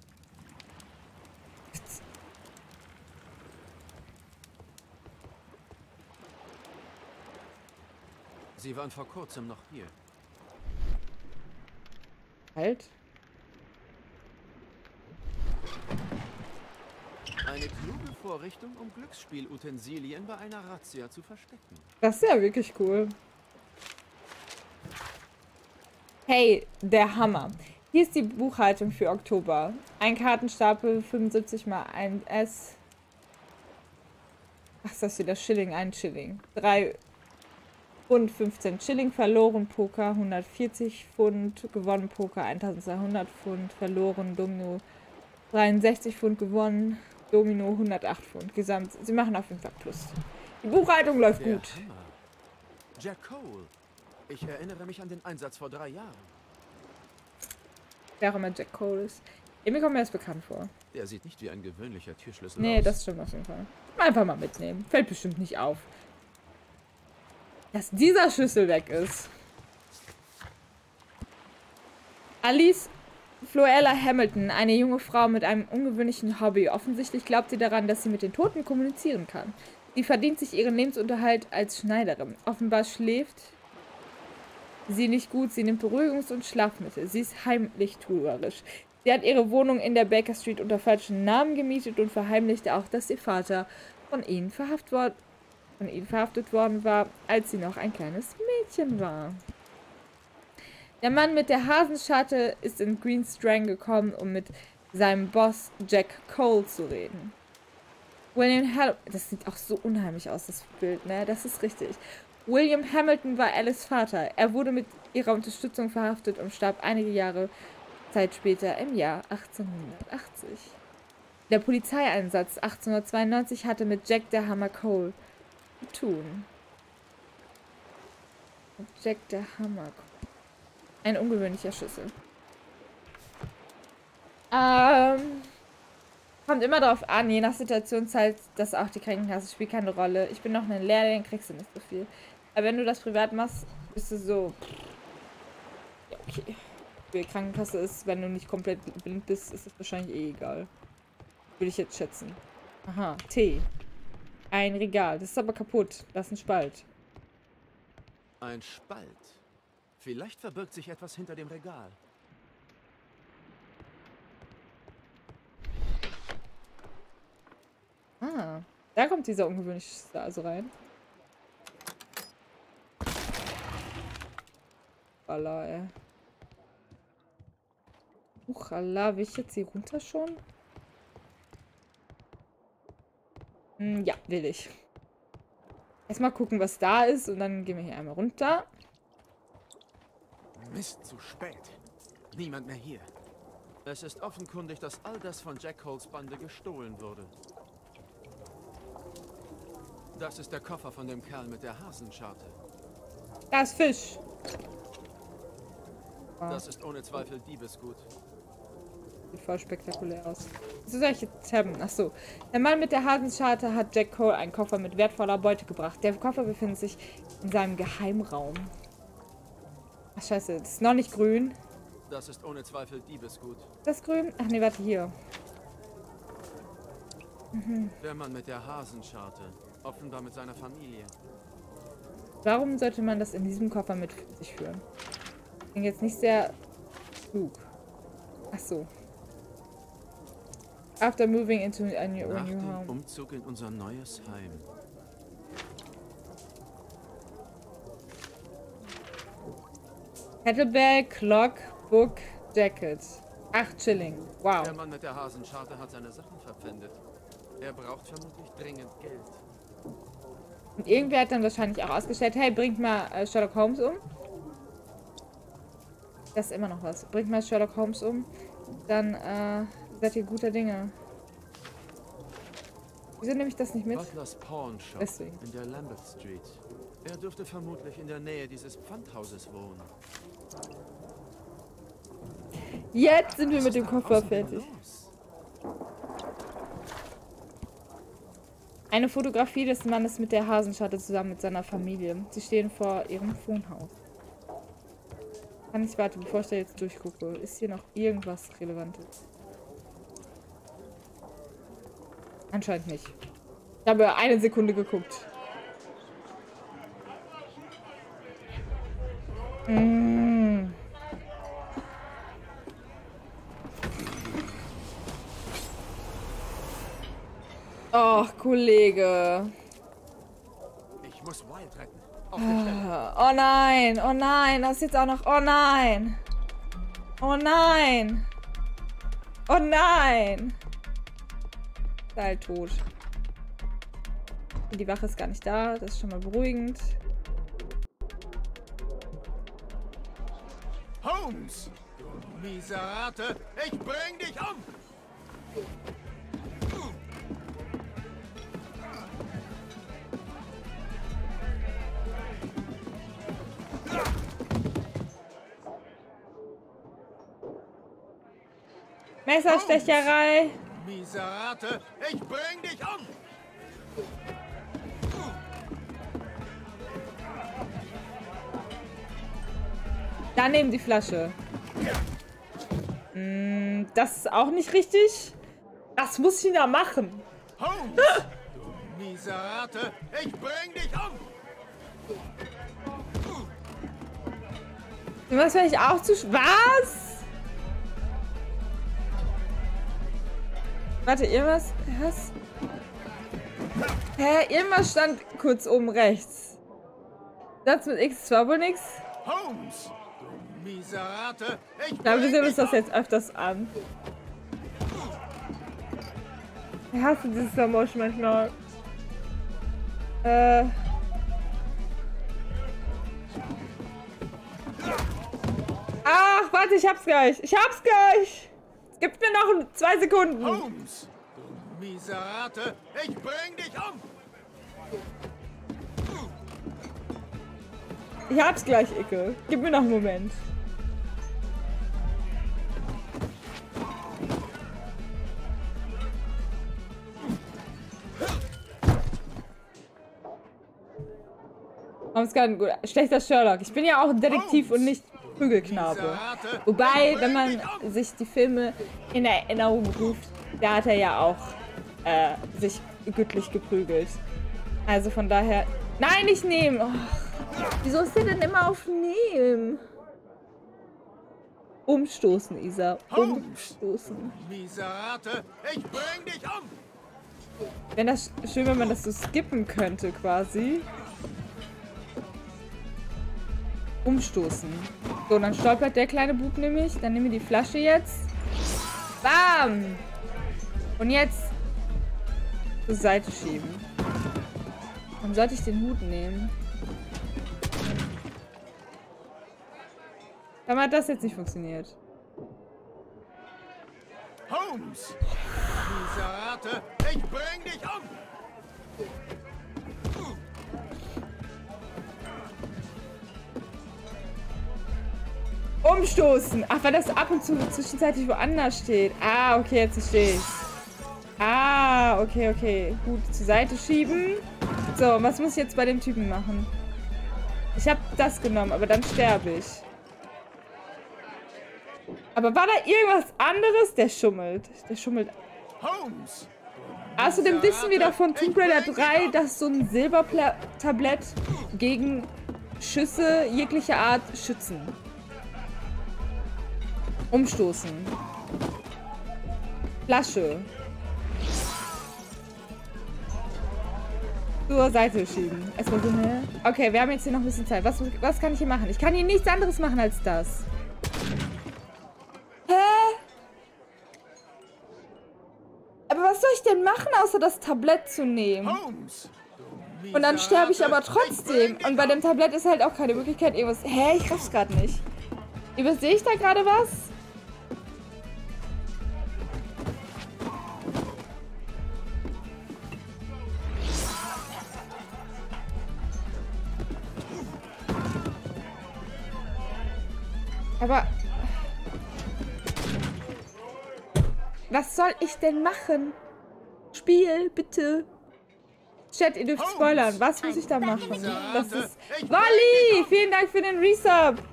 Sie waren vor kurzem noch hier. Halt. Eine kluge Vorrichtung, um Glücksspielutensilien bei einer Razzia zu verstecken. Das ist ja wirklich cool. Hey, der Hammer. Hier ist die Buchhaltung für Oktober. Ein Kartenstapel 75 mal 1S. Ach, ist das wieder Schilling, ein Schilling. Drei Pfund 15 Schilling, verloren Poker 140 Pfund, gewonnen Poker 1200 Pfund, verloren Domino 63 Pfund, gewonnen Domino 108 Pfund. Gesamt, sie machen auf jeden Fall Plus. Die Buchhaltung läuft gut. Jack Cole. Ich erinnere mich an den Einsatz vor drei Jahren. Wer auch immer Jack Cole ist. Irgendwie kommt mir das bekannt vor. Der sieht nicht wie ein gewöhnlicher Türschlüssel Nee, aus. das stimmt auf jeden Fall. Einfach mal mitnehmen. Fällt bestimmt nicht auf. Dass dieser Schlüssel weg ist. Alice Floella Hamilton, eine junge Frau mit einem ungewöhnlichen Hobby. Offensichtlich glaubt sie daran, dass sie mit den Toten kommunizieren kann. Sie verdient sich ihren Lebensunterhalt als Schneiderin. Offenbar schläft sie nicht gut. Sie nimmt Beruhigungs- und Schlafmittel. Sie ist heimlich tuerisch. Sie hat ihre Wohnung in der Baker Street unter falschen Namen gemietet und verheimlichte auch, dass ihr Vater von ihnen, verhaft von ihnen verhaftet worden war, als sie noch ein kleines Mädchen war. Der Mann mit der Hasenscharte ist in Green Strang gekommen, um mit seinem Boss Jack Cole zu reden. William Hall das sieht auch so unheimlich aus, das Bild, ne? Das ist richtig. William Hamilton war Alice Vater. Er wurde mit ihrer Unterstützung verhaftet und starb einige Jahre Zeit später im Jahr 1880. Der Polizeieinsatz 1892 hatte mit Jack der Hammer Cole zu tun. Jack der Hammer Cole. Ein ungewöhnlicher Schlüssel. Ähm, kommt immer darauf an, je nach Situation zahlt das auch die Krankenkasse, spielt keine Rolle. Ich bin noch ein Lehrling, kriegst du nicht so viel. Aber wenn du das privat machst, bist du so. Ja, okay. Wie die Krankenkasse ist, wenn du nicht komplett blind bist, ist es wahrscheinlich eh egal. Würde ich jetzt schätzen. Aha, T. Ein Regal. Das ist aber kaputt. Das ist ein Spalt. Ein Spalt. Vielleicht verbirgt sich etwas hinter dem Regal. Ah, da kommt dieser ungewöhnliche also rein. Balla, ey. Uchala, will ich jetzt hier runter schon? Hm, ja, will ich. Erstmal gucken, was da ist und dann gehen wir hier einmal runter. Mist, zu spät. Niemand mehr hier. Es ist offenkundig, dass all das von Jack Coles Bande gestohlen wurde. Das ist der Koffer von dem Kerl mit der Hasenscharte. Da ist Fisch. Das ist ohne Zweifel Diebesgut. Sieht voll spektakulär aus. So solche Tabben. Achso. Der Mann mit der Hasenscharte hat Jack Cole einen Koffer mit wertvoller Beute gebracht. Der Koffer befindet sich in seinem Geheimraum. Ach scheiße, das ist noch nicht grün. Das ist ohne Zweifel Diebesgut. Das grün? Ach nee, warte, hier. Der Mann mit der Hasenscharte. Offenbar mit seiner Familie. Warum sollte man das in diesem Koffer mit sich führen? Klingt jetzt nicht sehr klug. Ach so. After moving into a new, Nach new dem home. Umzug in unser neues Heim. Kettlebell, Clock, Book, Jacket. 8 Schilling. Wow. Der Mann mit der Hasenscharte hat seine Sachen verpfändet. Er braucht vermutlich dringend Geld. Und irgendwer hat dann wahrscheinlich auch ausgestellt, hey, bringt mal äh, Sherlock Holmes um. Das ist immer noch was. Bringt mal Sherlock Holmes um. Dann äh, seid ihr guter Dinge. Wieso nehme ich das nicht mit? Butlers Pawn Shop Deswegen. in der Lambeth Street. Er dürfte vermutlich in der Nähe dieses Pfandhauses wohnen. Jetzt sind wir mit dem Koffer fertig. Eine Fotografie des Mannes mit der Hasenscharte zusammen mit seiner Familie. Sie stehen vor ihrem Wohnhaus. Kann ich warten, bevor ich da jetzt durchgucke. Ist hier noch irgendwas Relevantes? Anscheinend nicht. Ich habe eine Sekunde geguckt. Mm. Och, Kollege. Ich muss Wild retten. Ah, oh nein, oh nein, das ist jetzt auch noch. Oh nein. Oh nein. Oh nein. Sei halt tot. Die Wache ist gar nicht da, das ist schon mal beruhigend. Holmes! Du Miserate, ich bring dich um! Messerstecherei. Miese Ratte! Ich bring dich um! Dann nehmen die Flasche. Mm, das ist auch nicht richtig. Was muss ich da machen? Holmes! du miese Ratte! Ich bring dich um! Was wäre ich auch zu... Was? Warte, irgendwas... Was? Hä, irgendwas stand kurz oben rechts. Satz mit X war wohl nix. Holmes! Du miese Ratte! Ich glaube, wir sehen uns das jetzt öfters an. Ich hasse dieses Slow Motion manchmal. Äh. Ach, warte, ich hab's gleich. Ich hab's gleich. Gib mir noch zwei Sekunden. Holmes! Du miese Ratte! Ich bring dich um! Ich hab's gleich, Icke. Gib mir noch einen Moment. Kommst gar gut. Schlechter Sherlock. Ich bin ja auch ein Detektiv und nicht Prügelknabe. Wobei, wenn man sich die Filme in Erinnerung ruft, da hat er ja auch äh, sich gütlich geprügelt. Also von daher. Nein, nicht nehmen! Oh, wieso ist der denn immer auf Nehmen? Umstoßen, Isa. Umstoßen. Miese Ratte! Ich bring dich um! Wenn das schön, wenn man das so skippen könnte, quasi. Umstoßen. So, dann stolpert der kleine Bub nämlich. Dann nehmen wir die Flasche jetzt. Bam! Und jetzt zur Seite schieben. Dann sollte ich den Hut nehmen. Warum hat das jetzt nicht funktioniert? Holmes! Miese Ratte! Ich bring dich um! Umstoßen. Ach, weil das ab und zu zwischenzeitlich woanders steht. Ah, okay, jetzt verstehe ich. Ah, okay, okay. Gut, zur Seite schieben. So, was muss ich jetzt bei dem Typen machen? Ich habe das genommen, aber dann sterbe ich. Aber war da irgendwas anderes? Der schummelt. Der schummelt. Holmes! Außerdem wissen wir doch von Tomb Raider 3, dass so ein Silbertablett gegen Schüsse jeglicher Art schützen. Umstoßen. Flasche. Zur Seite schieben. Erstmal so, hä? Okay, wir haben jetzt hier noch ein bisschen Zeit. Was, was kann ich hier machen? Ich kann hier nichts anderes machen als das. Hä? Aber was soll ich denn machen, außer das Tablett zu nehmen? Und dann sterbe ich aber trotzdem. Und bei dem Tablett ist halt auch keine Möglichkeit, irgendwas... Hä? Ich raff's gerade nicht. Übersehe ich da gerade was? Aber... Was soll ich denn machen? Spiel, bitte. Chat, ihr dürft spoilern. Was muss ich da machen? Das ist... Wolli! Vielen Dank für den Resub.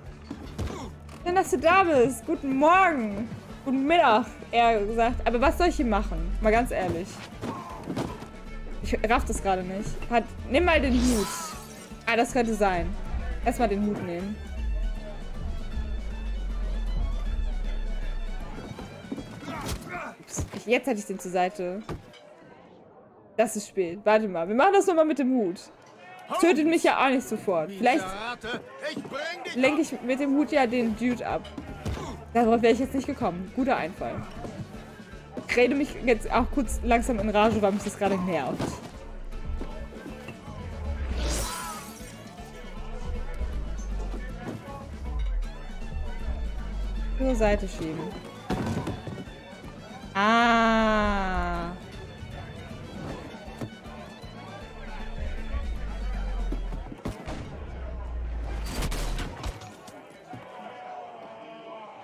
Schön, dass du da bist. Guten Morgen. Guten Mittag, eher gesagt. Aber was soll ich hier machen? Mal ganz ehrlich. Ich raff das gerade nicht. Hat, nimm mal den Hut. Ah, das könnte sein. Erstmal den Hut nehmen. Ich, jetzt hatte ich den zur Seite. Das ist spät. Warte mal. Wir machen das nochmal mit dem Hut. Tötet mich ja auch nicht sofort. Vielleicht lenke ich mit dem Hut ja den Dude ab. Darauf wäre ich jetzt nicht gekommen. Guter Einfall. Ich rede mich jetzt auch kurz langsam in Rage, weil mich das gerade nervt. Zur Seite schieben. Ah.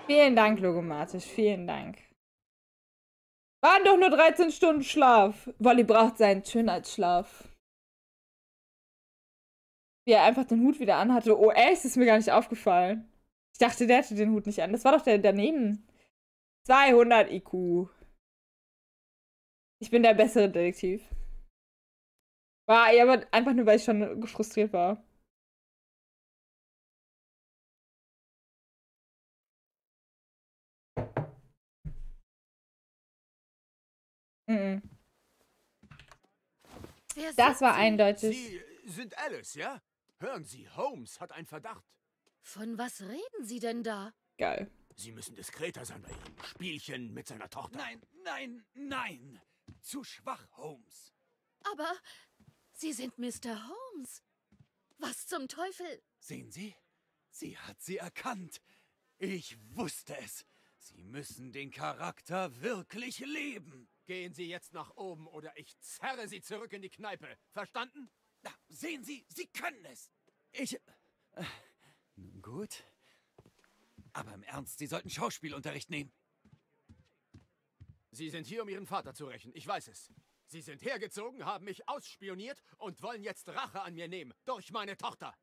Vielen Dank, Logomatisch. Vielen Dank. Waren doch nur 13 Stunden Schlaf. Wolli braucht seinen Schönheitsschlaf. Wie er einfach den Hut wieder anhatte. Oh, echt? Das ist mir gar nicht aufgefallen. Ich dachte, der hatte den Hut nicht an. Das war doch der daneben. 200 IQ. Ich bin der bessere Detektiv. War ja, aber einfach nur, weil ich schon frustriert war. Mhm. Wer Das war Sie? eindeutig. Sie sind Alice, ja? Hören Sie, Holmes hat einen Verdacht. Von was reden Sie denn da? Geil. Sie müssen diskreter sein bei Ihrem Spielchen mit seiner Tochter. Nein, nein, nein. Zu schwach, Holmes. Aber Sie sind Mr. Holmes. Was zum Teufel? Sehen Sie? Sie hat sie erkannt. Ich wusste es. Sie müssen den Charakter wirklich leben. Gehen Sie jetzt nach oben oder ich zerre Sie zurück in die Kneipe. Verstanden? Na, sehen Sie, Sie können es. Ich. Äh, nun gut. Aber im Ernst, Sie sollten Schauspielunterricht nehmen. Sie sind hier, um Ihren Vater zu rächen. Ich weiß es. Sie sind hergezogen, haben mich ausspioniert und wollen jetzt Rache an mir nehmen. Durch meine Tochter.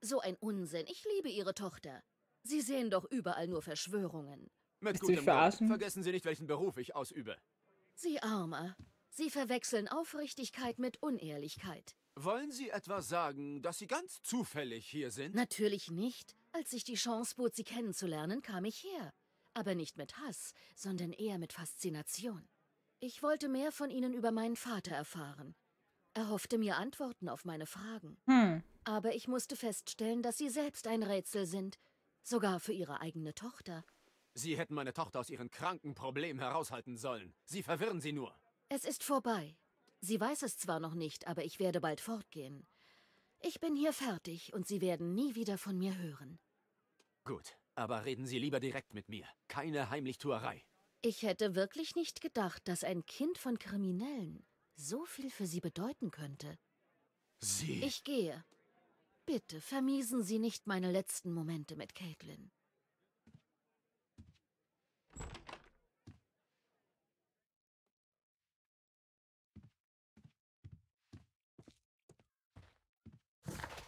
So ein Unsinn. Ich liebe Ihre Tochter. Sie sehen doch überall nur Verschwörungen. Mit gutem Grund. Vergessen Sie nicht, welchen Beruf ich ausübe. Sie Armer. Sie verwechseln Aufrichtigkeit mit Unehrlichkeit. Wollen Sie etwa sagen, dass Sie ganz zufällig hier sind? Natürlich nicht. Als sich die Chance bot, Sie kennenzulernen, kam ich her. Aber nicht mit Hass, sondern eher mit Faszination. Ich wollte mehr von Ihnen über meinen Vater erfahren. Er hoffte mir Antworten auf meine Fragen. Hm. Aber ich musste feststellen, dass Sie selbst ein Rätsel sind. Sogar für Ihre eigene Tochter. Sie hätten meine Tochter aus ihren kranken Problemen heraushalten sollen. Sie verwirren sie nur. Es ist vorbei. Sie weiß es zwar noch nicht, aber ich werde bald fortgehen. Ich bin hier fertig und Sie werden nie wieder von mir hören. Gut, aber reden Sie lieber direkt mit mir. Keine Heimlichtuerei. Ich hätte wirklich nicht gedacht, dass ein Kind von Kriminellen so viel für Sie bedeuten könnte. Sie. Ich gehe. Bitte vermiesen Sie nicht meine letzten Momente mit Caitlin.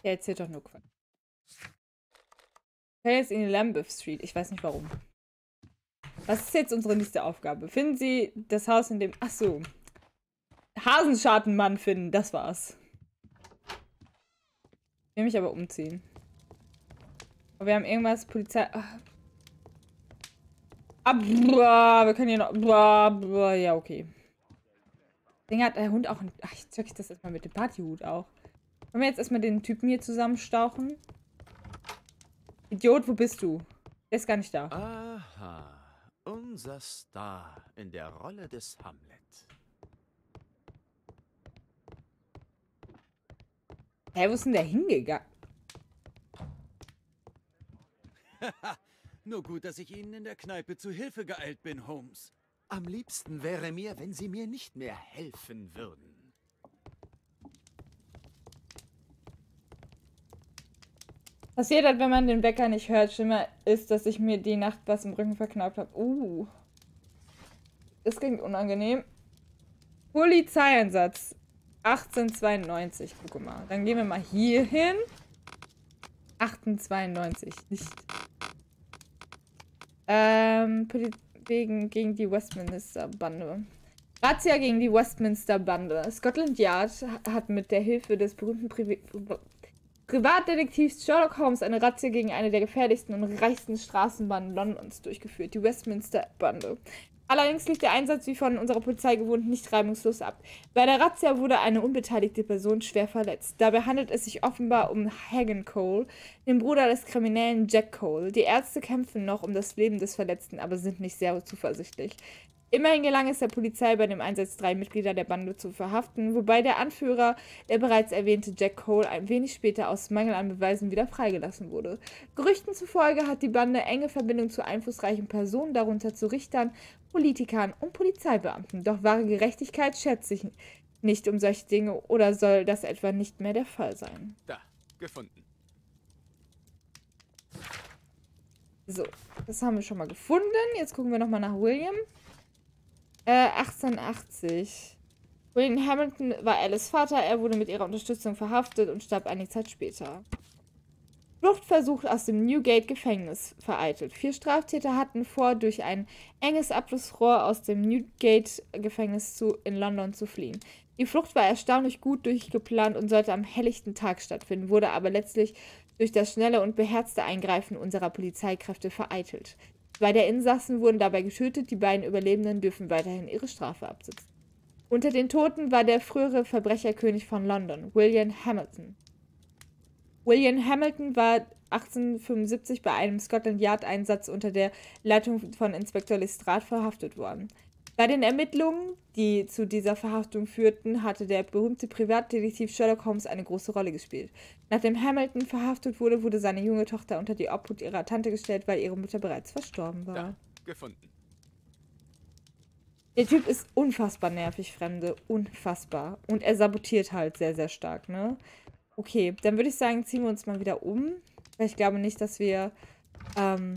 Der erzählt doch nur Quatsch. Paris in Lambeth Street. Ich weiß nicht warum. Was ist jetzt unsere nächste Aufgabe? Finden Sie das Haus, in dem. Ach so. Hasenschartenmann finden. Das war's. Ich will mich aber umziehen. Aber wir haben irgendwas. Polizei. Ah, Ah, blah, wir können hier noch. Blah, blah, ja, okay. Deswegen hat der Hund auch ein. Ach, jetzt check ich das erstmal mit dem Partyhut auch. Wollen wir jetzt erstmal den Typen hier zusammenstauchen? Idiot, wo bist du? Der ist gar nicht da. Aha. Unser Star in der Rolle des Hamlet. Hä, wo ist denn der hingegangen? [LAUGHS] Nur gut, dass ich Ihnen in der Kneipe zu Hilfe geeilt bin, Holmes. Am liebsten wäre mir, wenn Sie mir nicht mehr helfen würden. Passiert hat, wenn man den Wecker nicht hört, schlimmer ist, dass ich mir die Nacht was im Rücken verknauft habe. Uh. Das klingt unangenehm. Polizeieinsatz. 1892. Guck mal. Dann gehen wir mal hier hin. 1892. Nicht. Ähm, wegen, gegen die Westminster-Bande. Razzia gegen die Westminster-Bande. Scotland Yard hat mit der Hilfe des berühmten Privi Privatdetektivs Sherlock Holmes eine Razzia gegen eine der gefährlichsten und reichsten Straßenbahnen Londons durchgeführt, die Westminster-Bande. Allerdings lief der Einsatz wie von unserer Polizei gewohnt nicht reibungslos ab. Bei der Razzia wurde eine unbeteiligte Person schwer verletzt. Dabei handelt es sich offenbar um Hagen Cole, den Bruder des kriminellen Jack Cole. Die Ärzte kämpfen noch um das Leben des Verletzten, aber sind nicht sehr zuversichtlich. Immerhin gelang es der Polizei bei dem Einsatz drei Mitglieder der Bande zu verhaften, wobei der Anführer, der bereits erwähnte Jack Cole, ein wenig später aus Mangel an Beweisen wieder freigelassen wurde. Gerüchten zufolge hat die Bande enge Verbindung zu einflussreichen Personen, darunter zu Richtern, Politikern und Polizeibeamten. Doch wahre Gerechtigkeit schätzt sich nicht um solche Dinge oder soll das etwa nicht mehr der Fall sein? Da, gefunden. So, das haben wir schon mal gefunden. Jetzt gucken wir nochmal nach William. Äh, 1880. William Hamilton war Alice Vater. Er wurde mit ihrer Unterstützung verhaftet und starb einige Zeit später. Fluchtversuch aus dem Newgate-Gefängnis vereitelt. Vier Straftäter hatten vor, durch ein enges Abflussrohr aus dem Newgate-Gefängnis in London zu fliehen. Die Flucht war erstaunlich gut durchgeplant und sollte am helllichten Tag stattfinden, wurde aber letztlich durch das schnelle und beherzte Eingreifen unserer Polizeikräfte vereitelt. Zwei der Insassen wurden dabei getötet, die beiden Überlebenden dürfen weiterhin ihre Strafe absitzen. Unter den Toten war der frühere Verbrecherkönig von London, William Hamilton. William Hamilton war 1875 bei einem Scotland Yard-Einsatz unter der Leitung von Inspektor Lestrade verhaftet worden. Bei den Ermittlungen, die zu dieser Verhaftung führten, hatte der berühmte Privatdetektiv Sherlock Holmes eine große Rolle gespielt. Nachdem Hamilton verhaftet wurde, wurde seine junge Tochter unter die Obhut ihrer Tante gestellt, weil ihre Mutter bereits verstorben war. Da, gefunden. Der Typ ist unfassbar nervig, Fremde. Unfassbar. Und er sabotiert halt sehr, sehr stark, ne? Okay, dann würde ich sagen, ziehen wir uns mal wieder um. Weil ich glaube nicht, dass wir ähm,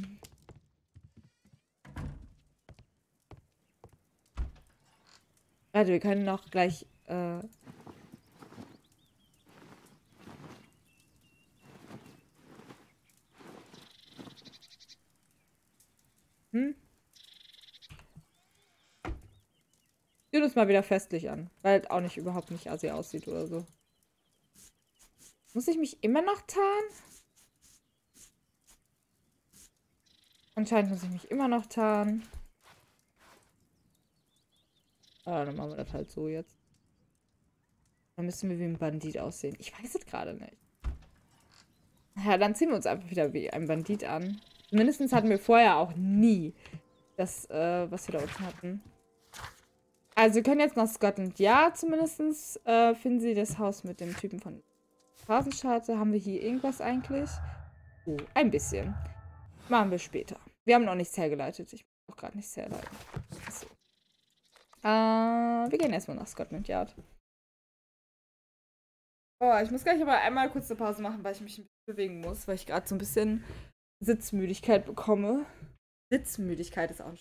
Warte, wir können noch gleich. Äh hm? Sieht uns mal wieder festlich an. Weil halt auch nicht überhaupt nicht assi aussieht oder so. Muss ich mich immer noch tarnen? Anscheinend muss ich mich immer noch tarnen. Ah, dann machen wir das halt so jetzt. Dann müssen wir wie ein Bandit aussehen. Ich weiß es gerade nicht. Ja, dann ziehen wir uns einfach wieder wie ein Bandit an. Mindestens hatten wir vorher auch nie das, äh, was wir da unten hatten. Also wir können jetzt nach Scotland. Ja, zumindest äh, finden sie das Haus mit dem Typen von Phasenscharte. Haben wir hier irgendwas eigentlich? Oh, ein bisschen. Machen wir später. Wir haben noch nichts hergeleitet. Ich will auch gerade nichts herleiten. Äh, wir gehen erstmal nach Scotland Yard. Oh, ich muss gleich aber einmal kurz eine Pause machen, weil ich mich ein bisschen bewegen muss, weil ich gerade so ein bisschen Sitzmüdigkeit bekomme. Sitzmüdigkeit ist auch ein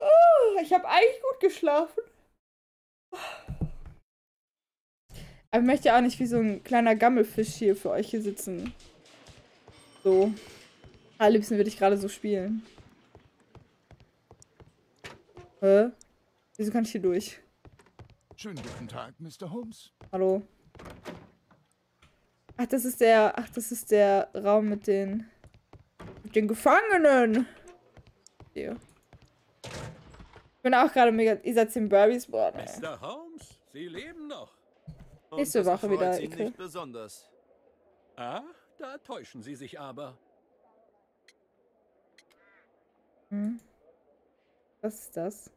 oh, Ich habe eigentlich gut geschlafen. Aber ich möchte ja auch nicht wie so ein kleiner Gammelfisch hier für euch hier sitzen. So. Am liebsten würde ich gerade so spielen. Hä? Wieso kann ich hier durch? Schönen guten Tag, Mr. Holmes. Hallo. Ach, das ist der. Ach, das ist der Raum mit den. mit den Gefangenen. Hier. Ich bin auch gerade mega. Ihr seid Burbys. Boah, ne. Mr. Holmes, Sie leben noch. Nächste Woche wieder. Sie nicht besonders. Ah, da täuschen Sie sich aber. Hm. Was ist das?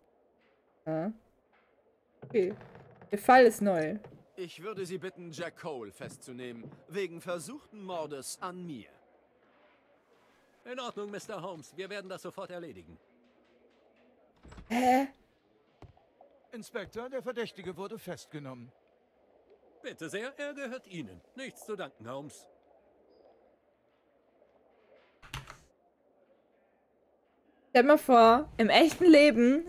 Ja. Okay. Der Fall ist neu. Ich würde Sie bitten, Jack Cole festzunehmen, wegen versuchten Mordes an mir. In Ordnung, Mr. Holmes. Wir werden das sofort erledigen. Hä? Inspektor, der Verdächtige wurde festgenommen. Bitte sehr, er gehört Ihnen. Nichts zu danken, Holmes. Stell mal vor, im echten Leben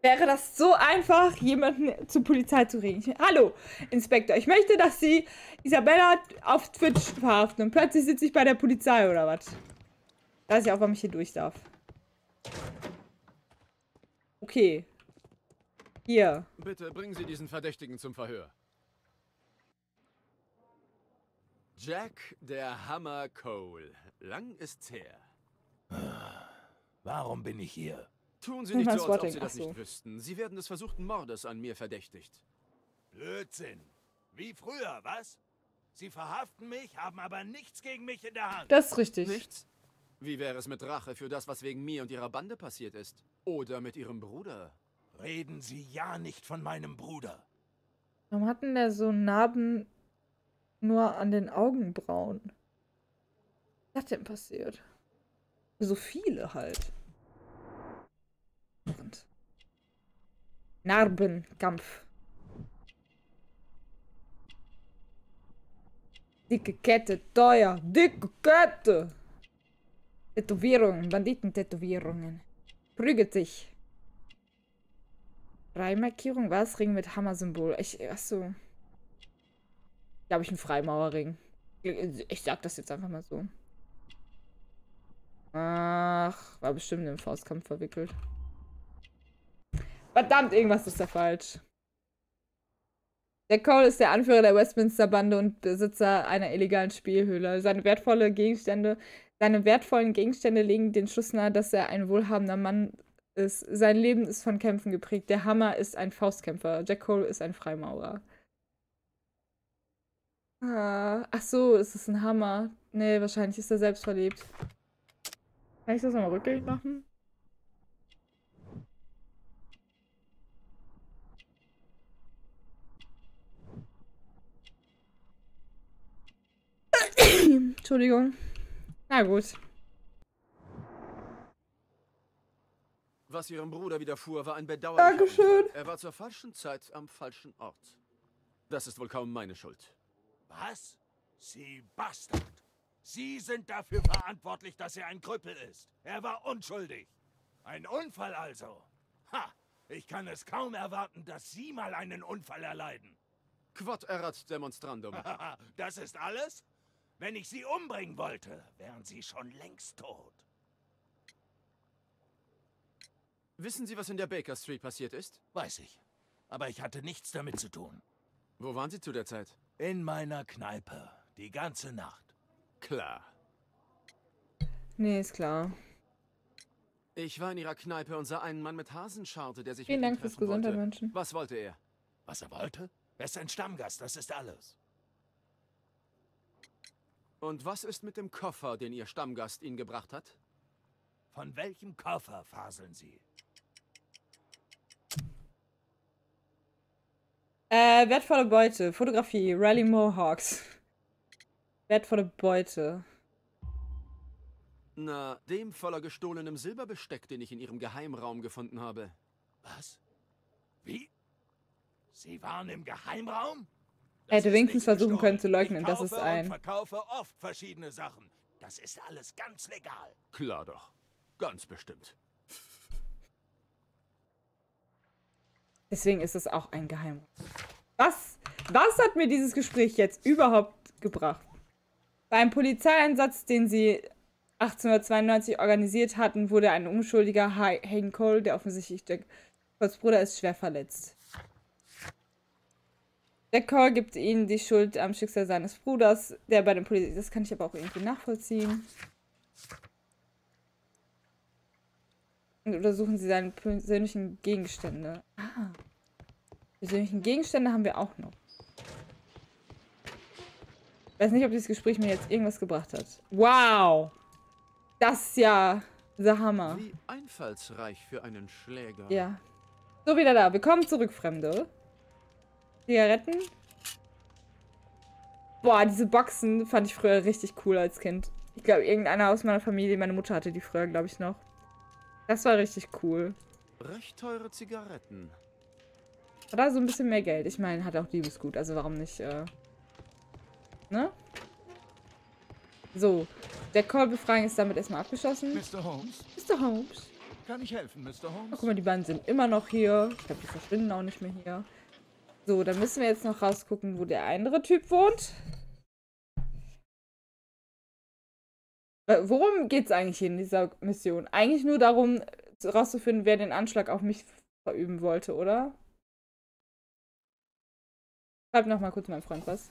wäre das so einfach, jemanden zur Polizei zu reden. Hallo, Inspektor, ich möchte, dass Sie Isabella auf Twitch verhaften und plötzlich sitze ich bei der Polizei oder was? Weiß ich auch, warum ich hier durch darf. Okay. Hier. Bitte bringen Sie diesen Verdächtigen zum Verhör. Jack der Hammer Cole. Lang ist's her. Warum bin ich hier? Tun Sie nicht so, als ob Sie das nicht wüssten. Sie werden des versuchten Mordes an mir verdächtigt. Blödsinn. Wie früher, was? Sie verhaften mich, haben aber nichts gegen mich in der Hand. Das ist richtig. Nichts? Wie wäre es mit Rache für das, was wegen mir und ihrer Bande passiert ist? Oder mit ihrem Bruder? Reden Sie ja nicht von meinem Bruder. Warum hatten der so Narben nur an den Augenbrauen? Was ist denn passiert? So viele halt. Und Narbenkampf. Dicke Kette, teuer, dicke Kette. Tätowierungen, Banditentätowierungen. Prügelt sich. Freimarkierung, was? Ring mit Hammer-Symbol. Ich, achso. Glaube ich, ein Freimaurerring. Ich sag das jetzt einfach mal so. Ach, war bestimmt im Faustkampf verwickelt. Verdammt, irgendwas ist da falsch. Der Cole ist der Anführer der Westminster-Bande und Besitzer einer illegalen Spielhöhle. Seine wertvolle Gegenstände, seine wertvollen Gegenstände legen den Schluss nahe, dass er ein wohlhabender Mann ist. Sein Leben ist von Kämpfen geprägt. Der Hammer ist ein Faustkämpfer. Jack Cole ist ein Freimaurer. Ah, ach so, ist es ein Hammer? Nee, wahrscheinlich ist er selbst verliebt. Kann ich das nochmal rückgängig machen? [COUGHS] Entschuldigung. Na gut. Was ihrem Bruder widerfuhr, war ein bedauerlicher Dankeschön. Er war zur falschen Zeit am falschen Ort. Das ist wohl kaum meine Schuld. Was? Sie Bastard! Sie sind dafür verantwortlich, dass er ein Krüppel ist. Er war unschuldig. Ein Unfall also. Ha! Ich kann es kaum erwarten, dass Sie mal einen Unfall erleiden. Quod erat demonstrandum. [LAUGHS] das ist alles? Wenn ich Sie umbringen wollte, wären Sie schon längst tot. Wissen Sie, was in der Baker Street passiert ist? Weiß ich. Aber ich hatte nichts damit zu tun. Wo waren Sie zu der Zeit? In meiner Kneipe. Die ganze Nacht. Klar. Nee, ist klar. Ich war in Ihrer Kneipe und sah einen Mann mit Hasenscharte, der sich Vielen mit Dank fürs wollte. wünschen. Was wollte er? Was er wollte? Er ist ein Stammgast, das ist alles. Und was ist mit dem Koffer, den Ihr Stammgast Ihnen gebracht hat? Von welchem Koffer faseln Sie? Äh, wertvolle Beute. Fotografie. Riley Mohawks. Wertvolle Beute. Na, dem voller gestohlenem Silberbesteck, den ich in Ihrem Geheimraum gefunden habe. Was? Wie? Sie waren im Geheimraum? Er hätte wenigstens versuchen gestohlen. können zu leugnen, ich dass es ein- Und verkaufe oft verschiedene Sachen. Das ist alles ganz legal. Klar doch. Ganz bestimmt. Deswegen ist es auch ein Geheimnis. Was? Was hat mir dieses Gespräch jetzt überhaupt gebracht? Bei einem Polizeieinsatz, den sie 1892 organisiert hatten, wurde ein unschuldiger Ha- Hayden Cole, der offensichtlich Jack Coles Bruder ist, schwer verletzt. Jack Cole gibt ihnen die Schuld am Schicksal seines Bruders, der bei den Polizei... Das kann ich aber auch irgendwie nachvollziehen. Und untersuchen sie seine persönlichen Gegenstände. Ah. Persönlichen Gegenstände haben wir auch noch. Ich weiß nicht, ob dieses Gespräch mir jetzt irgendwas gebracht hat. Wow! Das ist ja der Hammer. Wie einfallsreich für einen Schläger. Ja. So, wieder da. Willkommen zurück, Fremde. Zigaretten. Boah, diese Boxen fand ich früher richtig cool als Kind. Ich glaube, irgendeiner aus meiner Familie, meine Mutter hatte die früher, glaube ich, noch. Das war richtig cool. Recht teure Zigaretten. Hat da so ein bisschen mehr Geld. Ich meine, hat auch Liebesgut, also warum nicht, äh... Ne? So. Der Call-Befragung ist damit erstmal abgeschlossen. Mr. Holmes? Mr. Holmes. Kann ich helfen, Mr. Oh, Holmes? guck mal, die beiden sind immer noch hier. Ich glaube, die verschwinden auch nicht mehr hier. So, dann müssen wir jetzt noch rausgucken, wo der andere Typ wohnt. Äh, Worum geht es eigentlich in dieser Mission? Eigentlich nur darum, rauszufinden, wer den Anschlag auf mich verüben wollte, oder? Schreib noch mal kurz, mein Freund, was?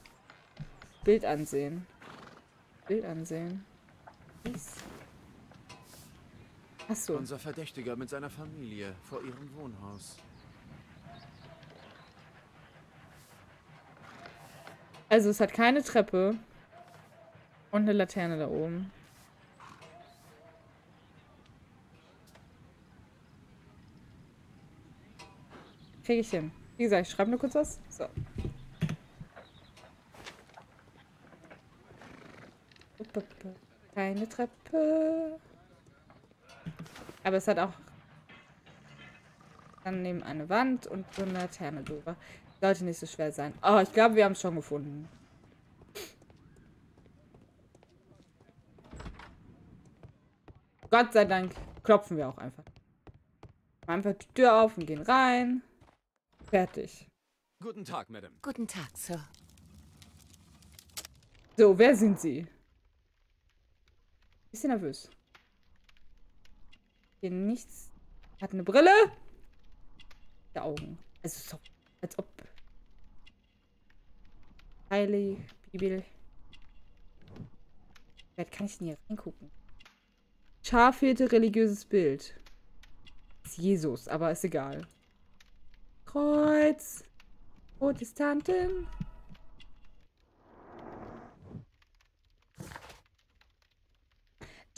Bild ansehen. Bild ansehen. Was? Achso. Unser Verdächtiger mit seiner Familie vor ihrem Wohnhaus. Also es hat keine Treppe und eine Laterne da oben. Krieg ich hin. Wie gesagt, ich schreibe nur kurz was. So. Keine Treppe. Aber es hat auch dann nebenan eine Wand und so eine Laterne drüber. Sollte nicht so schwer sein. Oh, ich glaube, wir haben es schon gefunden. Gott sei Dank klopfen wir auch einfach. Einfach die Tür auf und gehen rein. Fertig. Guten Tag, Madame. Guten Tag, Sir. So, wer sind Sie? Bisschen nervös. Hier nichts. Hat eine Brille. Der Augen. Also so, als ob. Heilig, Bibel. Vielleicht kann ich denn hier reingucken. Scharfete religiöses Bild. Ist Jesus, aber ist egal. Kreuz. Protestanten.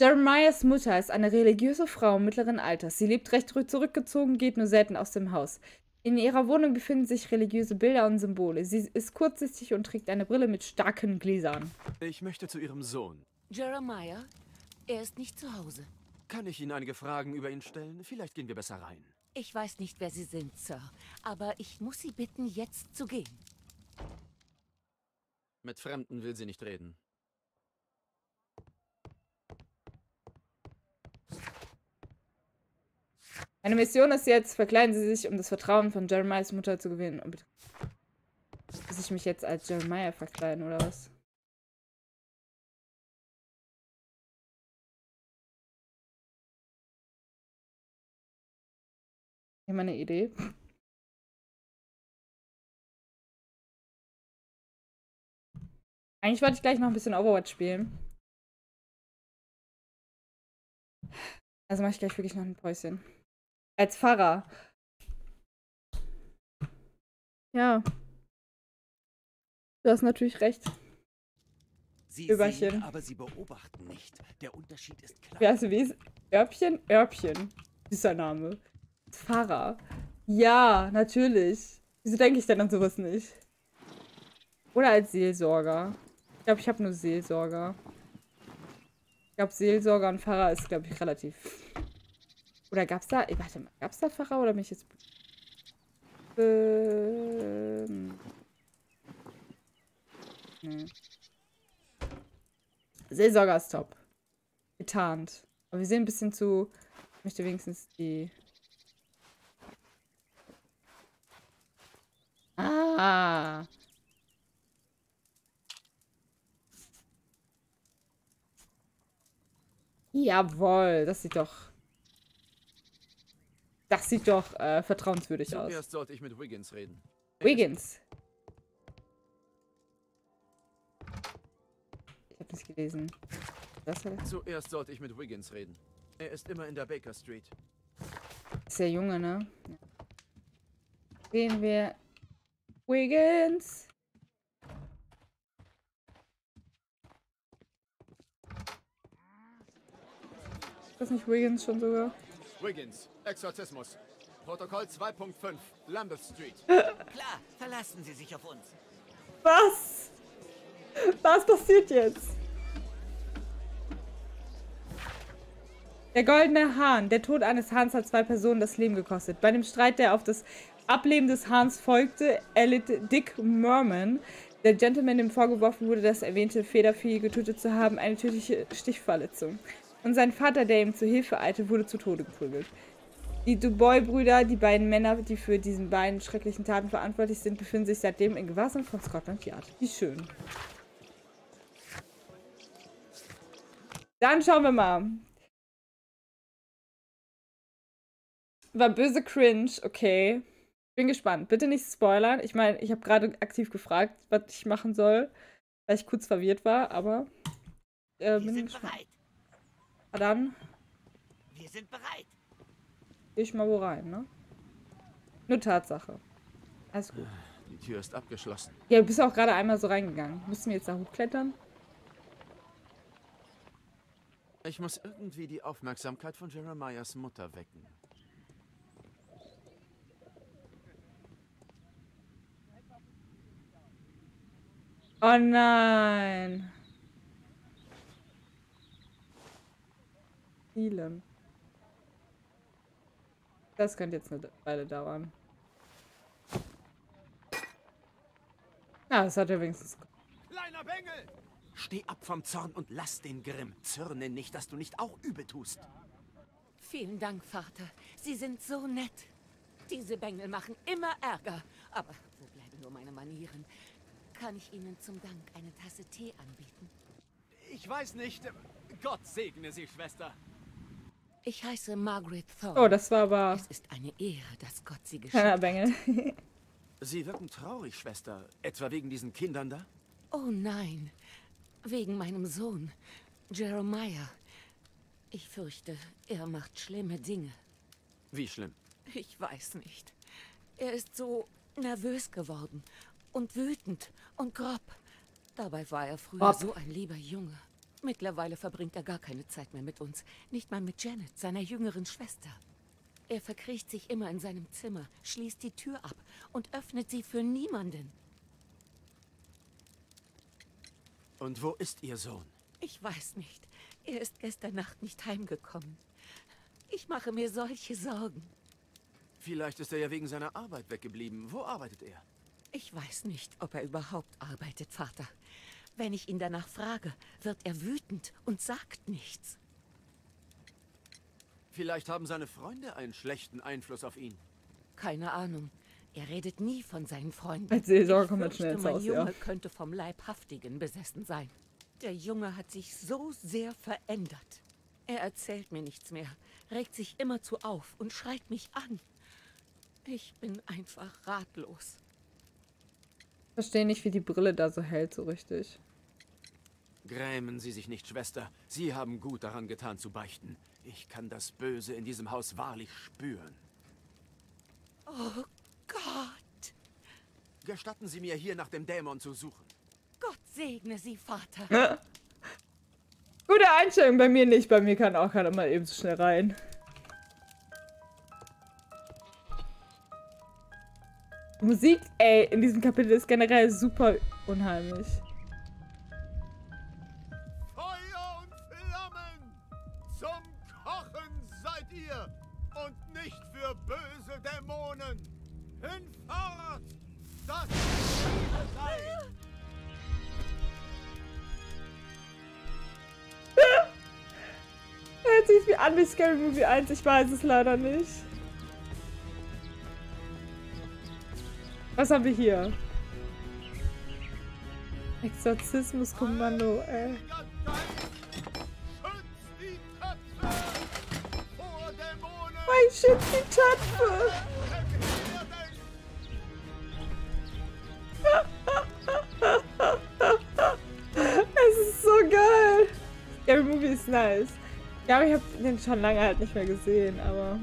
Jeremiahs Mutter ist eine religiöse Frau mittleren Alters. Sie lebt recht zurückgezogen, geht nur selten aus dem Haus. In ihrer Wohnung befinden sich religiöse Bilder und Symbole. Sie ist kurzsichtig und trägt eine Brille mit starken Gläsern. Ich möchte zu Ihrem Sohn. Jeremiah, er ist nicht zu Hause. Kann ich Ihnen einige Fragen über ihn stellen? Vielleicht gehen wir besser rein. Ich weiß nicht, wer Sie sind, Sir. Aber ich muss Sie bitten, jetzt zu gehen. Mit Fremden will sie nicht reden. Meine Mission ist jetzt, verkleiden Sie sich, um das Vertrauen von Jeremiahs Mutter zu gewinnen. Und Muss ich mich jetzt als Jeremiah verkleiden, oder was? Hier mal eine Idee. Eigentlich wollte ich gleich noch ein bisschen Overwatch spielen. Also mache ich gleich wirklich noch ein Päuschen. Als Pfarrer. Ja. Du hast natürlich recht. Sie Überchen. sehen, aber sie beobachten nicht. Der Unterschied ist klar. Wie ist Örbchen? Örbchen. Süßer Name. Pfarrer. Ja, natürlich. Wieso denke ich denn an sowas nicht? Oder als Seelsorger. Ich glaube, ich habe nur Seelsorger. Ich glaube, Seelsorger und Pfarrer ist, glaube ich, relativ. Oder gab's da. eh, Warte mal, gab's da Pfarrer oder bin ich jetzt. Ähm. Nee. Seelsorger ist top. Getarnt. Aber wir sehen ein bisschen zu. Ich möchte wenigstens die. Ah. Jawohl, das sieht doch. Das sieht doch äh, vertrauenswürdig aus. Zuerst sollte ich mit Wiggins reden. Wiggins. Ich habe nicht gelesen. Das Zuerst sollte ich mit Wiggins reden. Er ist immer in der Baker Street. ist der Junge, ne? Ja. Sehen wir Wiggins. Ist das nicht Wiggins schon sogar? Wiggins, Exorzismus. Protokoll 2.5, Lambeth Street. [LAUGHS] Klar, verlassen Sie sich auf uns. Was? Was passiert jetzt? Der goldene Hahn. Der Tod eines Hahns hat zwei Personen das Leben gekostet. Bei dem Streit, der auf das Ableben des Hahns folgte, erlitt Dick Merman, der Gentleman, dem vorgeworfen wurde, das erwähnte Federvieh getötet zu haben, eine tödliche Stichverletzung. Und sein Vater, der ihm zu Hilfe eilte, wurde zu Tode geprügelt. Die Dubois-Brüder, die beiden Männer, die für diesen beiden schrecklichen Taten verantwortlich sind, befinden sich seitdem in Gewahrsam von Scotland Yard. Wie schön. Dann schauen wir mal. War böse cringe, okay. Bin gespannt. Bitte nicht spoilern. Ich meine, ich habe gerade aktiv gefragt, was ich machen soll, weil ich kurz verwirrt war, aber äh, Wir bin sind gespannt. bereit. Na dann Wir sind bereit. Ich mal wo rein, ne? Nur Tatsache. Alles gut. Die Tür ist abgeschlossen. Ja, du bist auch gerade einmal so reingegangen. Müssen wir jetzt da hochklettern? Ich muss irgendwie die Aufmerksamkeit von Jeremiahs Mutter wecken. Oh nein. Elend. Das könnte jetzt eine Weile dauern. Ja, das hat er wenigstens. Kleiner Bengel! Steh ab vom Zorn und lass den Grimm. Zürne nicht, dass du nicht auch übel tust. Vielen Dank, Vater. Sie sind so nett. Diese Bengel machen immer Ärger. Aber wo bleiben nur meine Manieren? Kann ich Ihnen zum Dank eine Tasse Tee anbieten? Ich weiß nicht. Gott segne Sie, Schwester. Ich heiße Margaret Thorne. Oh, das war aber Es ist eine Ehre, dass Gott Sie geschickt Bengel. [LAUGHS] Sie wirken traurig, Schwester. Etwa wegen diesen Kindern da? Oh nein, wegen meinem Sohn, Jeremiah. Ich fürchte, er macht schlimme Dinge. Wie schlimm? Ich weiß nicht. Er ist so nervös geworden und wütend und grob. Dabei war er früher Grob. so ein lieber Junge. Mittlerweile verbringt er gar keine Zeit mehr mit uns. Nicht mal mit Janet, seiner jüngeren Schwester. Er verkriecht sich immer in seinem Zimmer, schließt die Tür ab und öffnet sie für niemanden. Und wo ist Ihr Sohn? Ich weiß nicht. Er ist gestern Nacht nicht heimgekommen. Ich mache mir solche Sorgen. Vielleicht ist er ja wegen seiner Arbeit weggeblieben. Wo arbeitet er? Ich weiß nicht, ob er überhaupt arbeitet, Vater. Wenn ich ihn danach frage, wird er wütend und sagt nichts. Vielleicht haben seine Freunde einen schlechten Einfluss auf ihn. Keine Ahnung. Er redet nie von seinen Freunden. Als Seelsorger Ich kommt fürchte, schnell mein Haus, Junge ja. könnte vom Leibhaftigen besessen sein. Der Junge hat sich so sehr verändert. Er erzählt mir nichts mehr, regt sich immerzu auf und schreit mich an. Ich bin einfach ratlos. Verstehe nicht, wie die Brille da so hält, so richtig. Grämen Sie sich nicht, Schwester. Sie haben gut daran getan zu beichten. Ich kann das Böse in diesem Haus wahrlich spüren. Oh Gott! Gestatten Sie mir, hier nach dem Dämon zu suchen. Gott segne Sie, Vater. Gute Einstellung, bei mir nicht. Bei mir kann auch keiner mal eben so schnell rein. Musik, ey, in diesem Kapitel ist generell super unheimlich. Sich wie an wie Scary Movie 1, ich weiß es leider nicht. Was haben wir hier? Exorzismuskommando, ey. Dämonen! Mein Shit, die Töpfe! [LAUGHS] Es ist so geil! Scary Movie ist nice. Ich glaube, ich habe den schon lange halt nicht mehr gesehen, aber...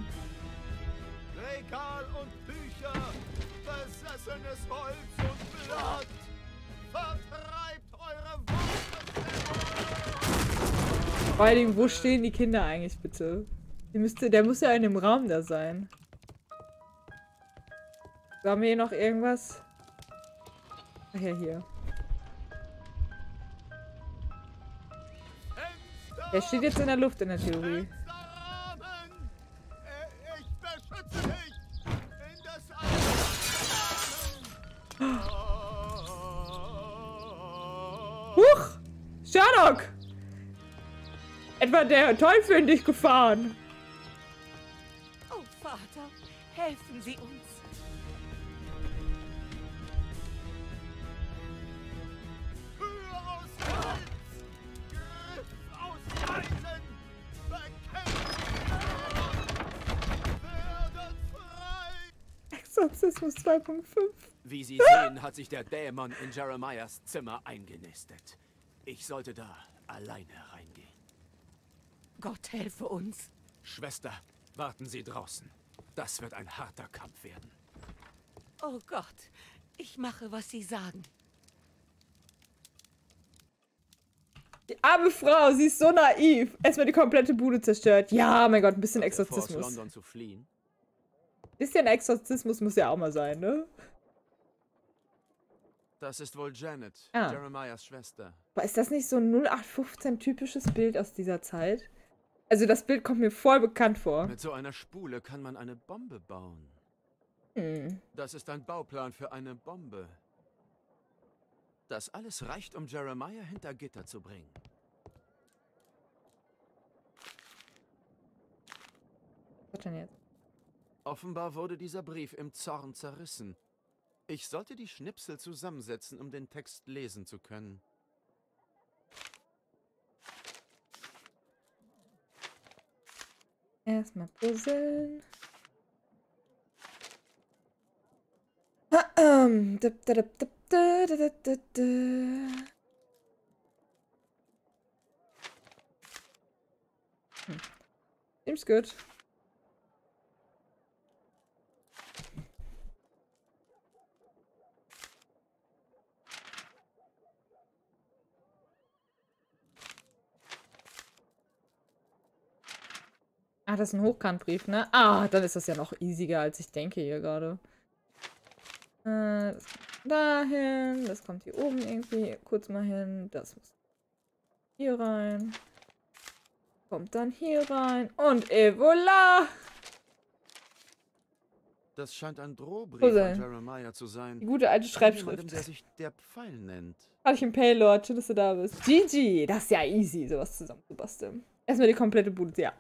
Regal und Bücher, besessenes Holz und Blatt, vertreibt eure Wunder! Vor Dingen, wo stehen die Kinder eigentlich bitte? Die müsste, der muss ja in dem Raum da sein. Haben wir hier noch irgendwas? Ach ja, hier. Der steht jetzt in der Luft in der Theorie. Huch! Sherlock! Etwa der Teufel in dich gefahren. Oh, Vater, helfen Sie uns. Exorzismus 2.5. Wie Sie sehen, hat sich der Dämon in Jeremiahs Zimmer eingenistet. Ich sollte da alleine reingehen. Gott helfe uns. Schwester, warten Sie draußen. Das wird ein harter Kampf werden. Oh Gott, ich mache, was Sie sagen. Die arme Frau, sie ist so naiv. Erstmal die komplette Bude zerstört. Ja, mein Gott, ein bisschen Exorzismus. London zu fliehen. Bisschen Exorzismus muss ja auch mal sein, ne? Das ist wohl Janet, Ah. Jeremiahs Schwester. Aber ist das nicht so ein 0815 typisches Bild aus dieser Zeit? Also das Bild kommt mir voll bekannt vor. Mit so einer Spule kann man eine Bombe bauen. Hm. Das ist ein Bauplan für eine Bombe. Das alles reicht, um Jeremiah hinter Gitter zu bringen. Was denn jetzt? Offenbar wurde dieser Brief im Zorn zerrissen. Ich sollte die Schnipsel zusammensetzen, um den Text lesen zu können. Erstmal puzzeln. Ahem. Dip, Ah, das ist ein Hochkantbrief, ne? Ah, dann ist das ja noch easiger, als ich denke hier gerade. Äh, das kommt dahin, das kommt hier oben irgendwie kurz mal hin, das muss hier rein. Kommt dann hier rein und et voilà! Das scheint ein Drohbrief an Jeremiah zu sein. Die gute alte Von jemandem, Schreibschrift. der sich der Pfeil nennt. Hatte ich im Paylord, schön, dass du da bist. GG, das ist ja easy, sowas zusammenzubasteln. Erstmal die komplette Bude, ja.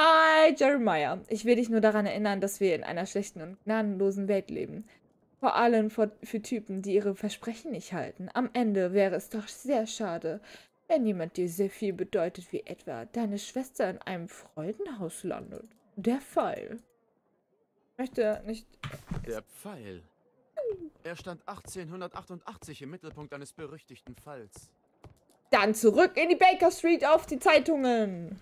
Hi, Jeremiah. Ich will dich nur daran erinnern, dass wir in einer schlechten und gnadenlosen Welt leben. Vor allem für, für Typen, die ihre Versprechen nicht halten. Am Ende wäre es doch sehr schade, wenn jemand dir sehr viel bedeutet, wie etwa deine Schwester in einem Freudenhaus landet. Der. Ich möchte nicht. Der Pfeil. Er stand 1888 im Mittelpunkt eines berüchtigten Falls. Dann zurück in die Baker Street auf die Zeitungen.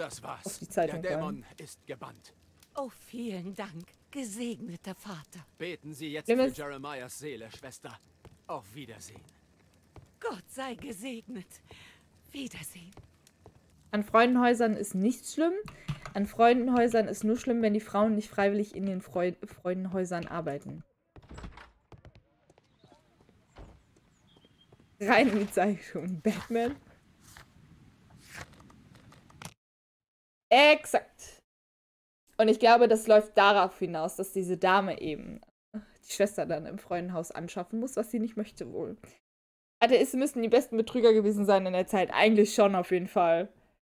Das war's. Auf die Zeitung Der rein. Dämon ist gebannt. Oh, vielen Dank, gesegneter Vater. Beten Sie jetzt Schlimm für Jeremiahs Seele, Schwester. Auf Wiedersehen. Gott sei gesegnet. Wiedersehen. An Freudenhäusern ist nichts schlimm. An Freudenhäusern ist nur schlimm, wenn die Frauen nicht freiwillig in den Freu Freudenhäusern arbeiten. Rein in die Zeitung. Batman. Exakt. Und ich glaube, das läuft darauf hinaus, dass diese Dame eben die Schwester dann im Freudenhaus anschaffen muss, was sie nicht möchte wohl. Atheisten müssten die besten Betrüger gewesen sein in der Zeit. Eigentlich schon auf jeden Fall.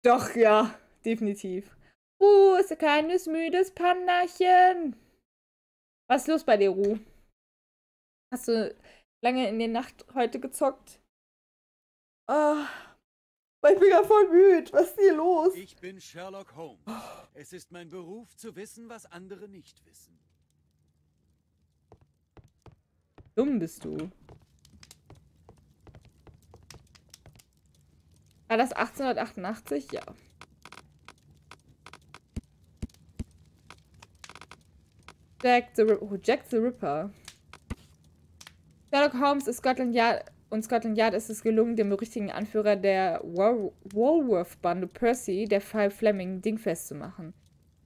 Doch, ja, definitiv. Uh, ist ein kleines, müdes Pandachen. Was ist los bei dir, Ru? Hast du lange in der Nacht heute gezockt? Ah, ich bin ja voll müde. Was ist hier los? Ich bin Sherlock Holmes. Es ist mein Beruf zu wissen, was andere nicht wissen. Dumm bist du. War das 1888? Ja. Jack the, Rip oh, Jack the Ripper. Sherlock Holmes ist Scotland Yard und Scotland Yard ist es gelungen, dem richtigen Anführer der Wal Walworth-Bande Percy, der Fall Fleming, dingfest zu machen.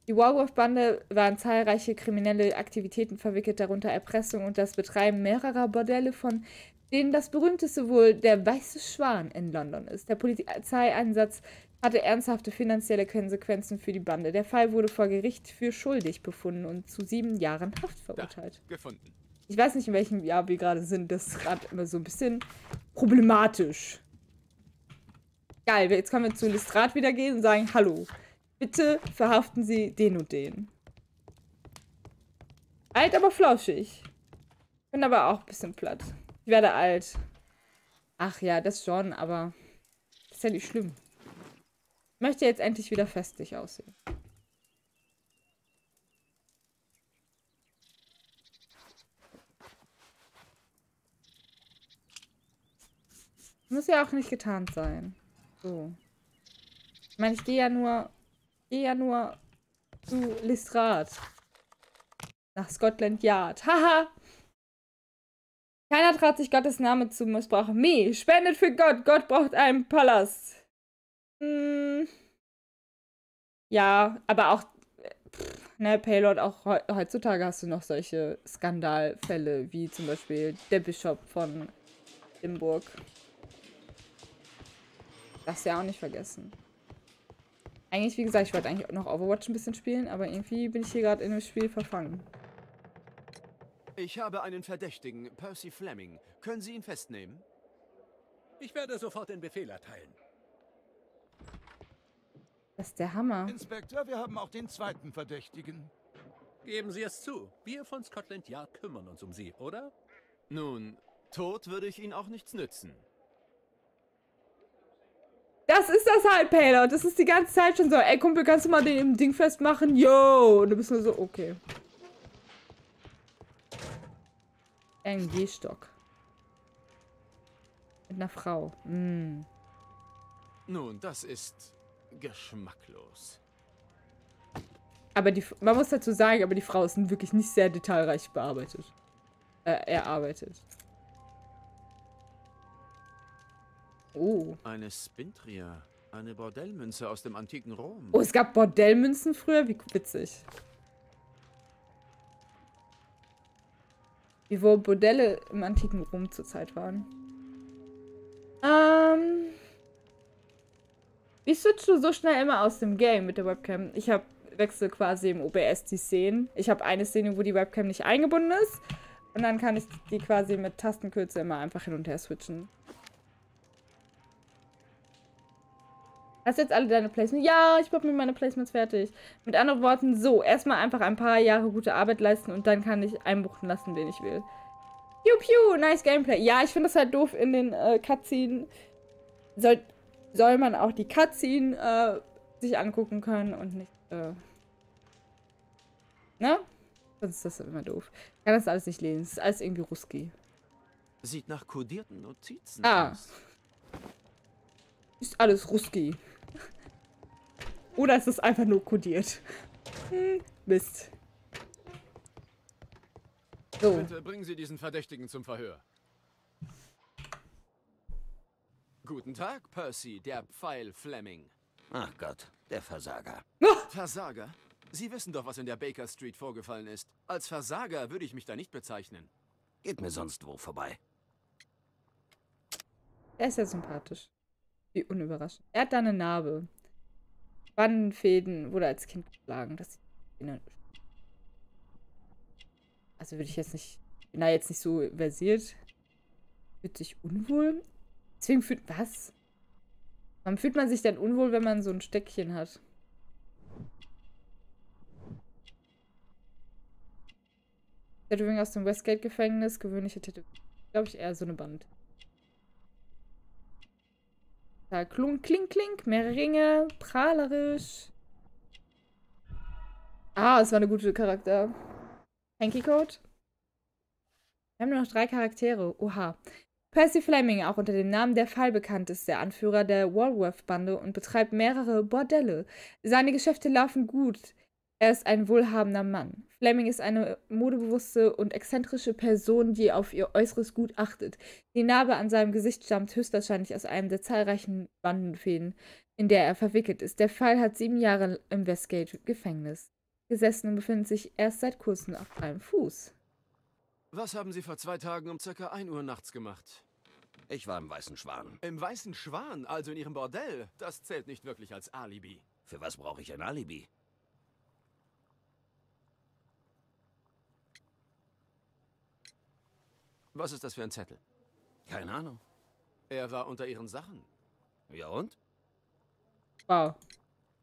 Die Walworth-Bande waren zahlreiche kriminelle Aktivitäten verwickelt, darunter Erpressung und das Betreiben mehrerer Bordelle, von denen das berühmteste wohl der Weiße Schwan in London ist. Der Polizeieinsatz hatte ernsthafte finanzielle Konsequenzen für die Bande. Der Fall wurde vor Gericht für schuldig befunden und zu sieben Jahren Haft verurteilt. Gefunden. Ich weiß nicht, in welchem Jahr wir gerade sind. Das ist gerade immer so ein bisschen problematisch. Geil, jetzt können wir zu Listrat wieder gehen und sagen, hallo, bitte verhaften Sie den und den. Alt, aber flauschig. Bin aber auch ein bisschen platt. Ich werde alt. Ach ja, das schon, aber das ist ja nicht schlimm. Ich möchte jetzt endlich wieder festlich aussehen. Muss ja auch nicht getarnt sein. So. Ich meine, ich gehe ja nur. gehe ja nur zu Listrat. Nach Scotland Yard. Haha! Keiner traut sich Gottes Name zu missbrauchen. Me, spendet für Gott. Gott braucht einen Palast. Hm. Ja, aber auch. äh, Pff. ne, Paylord, auch heu- heutzutage hast du noch solche Skandalfälle, wie zum Beispiel der Bischof von Limburg. Du ja auch nicht vergessen. Eigentlich, wie gesagt, ich wollte eigentlich noch Overwatch ein bisschen spielen, aber irgendwie bin ich hier gerade in dem Spiel verfangen. Ich habe einen Verdächtigen, Percy Fleming. Können Sie ihn festnehmen? Ich werde sofort den Befehl erteilen. Das ist der Hammer. Inspektor, wir haben auch den zweiten Verdächtigen. Geben Sie es zu. Wir von Scotland Yard kümmern uns um Sie, oder? Nun, tot würde ich ihn auch nichts nützen. Das ist das halt, Paylord. Das ist die ganze Zeit schon so. Ey, Kumpel, kannst du mal den im Ding festmachen? Yo! Und du bist nur so, okay. MG-Stock. Mit einer Frau. Mm. Nun, das ist geschmacklos. Aber die, man muss dazu sagen, aber die Frau ist wirklich nicht sehr detailreich bearbeitet. Äh, erarbeitet. Oh. Eine Spintria. Eine Bordellmünze aus dem antiken Rom. Oh, es gab Bordellmünzen früher? Wie witzig. Wie wo Bordelle im antiken Rom zurzeit waren. Ähm. Wie switchst du so schnell immer aus dem Game mit der Webcam? Ich habe wechsel quasi im OBS die Szenen. Ich habe eine Szene, wo die Webcam nicht eingebunden ist. Und dann kann ich die quasi mit Tastenkürze immer einfach hin und her switchen. Hast jetzt alle deine Placements? Ja, ich habe mir meine Placements fertig. Mit anderen Worten, so, erstmal einfach ein paar Jahre gute Arbeit leisten und dann kann ich einbuchten lassen, wen ich will. Piu, piu, nice Gameplay. Ja, ich finde das halt doof in den äh, Cutscene. Soll, soll man auch die Cutscene äh, sich angucken können und nicht, äh, ne? Sonst ist das immer doof. Ich kann das alles nicht lesen. Es ist alles irgendwie Ruski. Sieht nach kodierten Notizen Ah. aus. Ist alles Ruski. Oder ist es einfach nur kodiert? Hm, Mist. So. Bitte bringen Sie diesen Verdächtigen zum Verhör. Guten Tag, Percy, der Pfeil Fleming. Ach Gott, der Versager. Versager? Sie wissen doch, was in der Baker Street vorgefallen ist. Als Versager würde ich mich da nicht bezeichnen. Geht mir sonst wo vorbei. Er ist ja sympathisch. Wie unüberraschend. Er hat da eine Narbe. Spannenfäden wurde als Kind geschlagen. Das also würde ich jetzt nicht. Bin da jetzt nicht so versiert. Fühlt sich unwohl. Deswegen fühlt. Was? Warum fühlt man sich denn unwohl, wenn man so ein Steckchen hat? Tätowierung aus dem Westgate-Gefängnis, gewöhnliche Tätowierung. Glaube ich eher so eine Band. Da klunk, klink, klink, mehrere Ringe, prahlerisch. Ah, es war eine gute Charakter. Hanky Code. Wir haben nur noch drei Charaktere. Oha. Percy Fleming, auch unter dem Namen der Fall bekannt, ist der Anführer der Walworth-Bande und betreibt mehrere Bordelle. Seine Geschäfte laufen gut. Er ist ein wohlhabender Mann. Fleming ist eine modebewusste und exzentrische Person, die auf ihr äußeres Gut achtet. Die Narbe an seinem Gesicht stammt höchstwahrscheinlich aus einem der zahlreichen Bandenfäden, in der er verwickelt ist. Der Fall hat sieben Jahre im Westgate-Gefängnis gesessen und befindet sich erst seit kurzem auf freiem Fuß. Was haben Sie vor zwei Tagen um circa 1 Uhr nachts gemacht? Ich war im Weißen Schwan. Im Weißen Schwan, also in Ihrem Bordell. Das zählt nicht wirklich als Alibi. Für was brauche ich ein Alibi? Was ist das für ein Zettel? Keine Ahnung. Er war unter Ihren Sachen. Ja und? Wow.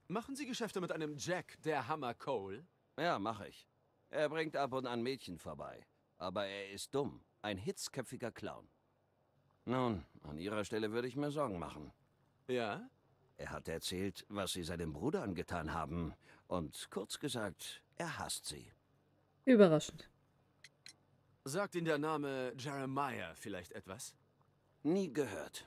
Machen Sie Geschäfte mit einem Jack, der Hammer Cole? Ja, mache ich. Er bringt ab und an Mädchen vorbei. Aber er ist dumm. Ein hitzköpfiger Clown. Nun, an Ihrer Stelle würde ich mir Sorgen machen. Ja? Er hat erzählt, was Sie seinem Bruder angetan haben. Und kurz gesagt, er hasst Sie. Überraschend. Sagt Ihnen der Name Jeremiah vielleicht etwas? Nie gehört.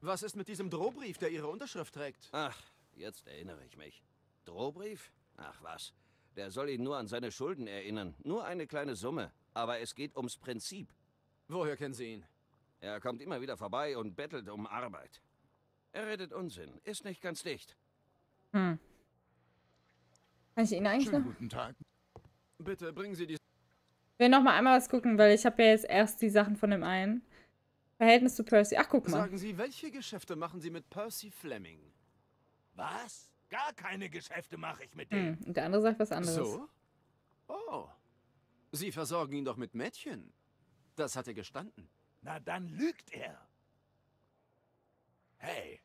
Was ist mit diesem Drohbrief, der Ihre Unterschrift trägt? Ach, jetzt erinnere ich mich. Drohbrief? Ach was. Der soll ihn nur an seine Schulden erinnern. Nur eine kleine Summe. Aber es geht ums Prinzip. Woher kennen Sie ihn? Er kommt immer wieder vorbei und bettelt um Arbeit. Er redet Unsinn. Ist nicht ganz dicht. Hm. Kann ich ihn eigentlich noch? Guten Tag. Bitte bringen Sie die... Ich will noch mal einmal was gucken, weil ich habe ja jetzt erst die Sachen von dem einen. Verhältnis zu Percy. Ach, guck mal. Sagen Sie, welche Geschäfte machen Sie mit Percy Fleming? Was? Gar keine Geschäfte mache ich mit dem. Hm. Und der andere sagt was anderes. So? Oh. Sie versorgen ihn doch mit Mädchen. Das hat er gestanden. Na, dann lügt er. Hey,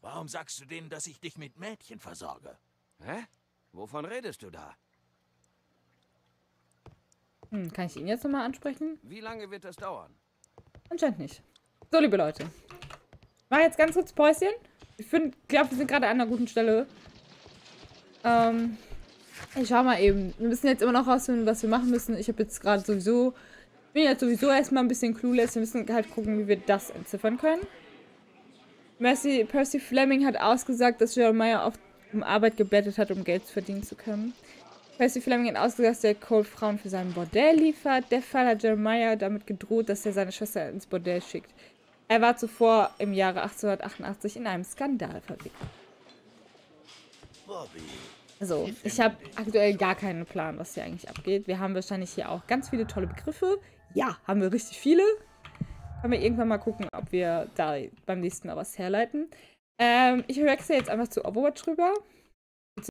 warum sagst du denen, dass ich dich mit Mädchen versorge? Hä? Wovon redest du da? Hm, kann ich ihn jetzt nochmal ansprechen? Wie lange wird das dauern? Anscheinend nicht. So, liebe Leute. Ich mache jetzt ganz kurz Päuschen. Ich glaube, wir sind gerade an einer guten Stelle. Ähm, ich schau mal eben. Wir müssen jetzt immer noch rausfinden, was wir machen müssen. Ich habe jetzt gerade sowieso... Ich bin jetzt sowieso erstmal ein bisschen clueless. Wir müssen halt gucken, wie wir das entziffern können. Mercy, Percy Fleming hat ausgesagt, dass Jeremiah oft um Arbeit gebettet hat, um Geld verdienen zu können. Percy Fleming hat ausgesagt, dass er Cole Frauen für sein Bordell liefert. Der Fall hat Jeremiah damit gedroht, dass er seine Schwester ins Bordell schickt. Er war zuvor im Jahre 1888 in einem Skandal verwickelt. Bobby. Also, ich habe aktuell gar keinen Plan, was hier eigentlich abgeht. Wir haben wahrscheinlich hier auch ganz viele tolle Begriffe. Ja, haben wir richtig viele. Können wir irgendwann mal gucken, ob wir da beim nächsten Mal was herleiten. Ähm, ich wechsle jetzt einfach zu Overwatch rüber.